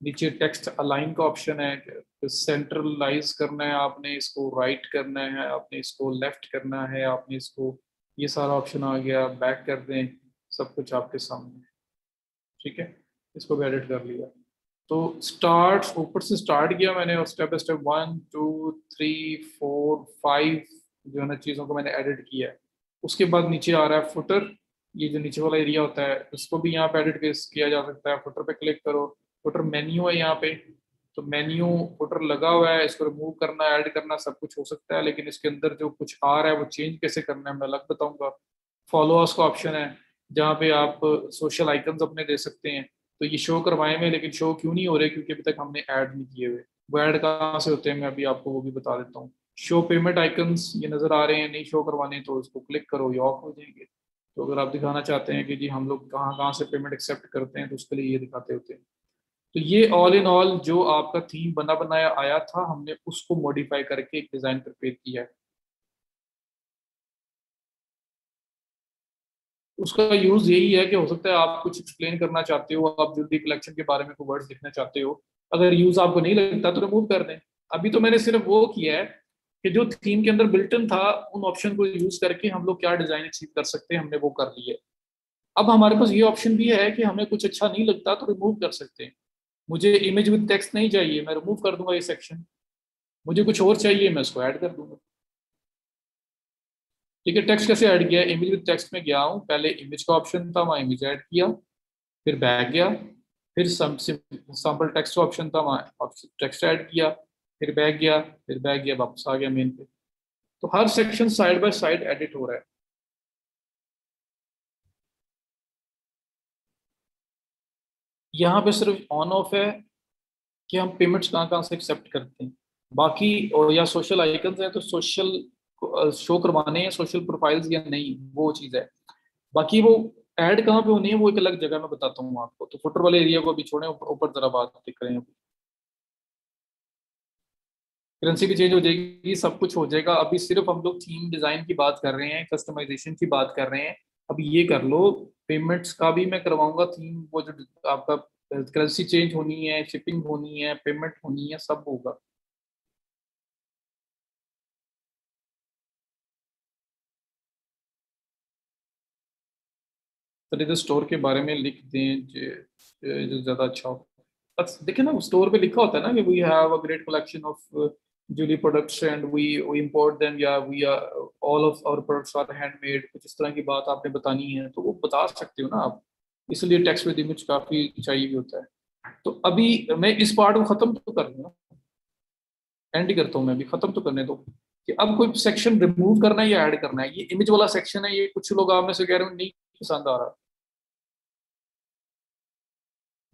नीचे टेक्स्ट अलाइन का ऑप्शन है तो सेंट्रलाइज करना है आपने, इसको राइट करना है, आपने इसको लेफ़्ट करना है, आपने इसको, ये सारा ऑप्शन आ गया बैक कर दें, सब कुछ आपके सामने ठीक है? इसको भी एडिट कर लिया। तो स्टार्ट ऊपर से स्टार्ट किया मैंने और step by step one two three four five जो है ना, चीज़ों को मैंने एडिट किया है। उसके बाद नीचे आ रहा है फुटर ये जो नीचे वाला एरिया होता है, उसको भी यहाँ पे एडिट किया जा सकता है। फुटर पे क्लिक करो। फुटर मेन्यू है यहाँ पे। तो मेन्यू फुटर लगा हुआ है, इसको रिमूव करना ऐड करना सब कुछ हो सकता है, लेकिन इसके अंदर जो कुछ आ रहा है, वो चेंज कैसे करना है, मैं अलग बताऊँगा। फॉलोअर्स का ऑप्शन है, जहाँ पे आप सोशल आइकन्स अपने दे सकते हैं। तो ये शो करवाए हुए लेकिन शो क्यों नहीं हो रहे? क्योंकि अभी तक हमने ऐड नहीं किए हुए। वो ऐड कहाँ से होते हैं, मैं अभी आपको वो भी बता देता हूँ। शो पेमेंट आइकन्स ये नज़र आ रहे हैं, नहीं शो करवाने तो उसको क्लिक करो, ये ऑफ़ हो जाएँगे। तो अगर आप दिखाना चाहते हैं कि जी हम लोग कहाँ कहाँ से पेमेंट एक्सेप्ट करते हैं तो उसके लिए ये दिखाते होते हैं। तो ये ऑल इन ऑल जो आपका थीम बना बनाया आया था, हमने उसको मॉडिफाई करके एक डिज़ाइन प्रिपेयर किया है। उसका यूज़ यही है कि हो सकता है आप कुछ एक्सप्लेन करना चाहते हो, आप ज्वेलरी कलेक्शन के बारे में कोई वर्ड्स लिखना चाहते हो, अगर यूज़ आपको नहीं लगता तो रिमूव कर दें। अभी तो मैंने सिर्फ़ वो किया है कि जो थीम के अंदर बिल्टन था, उन ऑप्शन को यूज़ करके हम लोग क्या डिज़ाइन अचीव कर सकते हैं, हमने वो कर लिया अब हमारे पास ये ऑप्शन भी है कि हमें कुछ अच्छा नहीं लगता तो रिमूव कर सकते हैं। मुझे इमेज विद टेक्स्ट नहीं चाहिए, मैं रिमूव कर दूँगा ये सेक्शन मुझे कुछ और चाहिए, मैं उसको ऐड कर दूँगा। ठीक है टेक्स्ट कैसे ऐड किया? इमेज विद टेक्स्ट में गया हूँ। पहले इमेज का ऑप्शन था, वहाँ इमेज ऐड किया। फिर बैक गया। फिर सैंपल टेक्स्ट ऑप्शन था, वहाँ टेक्स्ट ऐड किया। फिर बैक गया, फिर बैक गया, वापस आ गया मेन पे। तो हर section side by side edit हो रहा है। यहाँ पे सिर्फ़ ऑन ऑफ़ है कि हम पेमेंट्स कहाँ कहाँ से एक्सेप्ट करते हैं। बाकी, और या सोशल आइकन्स हैं तो सोशल शो करवाने हैं सोशल प्रोफाइल्स या नहीं, वो चीज़ है। बाकी वो ऐड कहाँ पे होनी है, वो एक अलग जगह में बताता हूँ आपको। तो फुटर वाले एरिया को अभी छोड़ें ऊपर जरा बात रहे हैं करेंसी भी चेंज हो जाएगी, सब कुछ हो जाएगा। अभी सिर्फ़ हम लोग थीम डिज़ाइन की बात कर रहे हैं कस्टमाइजेशन की बात कर रहे हैं। अभी ये कर लो पेमेंट्स का भी मैं करवाऊँगा थीम वो जो आपका करेंसी चेंज होनी है शिपिंग होनी है पेमेंट होनी है, सब होगा। तो स्टोर के बारे में लिख दें, जो ज़्यादा अच्छा हो। देखिए ना स्टोर पे लिखा होता है ना कि we have a great collection of products and we we import them, या we are, all of our products are handmade, कुछ इस तरह की बात आपने बतानी है तो वो बता सकते हो ना आप? इसलिए टेक्स्ट विद इमेज काफ़ी चाहिए भी होता है। तो अभी मैं इस पार्ट को ख़त्म तो कर दूँ एंड करता हूँ मैं अभी, ख़त्म तो करने दो। कि अब कोई सेक्शन रिमूव करना है या ऐड करना है? ये इमेज वाला सेक्शन है, ये कुछ लोग आप में से कह रहे हो, नहीं पसंद आ रहा।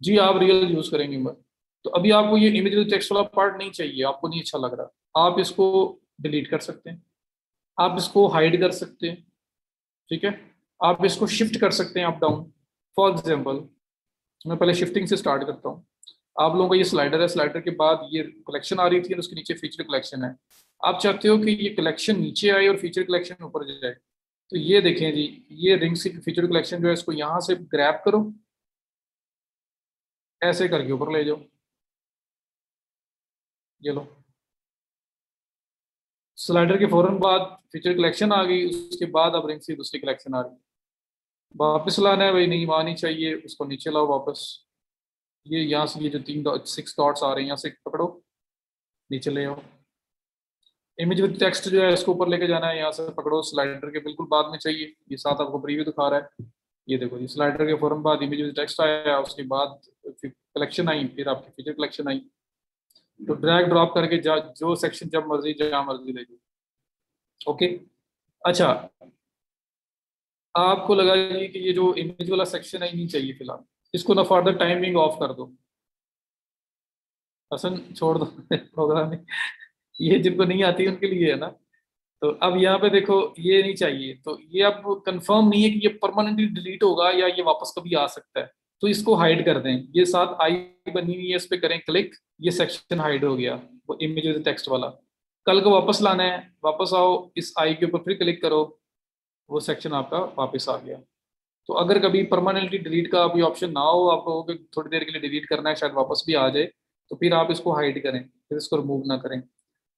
जी, आप रियल यूज़ करेंगे मैं तो अभी आपको ये इमेज टेक्स्ट वाला पार्ट नहीं चाहिए, आपको नहीं अच्छा लग रहा। आप इसको डिलीट कर सकते हैं। आप इसको हाइड कर सकते हैं। ठीक है? आप इसको शिफ्ट कर सकते हैं अप डाउन फॉर एग्ज़ाम्पल मैं पहले शिफ्टिंग से स्टार्ट करता हूँ। आप लोगों का ये स्लाइडर है। स्लाइडर के बाद ये कलेक्शन आ रही थी और उसके नीचे फीचर कलेक्शन है। आप चाहते हो कि ये कलेक्शन नीचे आए और फीचर कलेक्शन ऊपर जाए। तो ये देखें जी, ये रिंग्स की फीचर कलेक्शन जो है, इसको यहाँ से ग्रैप करो। ऐसे करके ऊपर ले जाओ। ये लो। स्लाइडर के फ़ौरन बाद फीचर कलेक्शन आ गई, उसके बाद अब रिंग से दूसरी कलेक्शन आ रही वापस लाना है भाई, नहीं आनी चाहिए, उसको नीचे लाओ वापस। ये यहाँ से, ये जो तीन सिक्स डॉट्स आ रहे हैं, यहाँ से पकड़ो, नीचे ले आओ। इमेज विद टेक्स्ट जो है, इसको ऊपर लेके जाना है, यहाँ से पकड़ो स्लाइडर के बिल्कुल बाद में चाहिए। ये साथ आपको प्रीव्यू दिखा रहा है। ये देखो ये स्लाइडर के फ़ौरन बाद इमेज विद टेक्स्ट आया, उसके बाद कलेक्शन आई, फिर आपकी फीचर कलेक्शन आई। तो ड्रैग ड्रॉप करके जा, जो सेक्शन जब मर्ज़ी, जहाँ मर्ज़ी ले ओके अच्छा। आपको लगा कि ये जो इमेज वाला सेक्शन है नहीं चाहिए फ़िलहाल। इसको ना फॉर द टाइमिंग ऑफ़ कर दो। हसन, छोड़ दो। प्रोग्राम ये जिनको नहीं आती, उनके लिए है ना। तो अब यहाँ पे देखो, ये नहीं चाहिए। तो ये अब कंफर्म नहीं है कि ये परमानेंटली डिलीट होगा या ये वापस कभी आ सकता है। तो इसको हाइड कर दें। ये साथ आई बनी हुई है, इस पर करें क्लिक ये सेक्शन हाइड हो गया, वो इमेज विद टेक्स्ट वाला। कल को वापस लाना है, वापस आओ, इस आई के ऊपर फिर क्लिक करो, वो सेक्शन आपका वापस आ गया। तो अगर कभी परमानेंटली डिलीट का अभी ऑप्शन ना हो आपको थोड़ी देर के लिए डिलीट करना है, शायद वापस भी आ जाए तो फिर आप इसको हाइड करें, फिर इसको रिमूव ना करें।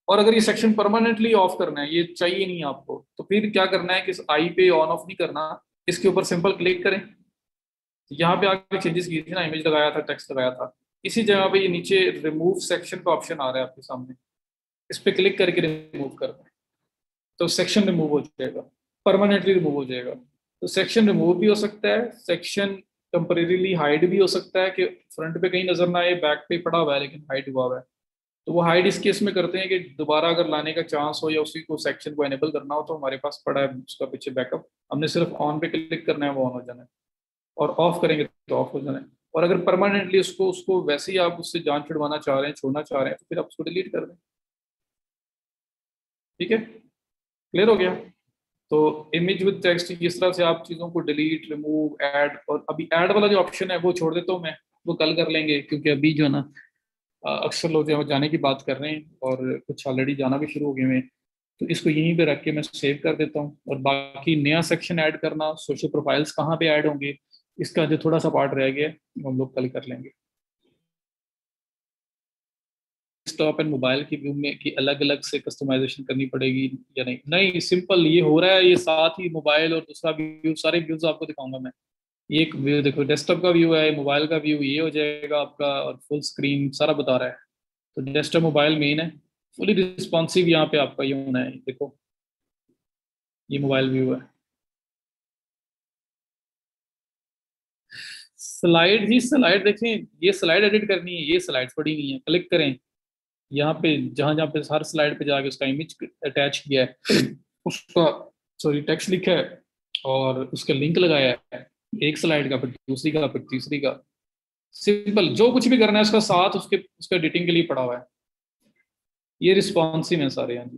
और अगर ये सेक्शन परमानेंटली ऑफ़ करना है, ये चाहिए नहीं आपको तो फिर क्या करना है कि इस आई पे ऑन ऑफ़ नहीं करना, इसके ऊपर सिंपल क्लिक करें। यहाँ पे आगे चेंजेस की थी ना इमेज लगाया था टेक्स्ट लगाया था। इसी जगह पे ये नीचे रिमूव सेक्शन का ऑप्शन आ रहा है आपके सामने। इस पर क्लिक करके रिमूव कर दें। तो सेक्शन रिमूव हो जाएगा। परमानेंटली रिमूव हो जाएगा। तो सेक्शन रिमूव भी हो सकता है सेक्शन टेम्परेली हाइड भी हो सकता है कि फ्रंट पे कहीं नज़र ना आए बैक पे पड़ा हुआ है, लेकिन हाइड हुआ हुआ है। तो वो हाइड इस केस में करते हैं कि दोबारा अगर लाने का चांस हो या उसी को सेक्शन को एनेबल करना हो तो हमारे पास पड़ा है उसका पीछे बैकअप हमने सिर्फ़ ऑन पे क्लिक करना है, वो ऑन हो जाना है। और ऑफ़ करेंगे तो ऑफ़ हो जाना है। और अगर परमानेंटली उसको उसको वैसे ही आप उससे जान छुड़वाना चाह रहे हैं, छोड़ना चाह रहे हैं तो फिर आप उसको डिलीट कर दें। ठीक है? क्लियर हो गया? तो इमेज विद टेक्स्ट इस तरह से आप चीज़ों को डिलीट रिमूव ऐड और अभी ऐड वाला जो ऑप्शन है, वो छोड़ देता हूँ मैं। वो कल कर लेंगे, क्योंकि अभी जो है ना अक्सर लोग जो जाने की बात कर रहे हैं और कुछ ऑलरेडी जाना भी शुरू हो गए हैं। तो इसको यहीं पे रख के मैं सेव कर देता हूँ। और बाकी नया सेक्शन ऐड करना सोशल प्रोफाइल्स कहाँ पे ऐड होंगे? इसका जो थोड़ा सा पार्ट रह गया, हम लोग कल कर लेंगे। डेस्कटॉप एंड मोबाइल की व्यू में कि अलग अलग से कस्टमाइजेशन करनी पड़ेगी या नहीं? नहीं सिंपल ये हो रहा है, ये साथ ही मोबाइल और दूसरा व्यू सारे व्यूज़ आपको दिखाऊँगा मैं। ये एक व्यू देखो डेस्कटॉप का व्यू है मोबाइल का व्यू ये हो जाएगा आपका और फुल स्क्रीन सारा बता रहा है। तो डेस्कटॉप मोबाइल मेन है। फुली रिस्पॉन्सिव यहाँ पे आपका ये होना है, देखो। ये मोबाइल व्यू है। स्लाइड ही स्लाइड देखें, ये स्लाइड एडिट करनी है, ये स्लाइड पड़ी हुई है, क्लिक करें। यहाँ पे, जहाँ जहाँ पे हर स्लाइड पे जाके उसका इमेज अटैच किया है, उसका सॉरी टेक्स्ट लिखा है, और उसका लिंक लगाया है, एक स्लाइड का फिर दूसरी का फिर तीसरी का। सिंपल जो कुछ भी करना है, उसका साथ उसके, उसका एडिटिंग के लिए पड़ा हुआ है। ये रिस्पॉन्सिव है सारे यहाँ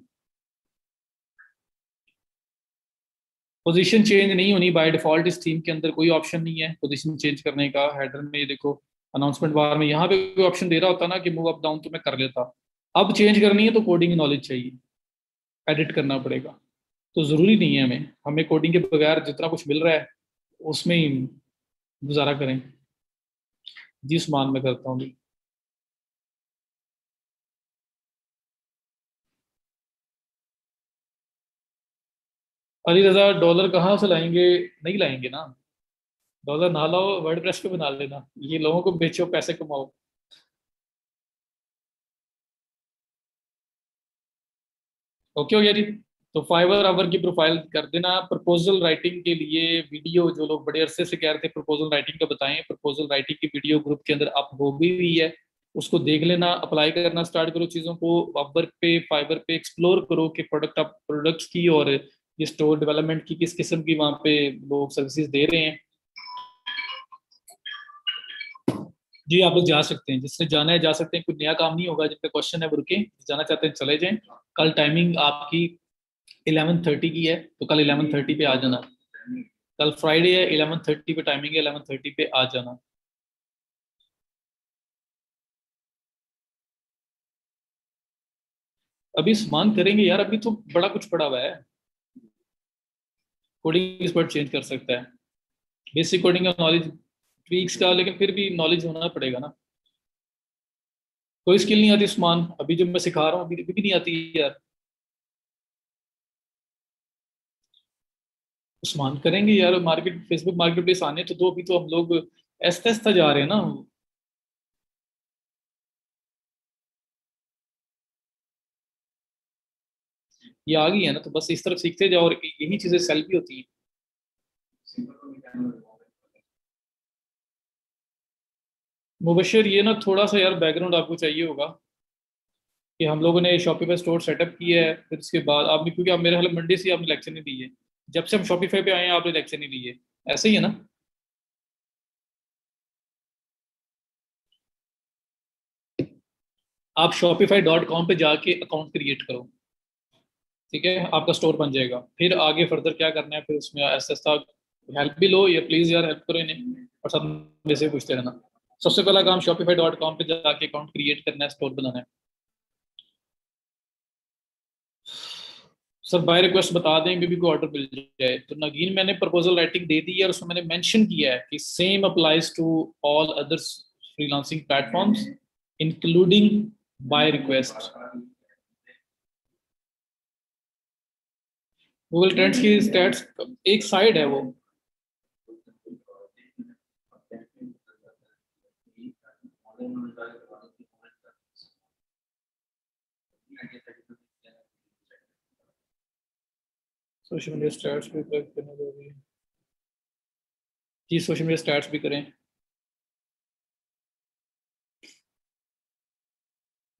पोजीशन चेंज नहीं होनी बाय डिफ़ॉल्ट इस थीम के अंदर कोई ऑप्शन नहीं है। पोजीशन चेंज करने का हेडर में ये देखो अनाउंसमेंट बार में यहाँ पे कोई ऑप्शन दे रहा होता ना कि मूव अप डाउन तो मैं कर लेता। अब चेंज करनी है तो कोडिंग नॉलेज चाहिए। एडिट करना पड़ेगा। तो ज़रूरी नहीं है हमें। हमें कोडिंग के बगैर जितना कुछ मिल रहा है, उसमें ही गुजारा करें। जिस मान में करता हूँ। अली रजा डॉलर कहाँ से लाएँगे? नहीं लाएँगे ना। डॉलर ना लाओ वर्ड प्रेस पे बना लेना। ये लोगों को बेचो, पैसे कमाओ। ओके हो गया जी तो फाइवर आवर की प्रोफ़ाइल कर देना। प्रपोजल राइटिंग के लिए वीडियो जो लोग बड़े अरसे से कह रहे थे प्रपोजल राइटिंग का बताएँ। प्रपोजल राइटिंग की वीडियो ग्रुप के अंदर आप हो भी हुई है। उसको देख लेना अप्लाई करना स्टार्ट करो चीज़ों को। अपवर्क पे फाइबर पे एक्सप्लोर करो कि प्रोडक्ट आप प्रोडक्ट्स की और ये स्टोर डेवलपमेंट की किस किस्म की वहाँ पे लोग सर्विसेज़ दे रहे हैं? जी, आप लोग जा सकते हैं। जिसने जाना है, जा सकते हैं। कोई नया काम नहीं होगा जिनका क्वेश्चन है वो रुके। जाना चाहते हैं, चले जाएँ। कल टाइमिंग आपकी इलेवन थर्टी की है तो कल इलेवन थर्टी पे आ जाना। कल फ्राइडे है इलेवन थर्टी पे टाइमिंग है इलेवन थर्टी पे आ जाना। अभी सामान करेंगे, यार, अभी तो बड़ा कुछ पड़ा हुआ है। कोडिंग एक्सपर्ट चेंज कर सकता है। बेसिक कोडिंग का नॉलेज ट्वीक्स का, लेकिन फिर भी नॉलेज होना पड़ेगा ना। कोई स्किल नहीं आती उस्मान। अभी जो मैं सिखा रहा हूँ, अभी भी नहीं आती यार। उस्मान करेंगे यार मार्केट फेसबुक मार्केट प्लेस आने तो दो, अभी तो हम लोग ऐसा ऐसा जा रहे हैं ना। ये आ गई है ना तो बस इस तरफ़ सीखते जाओ और यही चीज़ें सेल भी होती हैं। मुबशर, ये ना थोड़ा सा यार बैकग्राउंड आपको चाहिए होगा कि हम लोगों ने शॉपिफाई स्टोर सेटअप किया है, फिर उसके बाद आपने क्योंकि आप मेरे हाल मंडे से आपने लेक्चर नहीं दिए। जब से हम शॉपिफाई पे आए हैं, आपने लेक्चर नहीं दी है ऐसे ही है ना? आप शॉपिफाई डॉट कॉम पर जाके अकाउंट क्रिएट करो। ठीक है, आपका स्टोर बन जाएगा। फिर आगे फर्दर क्या करना है, फिर उसमें ऐसा हेल्प भी लो, या प्लीज़ यार हेल्प करो इन्हें। और सब में से पूछते रहना। सबसे पहला काम शॉपिफाई डॉट कॉम पर जाके अकाउंट क्रिएट करना है स्टोर बनाना है। सर बाय रिक्वेस्ट बता दें बेबी को ऑर्डर मिल जाए। तो नगीन मैंने प्रपोजल राइटिंग दे दी है, और उसमें मैंने मेंशन किया है कि same applies to all other freelancing platforms including by request Google trends की स्टैट्स एक साइड है वो। सोशल मीडिया स्टैट्स भी कलेक्ट करने ज़रूरी है। जी सोशल मीडिया स्टैट्स भी करें।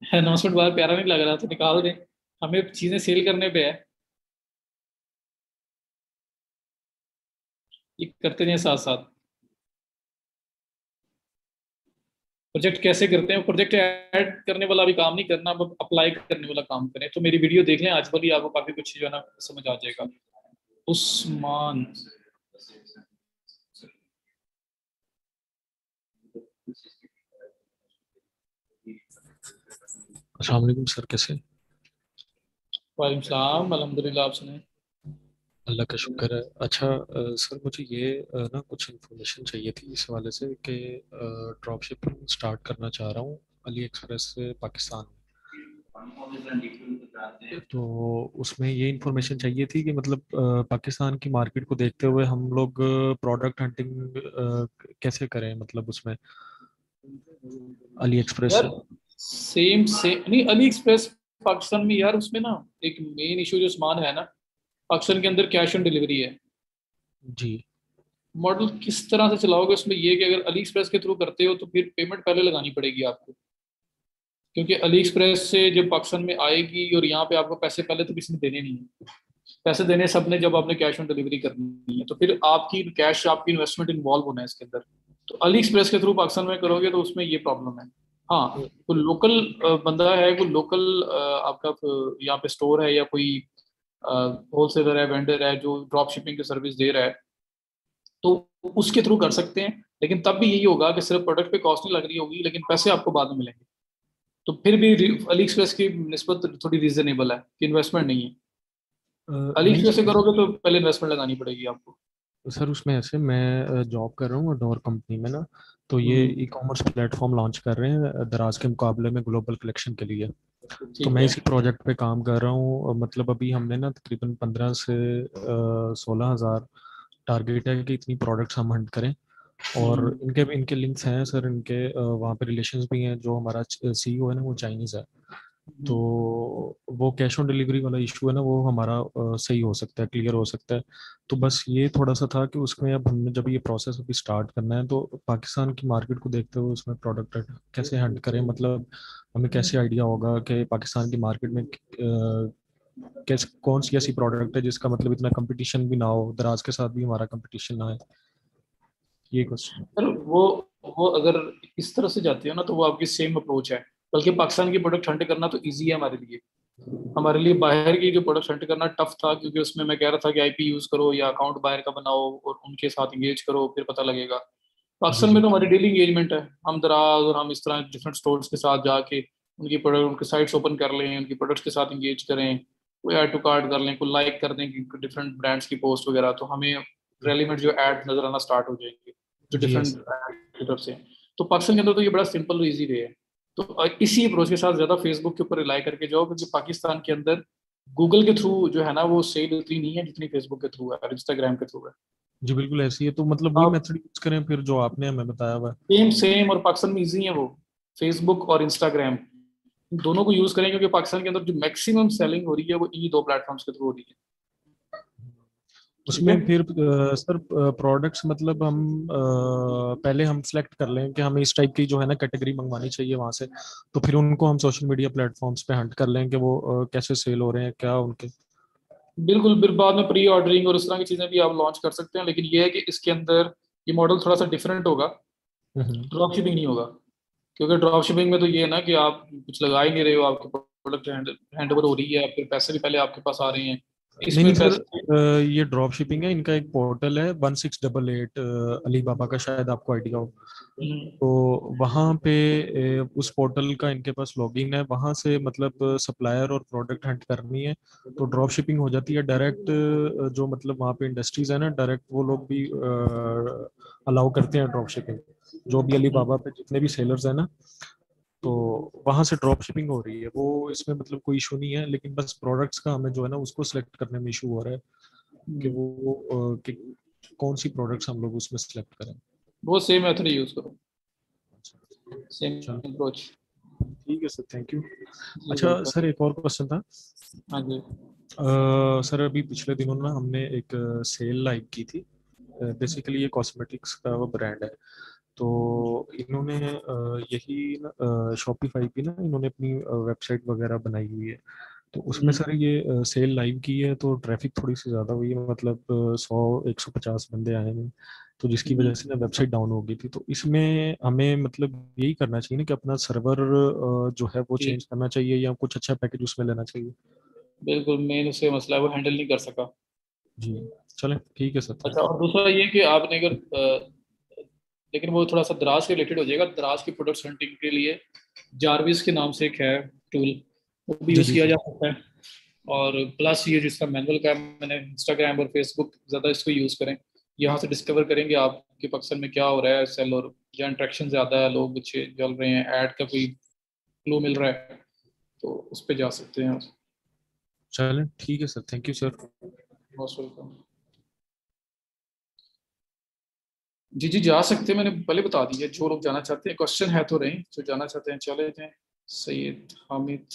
अनाउंसमेंट बार प्यारा नहीं लग रहा तो निकाल दें। हमें चीज़ें सेल करने पे है। ये करते रहें साथ साथ। प्रोजेक्ट कैसे करते हैं? प्रोजेक्ट ऐड करने वाला भी काम नहीं करना अब अप्लाई करने वाला काम करें। तो मेरी वीडियो देख लें आज वाली आपको काफ़ी कुछ जो है ना समझ आ जाएगा। उस्मान। अस्सलाम सर कैसे वालेकुम सलाम अल्हम्दुलिल्लाह आप सुनाए। अल्लाह का शुक्र है। अच्छा सर मुझे ये ना कुछ इन्फॉर्मेशन चाहिए थी इस हवाले से कि ड्रॉप शिपिंग स्टार्ट करना चाह रहा हूँ अली एक्सप्रेस से पाकिस्तान तो उसमें ये इन्फॉर्मेशन चाहिए थी कि मतलब पाकिस्तान की मार्केट को देखते हुए हम लोग प्रोडक्ट हंटिंग कैसे करें मतलब उसमें? अली एक्सप्रेस सेम सेम नहीं अली एक्सप्रेस पाकिस्तान में यार उसमें ना एक मेन इशू जो सामान है ना पाकिस्तान के अंदर कैश ऑन डिलीवरी है। जी। मॉडल किस तरह से चलाओगे उसमें ये कि अगर अली एक्सप्रेस के थ्रू करते हो तो फिर पेमेंट पहले लगानी पड़ेगी आपको। क्योंकि अली एक्सप्रेस से जब पाकिस्तान में आएगी और यहाँ पे आपको पैसे पहले तो किसी ने देने नहीं है। पैसे देने सबने जब आपने कैश ऑन डिलीवरी करनी है तो फिर आपकी कैश आपकी इन्वेस्टमेंट इन्वॉल्व होना है इसके अंदर। तो अली एक्सप्रेस के थ्रू पाकिस्तान में करोगे तो उसमें ये प्रॉब्लम है। हाँ कोई लोकल बंदा है कोई लोकल आपका यहाँ पे स्टोर है या कोई होलसेलर है वेंडर है जो ड्रॉप शिपिंग की सर्विस दे रहा है तो उसके थ्रू कर सकते हैं लेकिन तब भी यही होगा कि सिर्फ़ प्रोडक्ट पे कॉस्ट नहीं लग रही होगी लेकिन पैसे आपको बाद में मिलेंगे। तो फिर भी अली एक्सप्रेस की नस्बत थोड़ी रीजनेबल है कि इन्वेस्टमेंट नहीं है। अली एक्सप्रेस से करोगे तो पहले इन्वेस्टमेंट लगानी पड़ेगी आपको। सर उसमें ऐसे मैं जॉब कर रहा हूँ डोर कंपनी में ना तो ये ई कॉमर्स प्लेटफॉर्म लॉन्च कर रहे हैं दराज के मुकाबले में ग्लोबल कलेक्शन के लिए। तो मैं इसी प्रोजेक्ट पे काम कर रहा हूँ मतलब अभी हमने ना तकरीबन पंद्रह से सोलह हज़ार टारगेट है कि इतनी प्रोडक्ट्स हम हंट करें। और हम्म। इनके भी इनके लिंक्स हैं सर इनके वहाँ पे रिलेशंस भी हैं जो हमारा सीईओ है ना वो चाइनीज़ है। तो वो कैश ऑन डिलीवरी वाला इशू है ना वो हमारा सही हो सकता है क्लियर हो सकता है। तो बस ये थोड़ा सा था कि उसमें अब हमने जब ये प्रोसेस अभी स्टार्ट करना है तो पाकिस्तान की मार्केट को देखते हुए उसमें प्रोडक्ट कैसे हैंड करें मतलब हमें कैसे आइडिया होगा कि पाकिस्तान की मार्केट में कैसे कौन सी ऐसी प्रोडक्ट है जिसका मतलब इतना कंपटीशन भी ना हो दराज के साथ भी हमारा कंपटीशन ना है ये क्वेश्चन वो वो अगर इस तरह से जाते हो ना तो वो आपकी सेम अप्रोच है। बल्कि पाकिस्तान की प्रोडक्ट हंट करना तो ईजी है हमारे लिए। हमारे लिए बाहर की जो प्रोडक्ट हंट करना टफ था क्योंकि उसमें मैं कह रहा था कि आईपी यूज़ करो या अकाउंट बाहर का बनाओ और उनके साथ इंगेज करो फिर पता लगेगा। पाकिस्तान में तो हमारी डेली इंगेजमेंट है। हम दराज और हम इस तरह डिफरेंट स्टोर्स के साथ जाके उनकी प्रोडक्ट उनके साइट्स ओपन कर लें उनकी प्रोडक्ट्स के साथ इंगेज करें कोई ऐड टू कार्ड कर लें कोई लाइक कर दें डिफरेंट ब्रांड्स की पोस्ट वगैरह तो हमें रेलिवेंट जो एड नज़र आना स्टार्ट हो जाएँगे जो डिफरेंट की तरफ़ से। तो पाकिस्तान के अंदर तो ये बड़ा सिंपल और ईजी वे है। तो इसी अप्रोच के साथ ज़्यादा फेसबुक के ऊपर रिलाई करके जाओ क्योंकि पाकिस्तान के अंदर गूगल के थ्रू जो है ना वो सेल उतनी नहीं है जितनी फेसबुक के थ्रू है और इंस्टाग्राम के थ्रू है। जी बिल्कुल ऐसी है तो मतलब वही मेथड यूज़ करें फिर जो आपने हमें बताया हुआ सेम सेम और पाकिस्तान में इजी है वो फेसबुक और इंस्टाग्राम दोनों को यूज़ करें क्योंकि पाकिस्तान के अंदर जो मैक्सिमम सेलिंग हो रही है वो इन्हीं दो प्लेटफॉर्म्स के थ्रू हो रही है। उसमें फिर सर प्रोडक्ट्स मतलब हम पहले हम सिलेक्ट कर लें कि हमें इस टाइप की जो है ना कैटेगरी मंगवानी चाहिए वहाँ से तो फिर उनको हम सोशल मीडिया प्लेटफॉर्म्स पे हंट कर लें कि वो कैसे सेल हो रहे हैं क्या उनके बिल्कुल फिर बाद में प्री ऑर्डरिंग और इस तरह की चीज़ें भी आप लॉन्च कर सकते हैं लेकिन ये है कि इसके अंदर ये मॉडल थोड़ा सा डिफरेंट होगा। ड्रॉप शिपिंग नहीं होगा क्योंकि ड्रॉप शिपिंग में तो ये है ना कि आप कुछ लगा ही नहीं रहे हो आपके प्रोडक्ट हैंड ओवर हो रही है फिर पैसे भी पहले आपके पास आ रहे हैं। नहीं सर ये ड्रॉप शिपिंग है इनका एक पोर्टल है one six double eight Alibaba का शायद आपको आइडिया हो। हम्म। तो वहाँ पे उस पोर्टल का इनके पास लॉगिंग है वहाँ से मतलब सप्लायर और प्रोडक्ट हंट करनी है तो ड्रॉप शिपिंग हो जाती है। डायरेक्ट जो मतलब वहाँ पे इंडस्ट्रीज़ है ना डायरेक्ट वो लोग भी अलाउ करते हैं ड्रॉप शिपिंग जो भी अली बाबा पे जितने भी सेलर्स है ना तो वहाँ से ड्रॉप शिपिंग हो रही है। वो इसमें मतलब कोई इशू नहीं है लेकिन बस प्रोडक्ट्स का हमें जो है ना उसको सिलेक्ट करने में इशू हो रहा है कि हम्म। वो कि कौन सी प्रोडक्ट्स हम लोग उसमें सिलेक्ट करें। वो सेम मेथड यूज़ करो। सेम अप्रोच ठीक है सर थैंक यू अच्छा सर एक और क्वेश्चन था। हाँ जी। सर अभी पिछले दिनों ना हमने एक सेल लाइव की थी। बेसिकली ये कॉस्मेटिक्स का वो ब्रांड है। तो इन्होंने यही शॉपिफाई की ना इन्होंने अपनी वेबसाइट वगैरह बनाई हुई है। तो उसमें सर ये सेल लाइव की है तो ट्रैफ़िक थोड़ी सी ज़्यादा हुई है मतलब सौ एक सौ पचास बंदे आए हैं। तो जिसकी वजह से ना वेबसाइट डाउन हो गई थी। तो इसमें हमें मतलब यही करना चाहिए ना कि अपना सर्वर जो है वो चेंज करना चाहिए या कुछ अच्छा पैकेज उसमें लेना चाहिए। बिल्कुल मेन उससे मसला वो हैंडल नहीं कर सका। जी चले ठीक है सर अच्छा और दूसरा ये कि आपने अगर लेकिन वो थोड़ा सा दराज के रिलेटेड हो जाएगा। दराज की प्रोडक्ट हंटिंग के लिए जारविस के नाम से एक है टूल वो भी यूज़ किया जा। सकता है। और प्लस ये जिसका मैनुअल का मैंने इंस्टाग्राम और फेसबुक ज़्यादा इसको यूज़ करें यहाँ से डिस्कवर करेंगे आपके पक्सर में क्या हो रहा है सेल और या इंट्रैक्शन ज़्यादा है लोग अच्छे चल रहे हैं ऐड का कोई फ्लो मिल रहा है तो उस पर जा सकते हैं चलें ठीक है sir thank you sir most welcome जी जी जा सकते हैं मैंने पहले बता दिया जो लोग जाना चाहते हैं क्वेश्चन है तो रहे जो जाना चाहते हैं चले जाएँ। सैयद हामिद।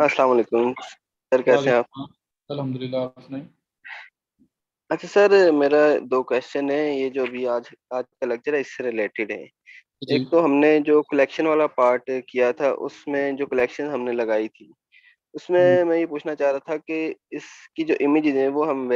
अस्सलाम वालेकुम सर कैसे हैं आप? अल्हम्दुलिल्लाह आपने अच्छा सर मेरा दो क्वेश्चन है ये जो भी आज आज का लेक्चर है इससे रिलेटेड है। एक तो हमने जो कलेक्शन वाला पार्ट किया था उसमें जो कलेक्शन हमने लगाई थी उसमें मैं ये पूछना चाह रहा था कि इसकी जो इमेजेस है वो हम